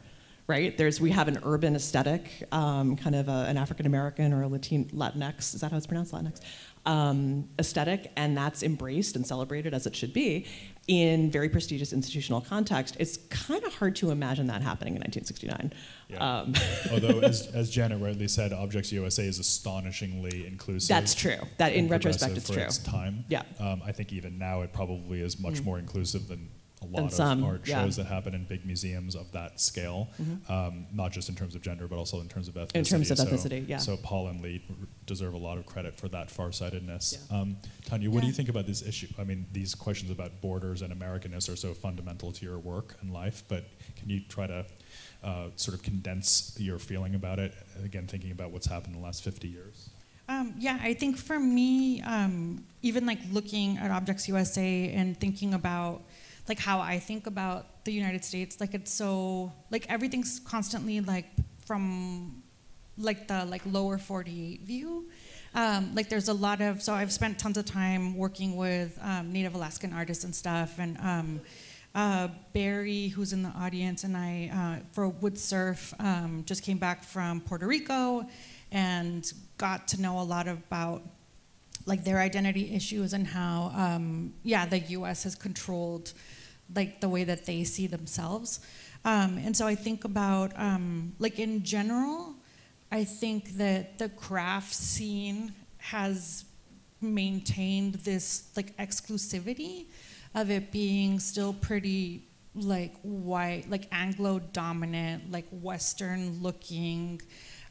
right? There's we have an urban aesthetic, um, kind of a, an African American or a Latin Latinx. Is that how it's pronounced? Latinx um, aesthetic, and that's embraced and celebrated as it should be in very prestigious institutional context. It's kind of hard to imagine that happening in 1969. Yeah. Um, Although, as, as Janet rightly said, Objects USA is astonishingly inclusive. That's true. That in retrospect, it's for true. its time. Yeah. Um, I think even now it probably is much more inclusive than a lot Than of some, art yeah. shows that happen in big museums of that scale. Um, not just in terms of gender, but also in terms of ethnicity. In terms of So- ethnicity, yeah. So Paul and Lee r- deserve a lot of credit for that farsightedness. Yeah. Um, Tanya, what do you think about this issue? I mean, these questions about borders and Americanness are so fundamental to your work and life, but can you try to uh, sort of condense your feeling about it? Again, thinking about what's happened in the last 50 years. Um, yeah, I think for me, um, even like looking at Objects USA and thinking about like how I think about the United States, like it's so like everything's constantly like from like the like lower 48 view. Um, like there's a lot of so I've spent tons of time working with um, Native Alaskan artists and stuff, and um, uh, Barry, who's in the audience, and I uh, for Wood Surf um, just came back from Puerto Rico and got to know a lot about like their identity issues and how um, yeah the U.S. has controlled like the way that they see themselves. Um, and so I think about um, like in general, I think that the craft scene has maintained this like exclusivity of it being still pretty like white, like Anglo dominant, like Western looking,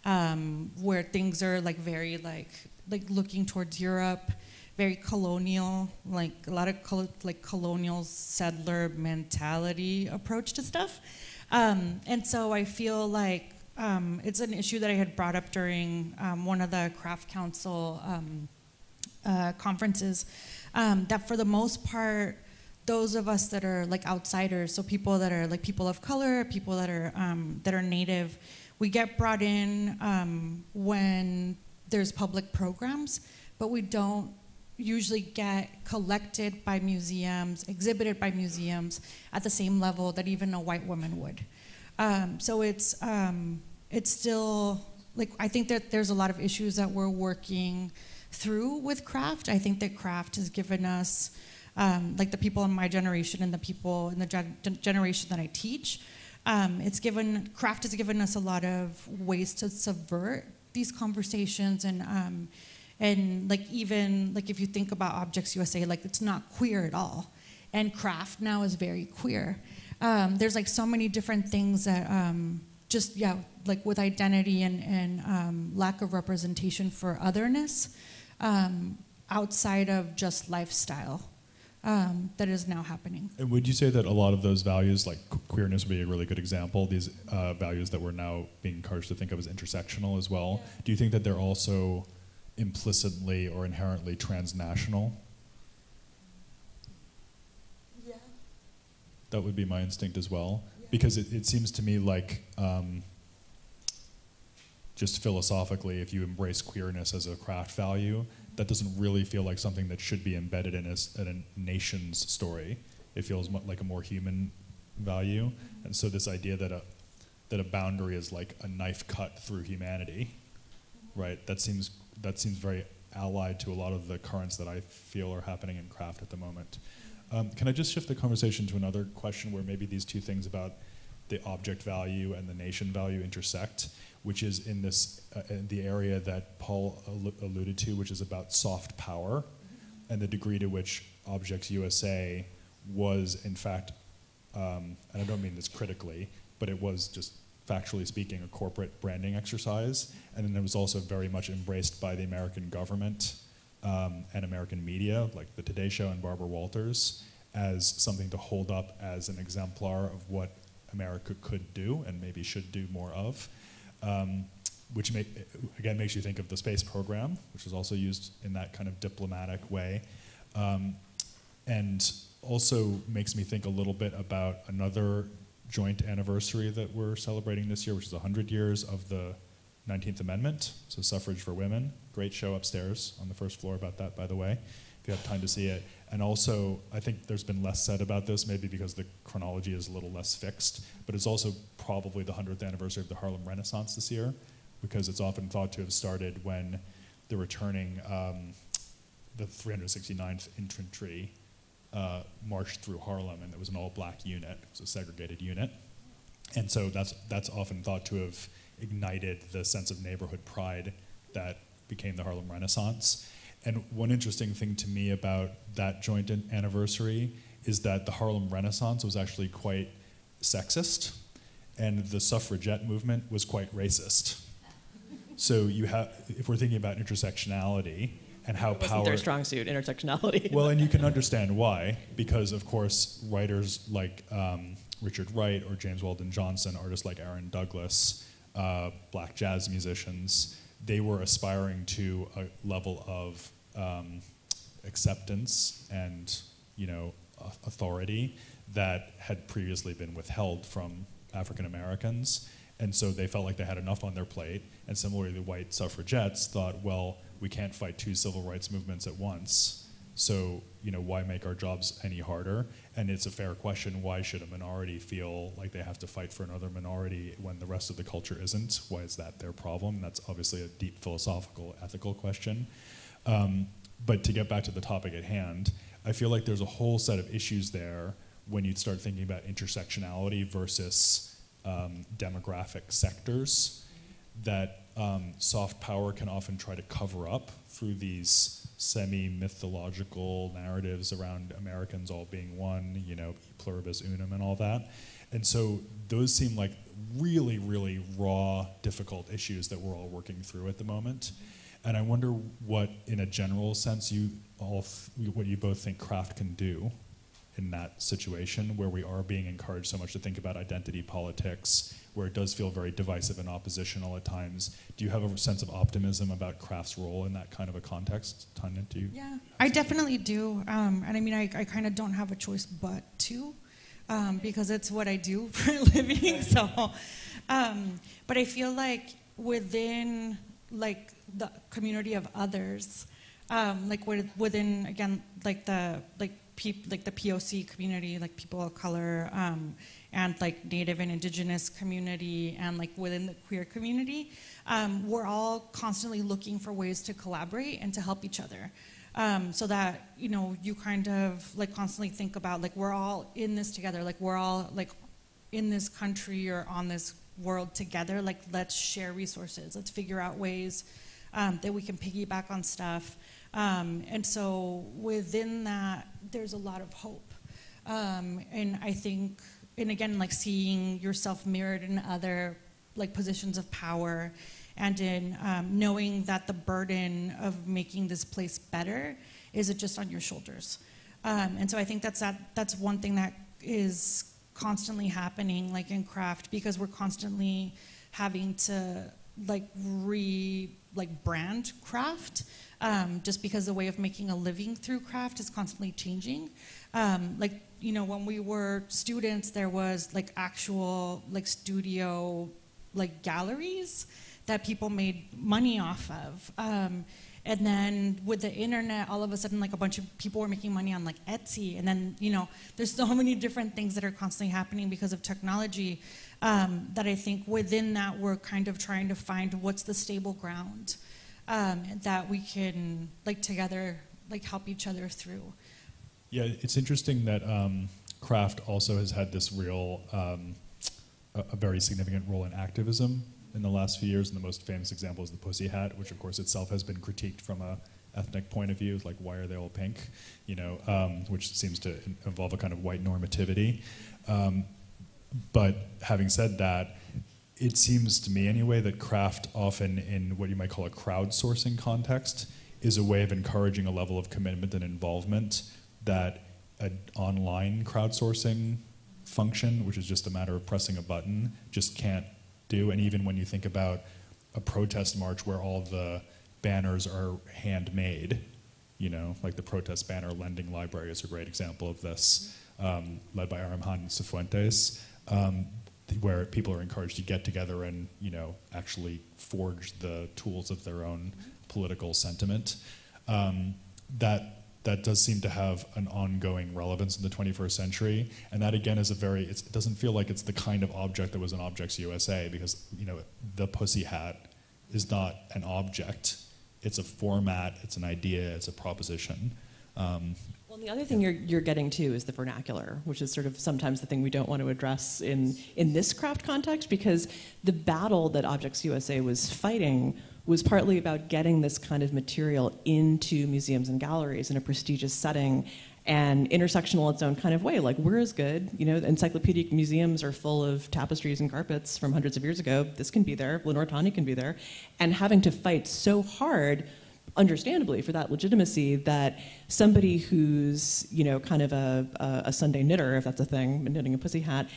um, where things are like very like like looking towards Europe, very colonial, like a lot of col- like colonial settler mentality approach to stuff. Um, and so I feel like um, it's an issue that I had brought up during um, one of the craft council um, uh, conferences. Um, that for the most part, those of us that are like outsiders, so people that are like people of color, people that are um, that are native, we get brought in when there's public programs, but we don't usually get collected by museums, exhibited by museums at the same level that even a white woman would. Um, so it's um, it's still like I think that there's a lot of issues that we're working through with craft. I think that craft has given us um, like the people in my generation and the people in the gen- generation that I teach. Um, it's given craft has given us a lot of ways to subvert these conversations and um, and like even like if you think about Objects USA, like it's not queer at all, and craft now is very queer. Um, there's like so many different things that um, just yeah like with identity and and um, lack of representation for otherness um, outside of just lifestyle um, that is now happening. And would you say that a lot of those values, like queerness would be a really good example, these uh, values that we're now being encouraged to think of as intersectional as well, do you think that they're also implicitly or inherently transnational? Yeah. That would be my instinct as well. Because it, it seems to me like, um, just philosophically, if you embrace queerness as a craft value, that doesn't really feel like something that should be embedded in a, in a nation's story. It feels like a more human value. And so, this idea that a, that a boundary is like a knife cut through humanity, right? That seems, that seems very allied to a lot of the currents that I feel are happening in craft at the moment. Um, can I just shift the conversation to another question where maybe these two things about the object value and the nation value intersect, which is in this uh, in the area that Paul alluded to, which is about soft power and the degree to which Objects USA was, in fact, um, and I don't mean this critically, but it was just factually speaking a corporate branding exercise, and then it was also very much embraced by the American government um, and American media, like the Today Show and Barbara Walters, as something to hold up as an exemplar of what America could do and maybe should do more of. Um, which make, again makes you think of the space program, which was also used in that kind of diplomatic way. Um, and also makes me think a little bit about another joint anniversary that we're celebrating this year, which is 100 years of the 19th Amendment, so suffrage for women. Great show upstairs on the first floor about that, by the way, you have time to see it. And also, I think there's been less said about this, maybe because the chronology is a little less fixed, but it's also probably the 100th anniversary of the Harlem Renaissance this year, because it's often thought to have started when the returning, um, the 369th Infantry uh, marched through Harlem, and it was an all-black unit, it was a segregated unit. And so that's, that's often thought to have ignited the sense of neighborhood pride that became the Harlem Renaissance. And one interesting thing to me about that joint anniversary is that the Harlem Renaissance was actually quite sexist, and the suffragette movement was quite racist. So you have, if we're thinking about intersectionality and how wasn't power their strong suit, intersectionality. well, and you can understand why, because of course writers like um, Richard Wright or James Weldon Johnson, artists like Aaron Douglas, uh, black jazz musicians, they were aspiring to a level of um, acceptance and you know authority that had previously been withheld from African Americans. And so they felt like they had enough on their plate. And similarly, the white suffragettes thought, well, we can't fight two civil rights movements at once. So, you know, why make our jobs any harder? And it's a fair question. Why should a minority feel like they have to fight for another minority when the rest of the culture isn't? Why is that their problem? That's obviously a deep philosophical, ethical question. Um, but to get back to the topic at hand, I feel like there's a whole set of issues there when you start thinking about intersectionality versus um, demographic sectors that um, soft power can often try to cover up through these semi-mythological narratives around Americans all being one, you know, pluribus unum and all that. And so those seem like really, really raw, difficult issues that we're all working through at the moment. And I wonder what, in a general sense, you all, what you both think craft can do in that situation where we are being encouraged so much to think about identity politics, where it does feel very divisive and oppositional at times. Do you have a sense of optimism about craft's role in that kind of a context? Tanya, do you? Yeah, I definitely do. Um, and I mean, I, I kind of don't have a choice but to. Um, because it's what I do for a living. So, um, but I feel like within like the community of others, um, like within again like the like peop, like the POC community, like people of color, um, and like Native and Indigenous community, and like within the queer community, um, we're all constantly looking for ways to collaborate and to help each other. Um, so that you know you kind of like constantly think about like we're all in this together, like we're all like in this country or on this world together. Like let's share resources, let's figure out ways um, that we can piggyback on stuff. Um, and so within that, there's a lot of hope. Um, and I think, and again, like seeing yourself mirrored in other like positions of power and in um, knowing that the burden of making this place better is it just on your shoulders. Um, and so I think that's, that, that's one thing that is constantly happening like in craft because we're constantly having to like re like brand craft um, just because the way of making a living through craft is constantly changing. Um, like, you know, when we were students, there was like actual like studio like galleries that people made money off of. Um, and then with the internet, all of a sudden, like a bunch of people were making money on like Etsy. And then, you know, there's so many different things that are constantly happening because of technology um, that I think within that we're kind of trying to find what's the stable ground um, that we can like together like help each other through. Yeah, it's interesting that um, craft also has had this real um, a, a very significant role in activism in the last few years, and the most famous example is the Pussy Hat, which of course itself has been critiqued from a ethnic point of view, like why are they all pink, you know, um, which seems to involve a kind of white normativity. Um, but having said that, it seems to me anyway that craft often in what you might call a crowdsourcing context is a way of encouraging a level of commitment and involvement that an online crowdsourcing function, which is just a matter of pressing a button, just can't do. And even when you think about a protest march where all the banners are handmade, you know, like the protest banner lending library is a great example of this, um, led by Aram Armand Sifuentes. Um, where people are encouraged to get together and you know actually forge the tools of their own political sentiment. Um, that that does seem to have an ongoing relevance in the 21st century, and that again is a very. it doesn't feel like it's the kind of object that was in Objects USA because you know the pussy hat is not an object. It's a format. It's an idea. It's a proposition. Um, the other thing you're, you're getting to is the vernacular, which is sort of sometimes the thing we don't want to address in, in this craft context, because the battle that Objects USA was fighting was partly about getting this kind of material into museums and galleries in a prestigious setting and intersectional in its own kind of way. Like, we're as good. You know, encyclopedic museums are full of tapestries and carpets from hundreds of years ago. This can be there. Lenore Tawney can be there. And having to fight so hard understandably for that legitimacy that somebody who's you know kind of a, a, Sunday knitter, if that's a thing, knitting a pussy hat,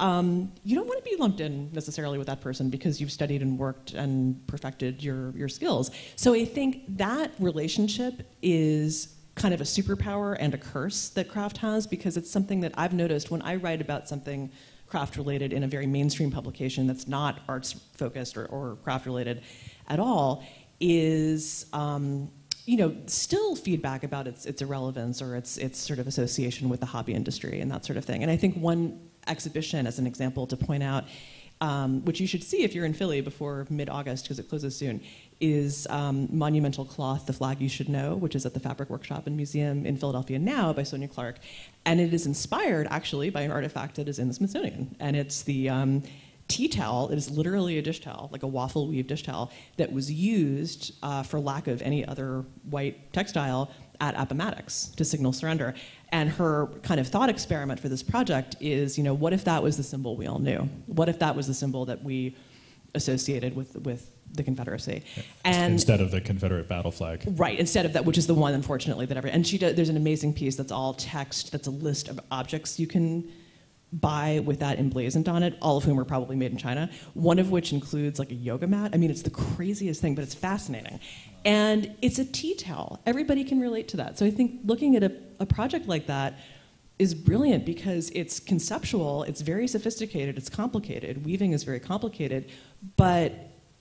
um, you don't want to be lumped in necessarily with that person because you've studied and worked and perfected your your skills. So I think that relationship is kind of a superpower and a curse that craft has because it's something that I've noticed when I write about something craft related in a very mainstream publication that's not arts focused or, or craft related at all is um, you know still feedback about its its irrelevance or its its sort of association with the hobby industry and that sort of thing. And I think one exhibition, as an example, to point out. Um, which you should see if you're in Philly before mid-August because it closes soon, is um, Monumental Cloth, The Flag You Should Know, which is at the Fabric Workshop and Museum in Philadelphia now by Sonya Clark. And it is inspired actually by an artifact that is in the Smithsonian. And it's the um, tea towel. It is literally a dish towel, like a waffle weave dish towel, that was used uh, for lack of any other white textile at Appomattox to signal surrender. And her kind of thought experiment for this project is, you know, what if that was the symbol we all knew? What if that was the symbol that we associated with with the Confederacy, and instead of the Confederate battle flag, right? Instead of that, which is the one, unfortunately, that every and she does, there's an amazing piece that's all text, that's a list of objects you can buy with that emblazoned on it, all of whom are probably made in China, one of which includes like a yoga mat. I mean, it's the craziest thing, but it's fascinating. And it's a tea towel. Everybody can relate to that. So I think looking at a, a project like that is brilliant because it's conceptual, it's very sophisticated, it's complicated. Weaving is very complicated, but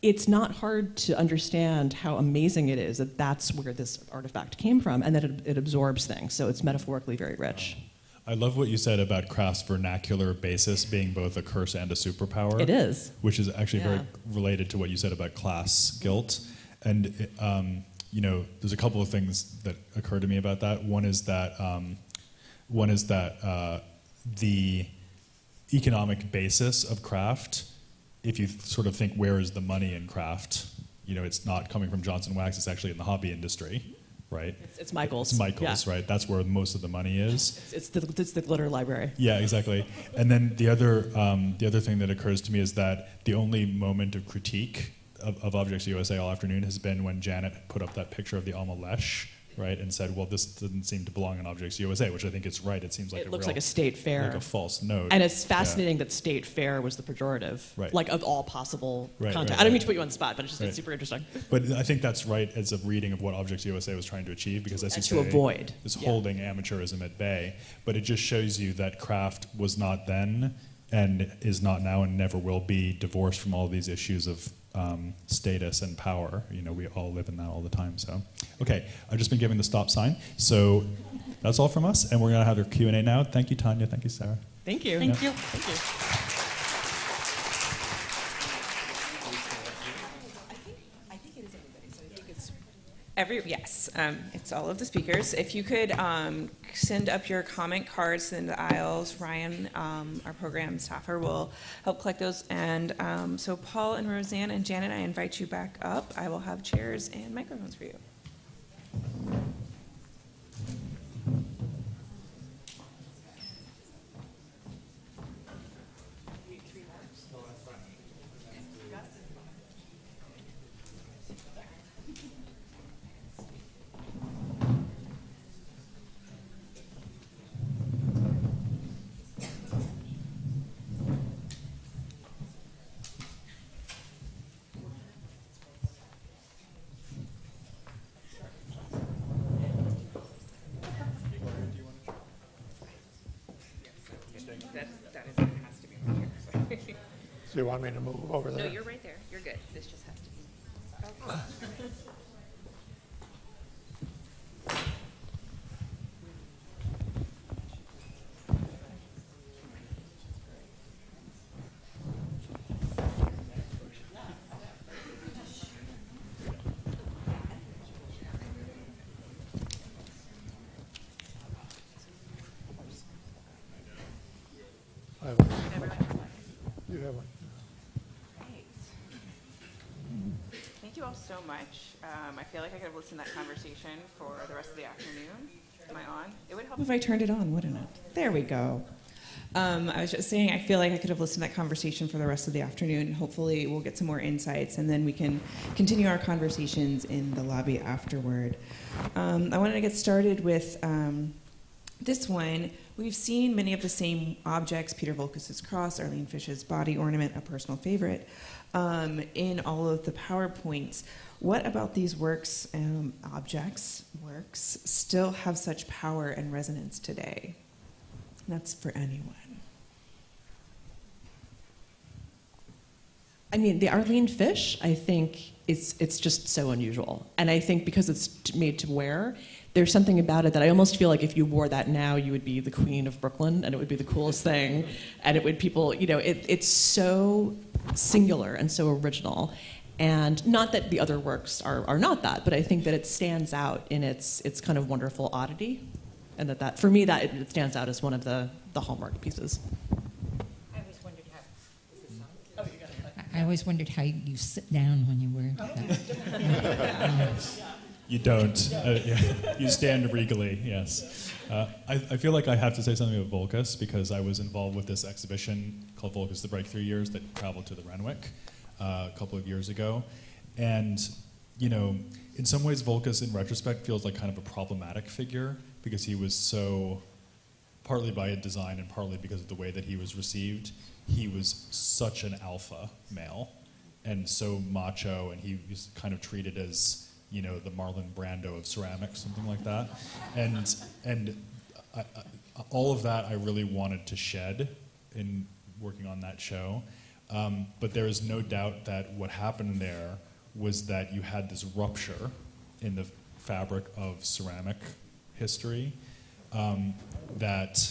it's not hard to understand how amazing it is that that's where this artifact came from and that it, it absorbs things. So it's metaphorically very rich. I love what you said about craft's vernacular basis being both a curse and a superpower. It is. Which is actually yeah. very related to what you said about class guilt. And, um, you know, there's a couple of things that occur to me about that. One is that, um, one is that uh, the economic basis of craft, if you sort of think where is the money in craft, you know, it's not coming from Johnson Wax, it's actually in the hobby industry right? It's, it's Michael's. It's Michael's, yeah. right? That's where most of the money is. It's, it's, the, it's the glitter library. Yeah, exactly. And then the other, um, the other thing that occurs to me is that the only moment of critique of, of Objects USA all afternoon has been when Janet put up that picture of the Alma Lesch right, and said, well, this doesn't seem to belong in Objects USA, which I think is right. It seems like it a looks real, like a state fair, like a false note. And it's fascinating yeah. that state fair was the pejorative, right. like of all possible right, content. Right, I don't mean to put you on the spot, but it's just it's super interesting. But I think that's right as a reading of what Objects USA was trying to achieve, because as and you to say, avoid is yeah. holding amateurism at bay. But it just shows you that craft was not then and is not now and never will be divorced from all these issues of um, status and power. You know, we all live in that all the time. So, okay, I've just been giving the stop sign. So that's all from us, and we're gonna have our Q and A now. Thank you, Tanya. Thank you, Sarah. Thank you. Thank yeah. you. Thank you. Every, yes, um, it's all of the speakers. If you could, um, send up your comment cards in the aisles, Ryan, um, our program staffer will help collect those. And, um, so Paul and Rosanne and Janet, I invite you back up. I will have chairs and microphones for you. So you want me to move over there? No, you're right there. You're good. This just has to be. I have one. You have one. Great. Thank you all much. Um, I feel like I could have listened to that conversation for the rest of the afternoon. Am I on? It would help if I turned it on, wouldn't it? There we go. Um, I was just saying, I feel like I could have listened to that conversation for the rest of the afternoon. Hopefully, we'll get some more insights, and then we can continue our conversations in the lobby afterward. Um, I wanted to get started with um, this one. We've seen many of the same objects Peter Voulkos's cross, Arline Fisch's body ornament, a personal favorite, um, in all of the PowerPoints. What about these works, um, objects, works, still have such power and resonance today? That's for anyone. I mean, the Arline Fisch, I think it's it's just so unusual, and I think because it's made to wear, there's something about it that I almost feel like if you wore that now, you would be the queen of Brooklyn, and it would be the coolest thing, and it would people, you know, it, it's so singular and so original, and not that the other works are are not that, but I think that it stands out in its its kind of wonderful oddity, and that that for me that it stands out as one of the the hallmark pieces. I always wondered how. I always wondered how you sit down when you wear that. You don't. Uh, yeah. You stand regally, yes. Uh, I, I feel like I have to say something about Voulkos because I was involved with this exhibition called Voulkos the Breakthrough Years that traveled to the Renwick uh, a couple of years ago. And, you know, in some ways, Voulkos in retrospect feels like kind of a problematic figure because he was so, partly by design and partly because of the way that he was received, he was such an alpha male and so macho, and he was kind of treated as you know the Marlon Brando of ceramics, something like that, and and I, I, all of that I really wanted to shed in working on that show, um, but there is no doubt that what happened there was that you had this rupture in the fabric of ceramic history um, that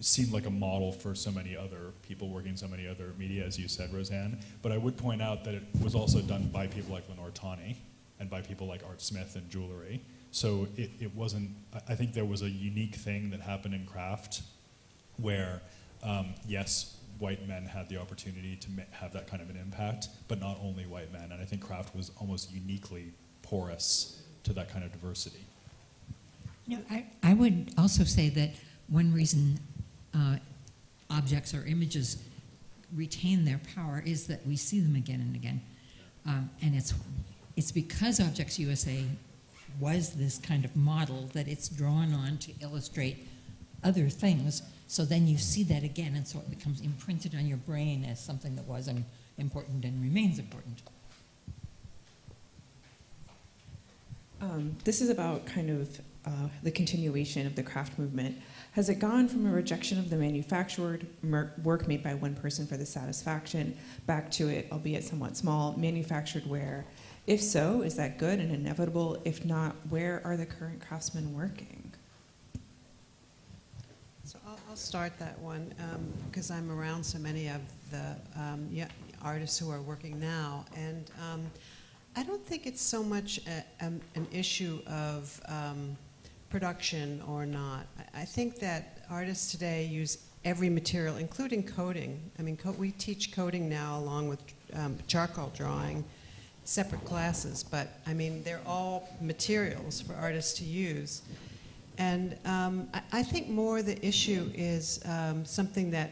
seemed like a model for so many other people working in so many other media, as you said, Rosanne. But I would point out that it was also done by people like Lenore Tawney and by people like Art Smith and jewelry. So it, it wasn't, I- I think there was a unique thing that happened in craft where, um, yes, white men had the opportunity to have that kind of an impact, but not only white men. And I think craft was almost uniquely porous to that kind of diversity. No, I, I would also say that one reason uh, objects or images retain their power is that we see them again and again. Um, and it's, it's because Objects USA was this kind of model that it's drawn on to illustrate other things. So then you see that again, and so it becomes imprinted on your brain as something that was im- important and remains important. Um, this is about kind of uh, the continuation of the craft movement. Has it gone from a rejection of the manufactured work made by one person for the satisfaction back to it, albeit somewhat small, manufactured wear? If so, is that good and inevitable? If not, where are the current craftsmen working? So I'll, start that one because I'm around so many of the um, yeah, artists who are working now, and um, I don't think it's so much a, um, an issue of um, production or not. I, I think that artists today use every material, including coding. I mean, co- we teach coding now along with um, charcoal drawing, separate classes, but I mean, they're all materials for artists to use. And um, I, I think more the issue is um, something that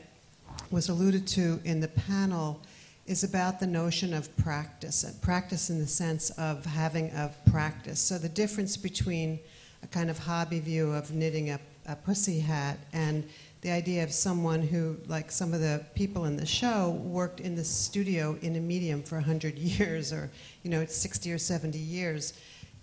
was alluded to in the panel is about the notion of practice, practice in the sense of having a practice. So the difference between a kind of hobby view of knitting a, a pussy hat and the idea of someone who, like some of the people in the show, worked in the studio in a medium for 100 years or, you know, 60 or 70 years.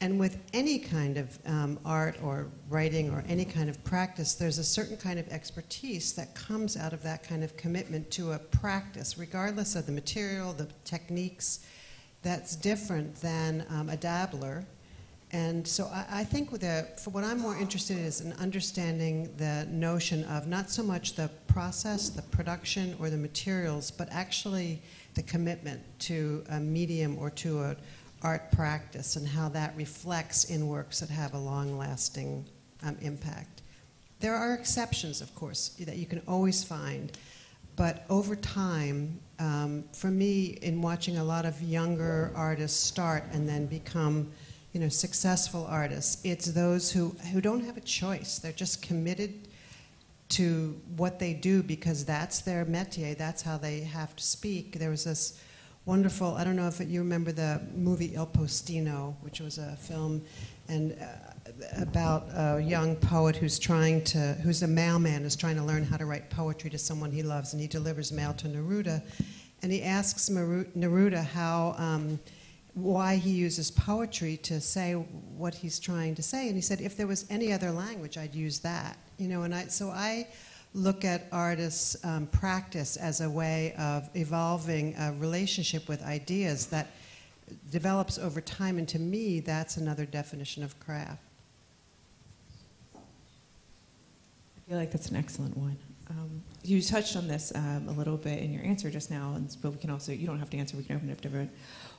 And with any kind of um, art or writing or any kind of practice, there's a certain kind of expertise that comes out of that kind of commitment to a practice, regardless of the material, the techniques, that's different than um, a dabbler. And so I, I think the, for what I'm more interested in is in understanding the notion of not so much the process, the production, or the materials, but actually the commitment to a medium or to a art practice and how that reflects in works that have a long lasting um, impact. There are exceptions, of course, that you can always find, but over time, um, for me, in watching a lot of younger artists start and then become you know, successful artists, it's those who, who don't have a choice. They're just committed to what they do because that's their métier, that's how they have to speak. There was this wonderful. I don't know if you remember the movie Il Postino, which was a film and uh, about a young poet who's trying to, who's a mailman, is trying to learn how to write poetry to someone he loves, and he delivers mail to Neruda, and he asks Neruda how. Um, why he uses poetry to say what he's trying to say and he said if there was any other language i'd use that you know and i so i look at artists' um, practice as a way of evolving a relationship with ideas that develops over time. And to me, that's another definition of craft. I feel like that's an excellent one. Um, you touched on this um, a little bit in your answer just now, and, but we can also, you don't have to answer, we can open it up to everyone.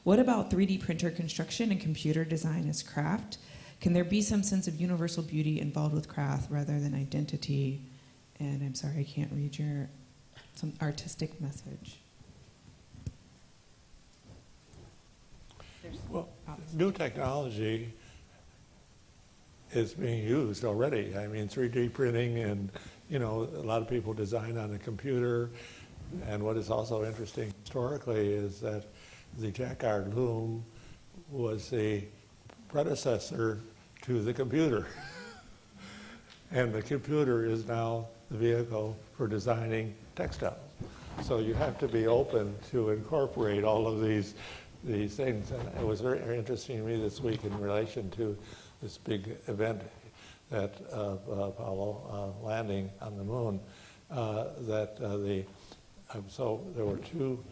What about 3D printer construction and computer design as craft? Can there be some sense of universal beauty involved with craft rather than identity and I'm sorry I can't read your some artistic message. Well, new technology is being used already. I mean, 3D printing and, you know, a lot of people design on a computer. And what is also interesting historically is that the Jacquard loom was the predecessor to the computer. and the computer is now the vehicle for designing textiles. So you have to be open to incorporate all of these these things. And it was very, very interesting to me this week in relation to this big event that uh, uh, Apollo uh, landing on the moon. Uh, that uh, the um, so there were two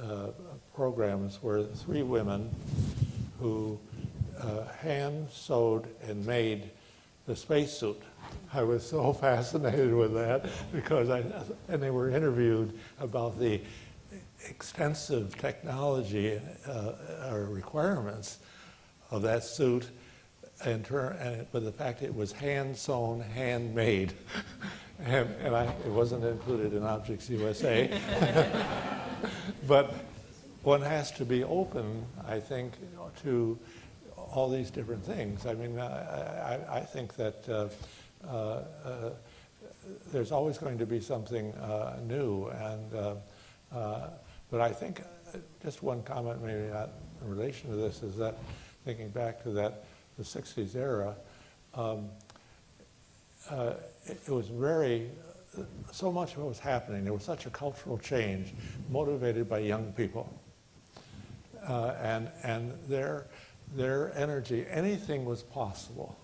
uh, programs where three women who hand sewed and made the spacesuit I was so fascinated with that because I, and they were interviewed about the extensive technology uh, or requirements of that suit and, ter- and but the fact it was hand sewn, handmade, and, and I, it wasn't included in Objects USA. but one has to be open, I think, to all these different things. I mean, I, I, I think that. Uh, there's always going to be something uh, new. And, but I think just one comment, maybe not in relation to this, is that thinking back to that the 60s era, um, uh, it, it, was very, uh, so much of what was happening, there was such a cultural change motivated by young people. Uh, and and their, their energy, anything was possible.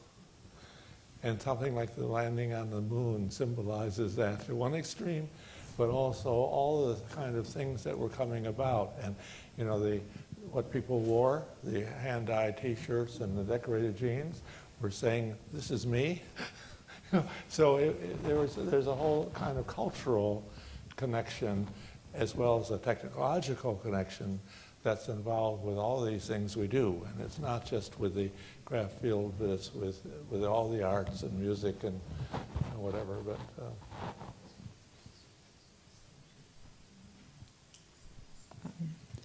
And something like the landing on the moon symbolizes that to one extreme, but also all the kind of things that were coming about. And, you know, the, what people wore, the hand-dyed T-shirts and the decorated jeans, were saying, this is me. so it, it, there was, there's a whole kind of cultural connection as well as a technological connection that's involved with all these things we do. And it's not just with the craft field, but with, with all the arts and music and whatever. But uh,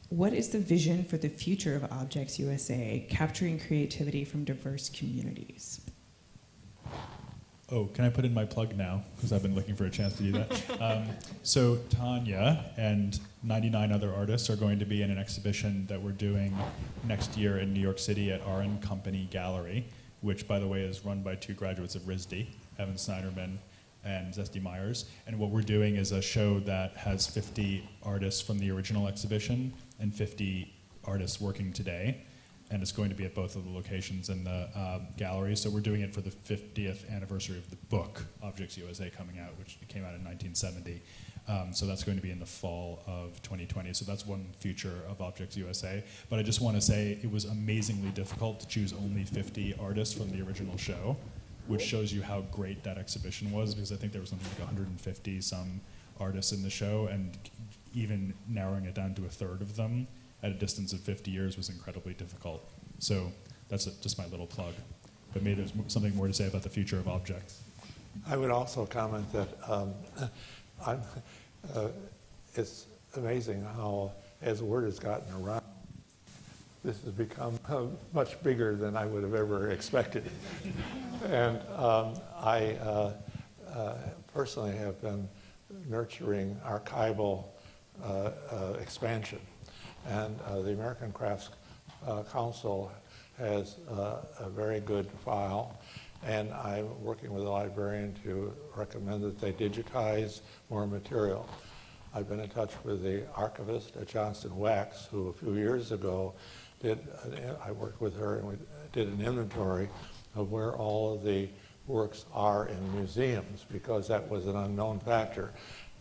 What is the vision for the future of Objects USA, capturing creativity from diverse communities? Oh, can I put in my plug now? Because I've been looking for a chance to do that. um, so, Tanya and 99 other artists are going to be in an exhibition that we're doing next year in New York City at R & Company Gallery, which, by the way, is run by two graduates of RISD, Evan Snyderman and Zesty Meyers. And what we're doing is a show that has 50 artists from the original exhibition and 50 artists working today and it's going to be at both of the locations in the uh, gallery. So we're doing it for the 50th anniversary of the book, Objects USA, coming out, which came out in 1970. Um, so that's going to be in the fall of 2020. So that's one future of Objects USA. But I just want to say it was amazingly difficult to choose only 50 artists from the original show, which shows you how great that exhibition was, because I think there was something like 150 some artists in the show, and even narrowing it down to a third of them at a distance of 50 years was incredibly difficult. So that's a, just my little plug. But maybe there's something more to say about the future of objects. I would also comment that um, uh, it's amazing how, as the word has gotten around, this has become uh, much bigger than I would have ever expected. and um, I uh, uh, personally have been nurturing archival uh, uh, expansion and uh, the American Crafts uh, Council has uh, a very good file. And I'm working with a librarian to recommend that they digitize more material. I've been in touch with the archivist at Johnson Wax, who a few years ago did, I worked with her and we did an inventory of where all of the works are in museums because that was an unknown factor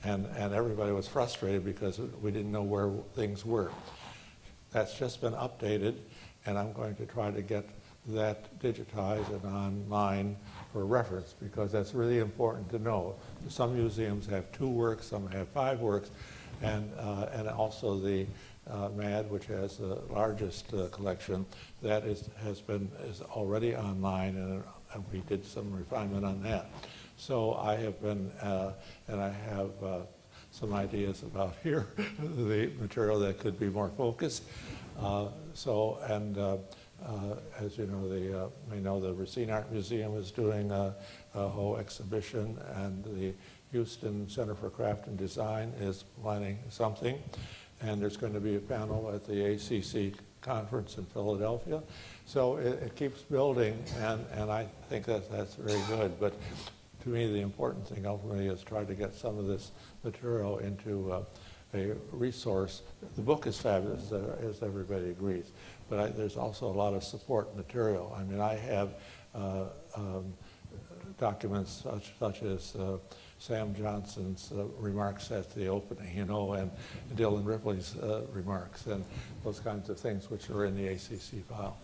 and, and everybody was frustrated because we didn't know where things were. That's just been updated, and I'm going to try to get that digitized and online for reference because that's really important to know. Some museums have two works, some have five works, and, uh, and also the uh, MAD, which has the largest uh, collection, that is, has been, is already online, and, and we did some refinement on that. So I have been, uh, and I have uh, some ideas about here, the material that could be more focused. Uh, so, and uh, uh, as you know, the, uh, we know the Racine Art Museum is doing a, a, whole exhibition, and the Houston Center for Craft and Design is planning something. And there's going to be a panel at the ACC conference in Philadelphia. So it, it keeps building, and, and I think that that's very good. But to me, the important thing ultimately is try to get some of this material into uh, a resource. The book is fabulous, uh, as everybody agrees, but I, there's also a lot of support material. I mean, I have uh, um, documents such, such as uh, Sam Johnson's uh, remarks at the opening, you know, and Dillon Ripley's uh, remarks, and those kinds of things which are in the ACC file.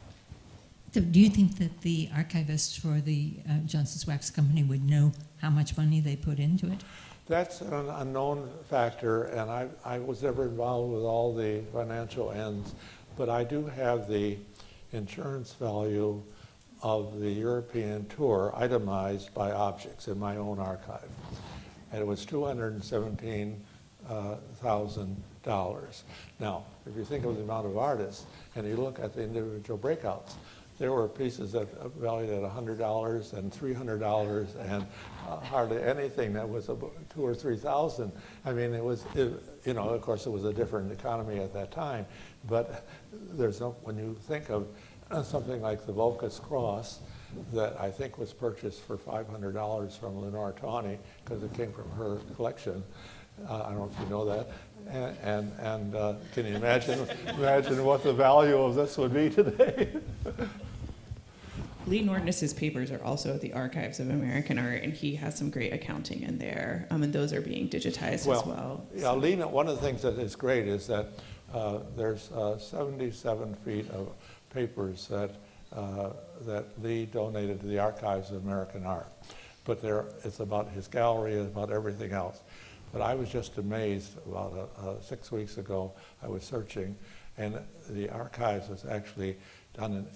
So do you think that the archivist for the uh, Johnson's Wax Company would know how much money they put into it? That's an unknown factor, and I, I was never involved with all the financial ends, but I do have the insurance value of the European tour itemized by objects in my own archive. And it was $217,000. Uh, now, if you think of the amount of artists and you look at the individual breakouts, there were pieces that valued at $100 and $300 and uh, hardly anything that was two or 3,000. I mean, it was, it, you know, of course it was a different economy at that time, but there's no, when you think of something like the Voulkos Cross, that I think was purchased for $500 from Lenore Tawney because it came from her collection. Uh, I don't know if you know that. And, and, and uh, can you imagine, imagine what the value of this would be today? Lee Nordness's papers are also at the Archives of American Art, and he has some great accounting in there, um, and those are being digitized well, as well. Yeah, Lee, one of the things that is great is that uh, there's uh, 77 feet of papers that, uh, that Lee donated to the Archives of American Art. But there, it's about his gallery and about everything else. But I was just amazed about uh, uh, six weeks ago, I was searching, And the archives has actually done an,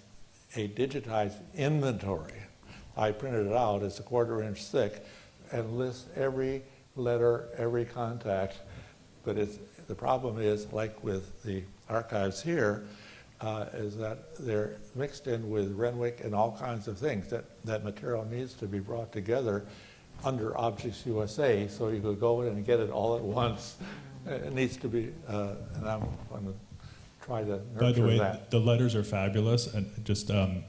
a digitized inventory. I printed it out, it's a quarter inch thick, and lists every letter, every contact. But it's, the problem is, like with the archives here, uh, is that they're mixed in with Renwick and all kinds of things. That, that material needs to be brought together under Objects USA, so you could go in and get it all at once. It needs to be, uh, and I'm to try to By the way, that. the letters are fabulous, and just um,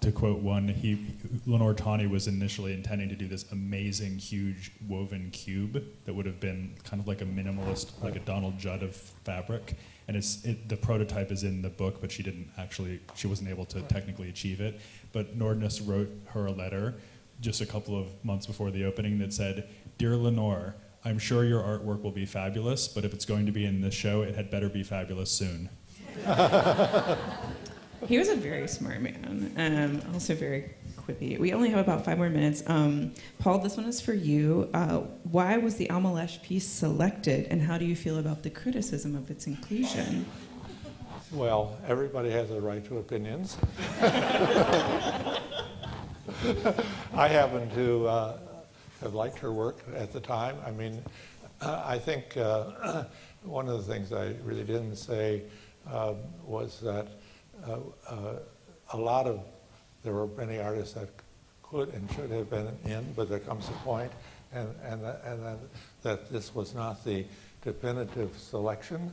to quote one, he Lenore Tawney was initially intending to do this amazing, huge woven cube that would have been kind of like a minimalist, like a Donald Judd of fabric. And it's it, the prototype is in the book, but she didn't actually, she wasn't able to technically achieve it. But Nordness wrote her a letter just a couple of months before the opening that said, "Dear Lenore." I'm sure your artwork will be fabulous, but if it's going to be in this show, it had better be fabulous soon. He was a very smart man, um, also very quippy. We only have about five more minutes. Um, Paul, this one is for you. Uh, why was the Alma Lesch piece selected, and how do you feel about the criticism of its inclusion? Well, everybody has a right to opinions. I happen to uh, have liked her work at the time. I mean, uh, I think uh, one of the things I really didn't say uh, was that uh, uh, a lot of, there were many artists that could and should have been in, but there comes a point, and, and, that, and that, that this was not the definitive selection,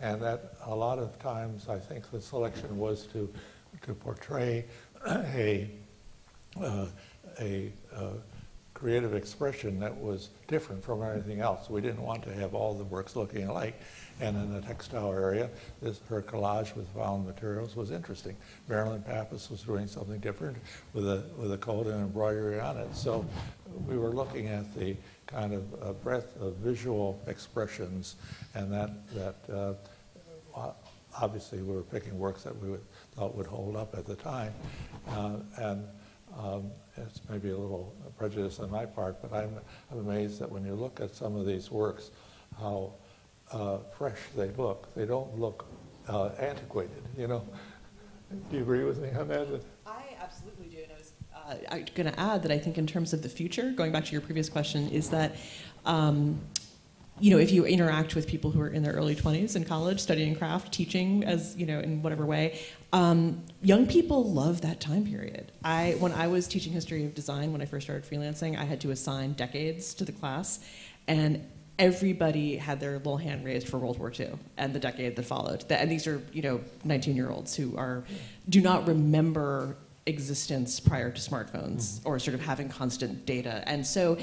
and that a lot of times I think the selection was to, to portray a, uh, a uh, creative expression that was different from anything else. We didn't want to have all the works looking alike. And in the textile area, this, her collage with found materials was interesting. Marilyn Pappas was doing something different with a, with a coat and embroidery on it. So we were looking at the kind of uh, breadth of visual expressions and that, that uh, obviously we were picking works that we would, thought would hold up at the time. Uh, and um, it's maybe a little prejudice on my part, but I'm, I'm amazed that when you look at some of these works, how uh, fresh they look. They don't look uh, antiquated, you know. Do you agree with me on that? I absolutely do. And I was uh, going to add that I think, in terms of the future, going back to your previous question, is that. Um, you know, if you interact with people who are in their early 20s in college, studying craft, teaching as, you know, in whatever way, um, young people love that time period. I, when I was teaching history of design, when I first started freelancing, I had to assign decades to the class, and everybody had their little hand raised for World War II and the decade that followed. And these are, you know, 19-year-olds who are do not remember existence prior to smartphones mm-hmm. or sort of having constant data. And so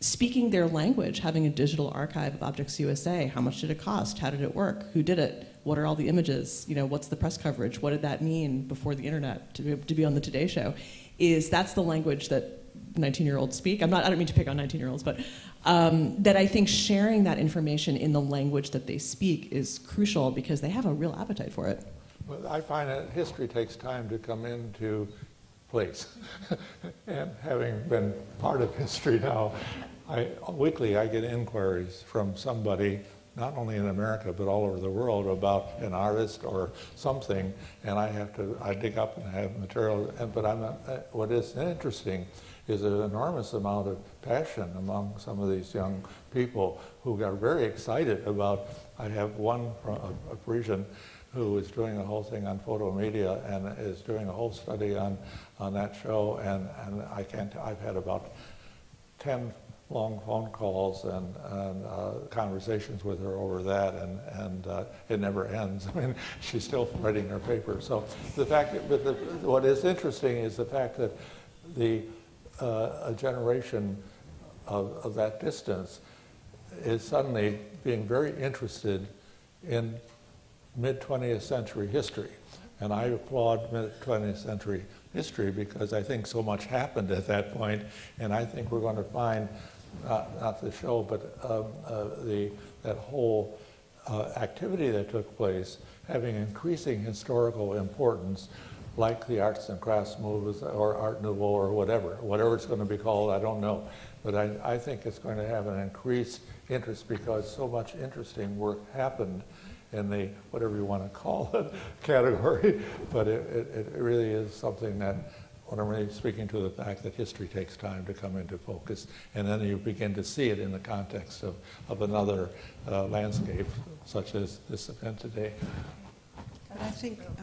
speaking their language, having a digital archive of Objects USA, how much did it cost? How did it work? Who did it? What are all the images? You know, what's the press coverage? What did that mean before the internet to be, to be on the Today Show? Is that's the language that 19 year olds speak. I'm not, I don't mean to pick on 19 year olds, but um, that I think sharing that information in the language that they speak is crucial because they have a real appetite for it. Well, I find that history takes time to come into place. and having been part of history now, I, weekly I get inquiries from somebody, not only in America but all over the world, about an artist or something, and I have to I dig up and have material. But I'm uh, what is interesting is an enormous amount of passion among some of these young people who got very excited about. I have one, a, a Parisian, who is doing a whole thing on photo media and is doing a whole study on, on that show. And, and I can't, I've had about 10 long phone calls and, and uh, conversations with her over that, and, and uh, it never ends. I mean, she's still writing her paper. So the fact, that, but the, what is interesting is the fact that the uh, a generation of, of that distance is suddenly being very interested in mid 20th century history. And I applaud mid 20th century history because I think so much happened at that point, and I think we're going to find, not, not the show, but um, uh, the, that whole uh, activity that took place having increasing historical importance like the arts and crafts movement or Art Nouveau or whatever. Whatever it's going to be called, I don't know. But I, I think it's going to have an increased interest because so much interesting work happened in the, whatever you want to call it, category. But it, it, it really is something that, when I'm really speaking to the fact that history takes time to come into focus, and then you begin to see it in the context of, of another uh, landscape, such as this event today. I think, uh,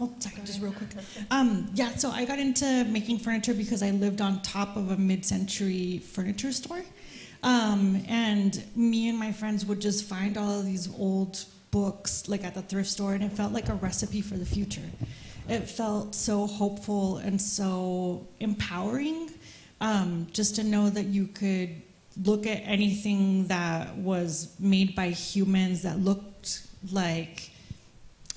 oh, sorry, just real quick. Um, yeah, so I got into making furniture because I lived on top of a mid-century furniture store, um, and me and my friends would just find all of these old books like at the thrift store, and it felt like a recipe for the future. It felt so hopeful and so empowering, um, just to know that you could look at anything that was made by humans that looked like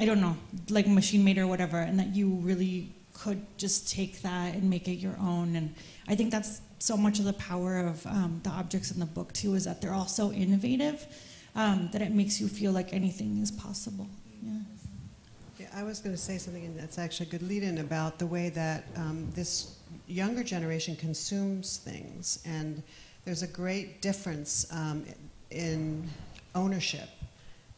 I don't know, like machine made or whatever, and that you really could just take that and make it your own. And I think that's so much of the power of um, the objects in the book too, is that they're all so innovative um, that it makes you feel like anything is possible. Yeah. Yeah, I was going to say something, and that's actually a good lead-in about the way that um, this younger generation consumes things, and there's a great difference um, in ownership.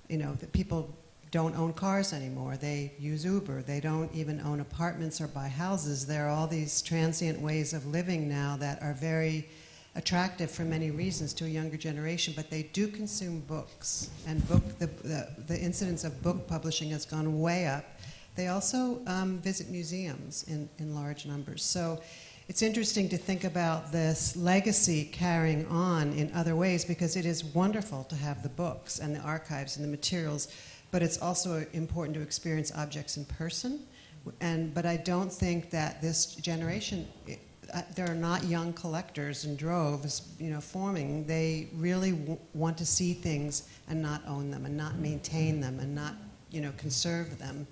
You know, that people don't own cars anymore. They use Uber. They don't even own apartments or buy houses. There are all these transient ways of living now that are very attractive for many reasons to a younger generation, but they do consume books, and book the, the, the incidence of book publishing has gone way up. They also um, visit museums in, in large numbers. So it's interesting to think about this legacy carrying on in other ways because it is wonderful to have the books and the archives and the materials, but it's also important to experience objects in person. And, but I don't think that this generation, uh, there are not young collectors in droves, you know, forming. They really want to see things and not own them, and not maintain them, and not, you know, conserve them.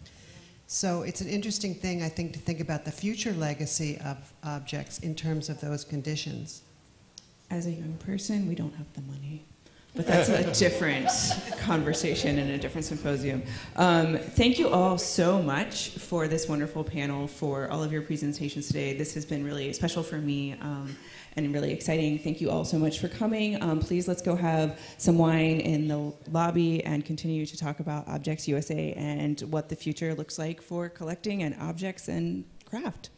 So it's an interesting thing, I think, to think about the future legacy of objects in terms of those conditions. As a young person, we don't have the money. But that's a different conversation and a different symposium. Um, thank you all so much for this wonderful panel, for all of your presentations today. This has been really special for me um, and really exciting. Thank you all so much for coming. Um, please let's go have some wine in the lobby and continue to talk about Objects USA and what the future looks like for collecting and objects and craft.